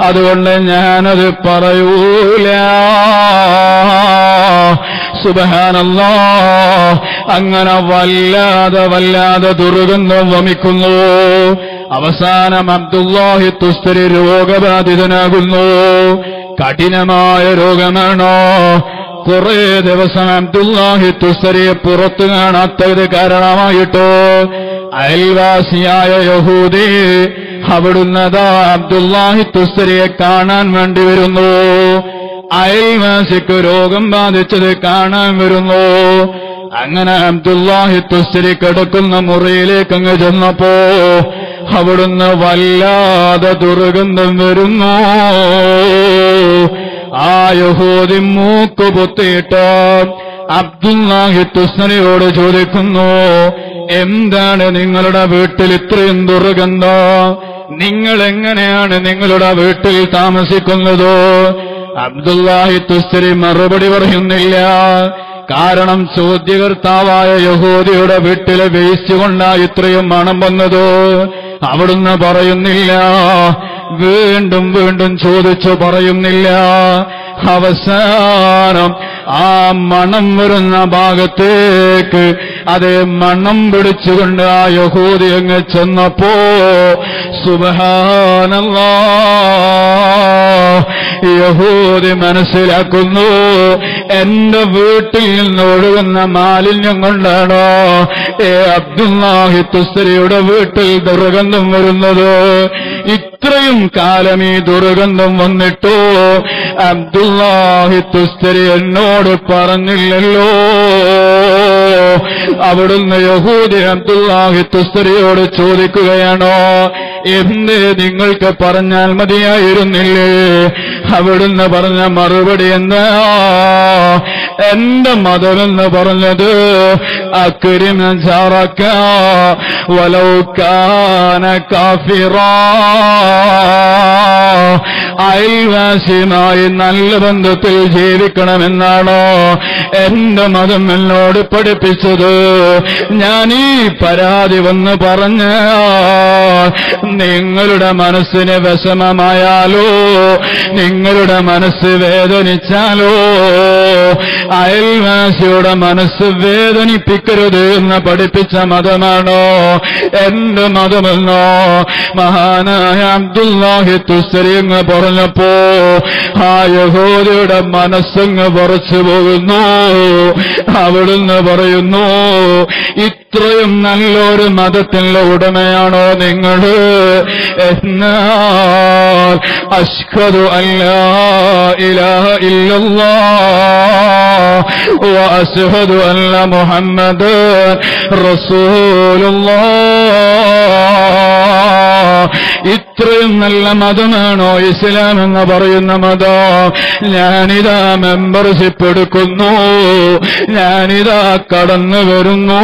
അതുകൊണ്ട് ഞാനത് പറയൂല. സുബഹാനല്ലോ. അങ്ങനെ വല്ലാതെ വല്ലാതെ ദുർഗന്ധം വമിക്കുന്നു. അവസാനം അബ്ദുല്ലാഹി തുസ്തരി രോഗബാധിതനാകുന്നു. കഠിനമായ രോഗമാണോ? കുറെ ദിവസം അബ്ദുല്ലാഹി തുസ്തരിയെ പുറത്തു കാണാത്തത് കാരണമായിട്ടോ. അയൽവാസിയായ യഹൂദി അവിടുന്നതാ അബ്ദുല്ലാഹി തുസ്തരിയെ കാണാൻ വേണ്ടി വരുന്നു. അയൽവാസിക്ക് രോഗം ബാധിച്ചത് കാണാൻ വരുന്നു. അങ്ങനെ അബ്ദുല്ലാഹി തുസ്തരി കിടക്കുന്ന മുറിയിലേക്ക് അങ്ങ് ചെന്നപ്പോ അവിടുന്ന് വല്ലാതെ ദുർഗന്ധം വരുന്നു. ആ യഹൂദി മൂക്ക് പൊത്തിയിട്ട് അബ്ദുല്ലാഹി തുസ്നരിയോട് ചോദിക്കുന്നു എന്താണ് നിങ്ങളുടെ വീട്ടിൽ ഇത്രയും ദുർഗന്ധം? നിങ്ങൾ എങ്ങനെയാണ് നിങ്ങളുടെ വീട്ടിൽ താമസിക്കുന്നത്? അബ്ദുല്ലാഹി തുസ്തരി മറുപടി പറയുന്നില്ല. കാരണം ചോദ്യകർത്താവായ യഹൂദിയുടെ വീട്ടിലെ വേസ്റ്റ് കൊണ്ടാ ഇത്രയും മണം വന്നത്? അവിടുന്ന് പറയുന്നില്ല. വീണ്ടും വീണ്ടും ചോദിച്ചു പറയുന്നില്ല. അവസാനം ആ മണം വരുന്ന ഭാഗത്തേക്ക് അതേ മണം പിടിച്ചുകൊണ്ട് ആ യഹൂദി അങ്ങ് ചെന്നപ്പോ സുബഹാനല്ലാ യഹൂദി മനസ്സിലാക്കുന്നു എന്റെ വീട്ടിൽ നിന്ന് ഒഴുകുന്ന മാലിന്യം കൊണ്ടാണോ ഏ അബ്ദുല്ലാഹി തുസ്തരിയുടെ വീട്ടിൽ ദുർഗന്ധം വരുന്നത്? ഇത്രയും കാലം ഈ ദുർഗന്ധം വന്നിട്ടോ? അബ്ദുല്ലാഹി തുസ്തരി എന്നോട് പറഞ്ഞില്ലല്ലോ. അവിടുന്ന് യഹൂദി അബ്ദുല്ലാഹി തുസ്തരിയോട് ചോദിക്കുകയാണോ എന്ത് നിങ്ങൾക്ക് പറഞ്ഞാൽ മതിയായിരുന്നില്ലേ? അവിടുന്ന് പറഞ്ഞ മറുപടി എന്താ? എന്റെ മതമെന്ന് പറഞ്ഞത് അയൽവാസിയുമായി നല്ല ബന്ധത്തിൽ ജീവിക്കണമെന്നാണോ? എന്റെ മതം എന്നോട് പഠിപ്പിച്ചത് ഞാൻ ഈ പരാതി വന്ന് പറഞ്ഞ നിങ്ങളുടെ മനസ്സിന് വിഷമമായാലോ നിങ്ങളുടെ മനസ്സ് വേദനിച്ചാലോ അയൽവാസിയുടെ മനസ്സ് വേദനിപ്പിക്കരുത് എന്ന് പഠിപ്പിച്ച മതമാണോ? എന്റെ മതമെന്നോ? മഹാനായ അബ്ദുല്ലാഹി തുസ്സരി എന്ന് പറഞ്ഞപ്പോ ആ യഹോദയുടെ മനസ്സങ്ങ് പറച്ചു പോകുന്നു. അവിടുന്ന് പറയുന്നു ഇത്രയും നല്ലൊരു മതത്തിന്റെ ഉടമയാണോ നിങ്ങൾ എന്നാൽ അഷ്ഹദു അല്ലാ ഇലാഹ ഇല്ലല്ലാ وأشهد أن محمد رسول الله ഇത്രയും നല്ല മതമാണോ ഇസ്ലാം എന്ന് പറയുന്ന മതം? ഞാനിതാ മെമ്പർഷിപ്പ് എടുക്കുന്നു. ഞാനിതാ കടന്നു വരുന്നു.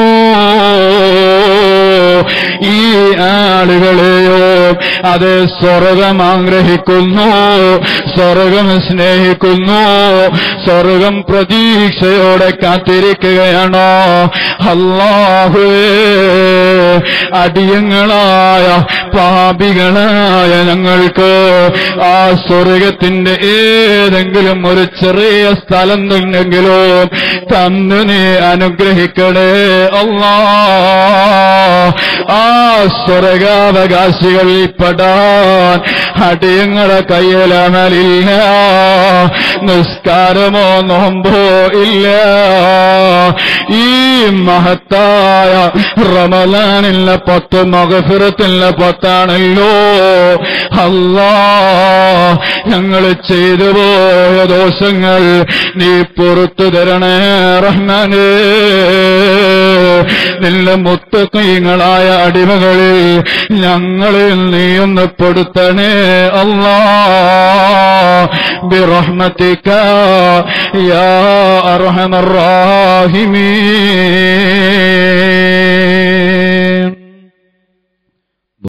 ഈ ആളുകളെയോ അത് സ്വർഗം ആഗ്രഹിക്കുന്നു സ്വർഗം സ്നേഹിക്കുന്നു സ്വർഗം പ്രതീക്ഷയോടെ കാത്തിരിക്കുകയാണോ? അല്ലാഹുവേ അടിയങ്ങളായ പാപികളായ ഞങ്ങൾക്ക് ആ സ്വർഗത്തിന്റെ ഏതെങ്കിലും ഒരു ചെറിയ സ്ഥലം ഉണ്ടെങ്കിലോ തന്നു അനുഗ്രഹിക്കണേ. അല്ലാ ആ സ്വർഗാവകാശികളിൽ പെടാൻ അടിയങ്ങളെ കയ്യിലമലില്ല. നിസ്കാരമോ നോമ്പോ ഇല്ല. ഈ മഹത്തായ റമലാനില്ല പത്ത് മകഫിറത്തില്ല പത്താണല്ലോ. അല്ലാ ഞങ്ങൾ ചെയ്തു പോയ ദോഷങ്ങൾ നീ പുറത്തു തരണേ റഹ്മാനേ. നിന്റെ മുത്തക്കൈങ്ങളായ അടിമകളിൽ ഞങ്ങളിൽ നീയൊന്ന് പെടുത്തണേ അല്ലാ برحمتك يا أرحم الراحمين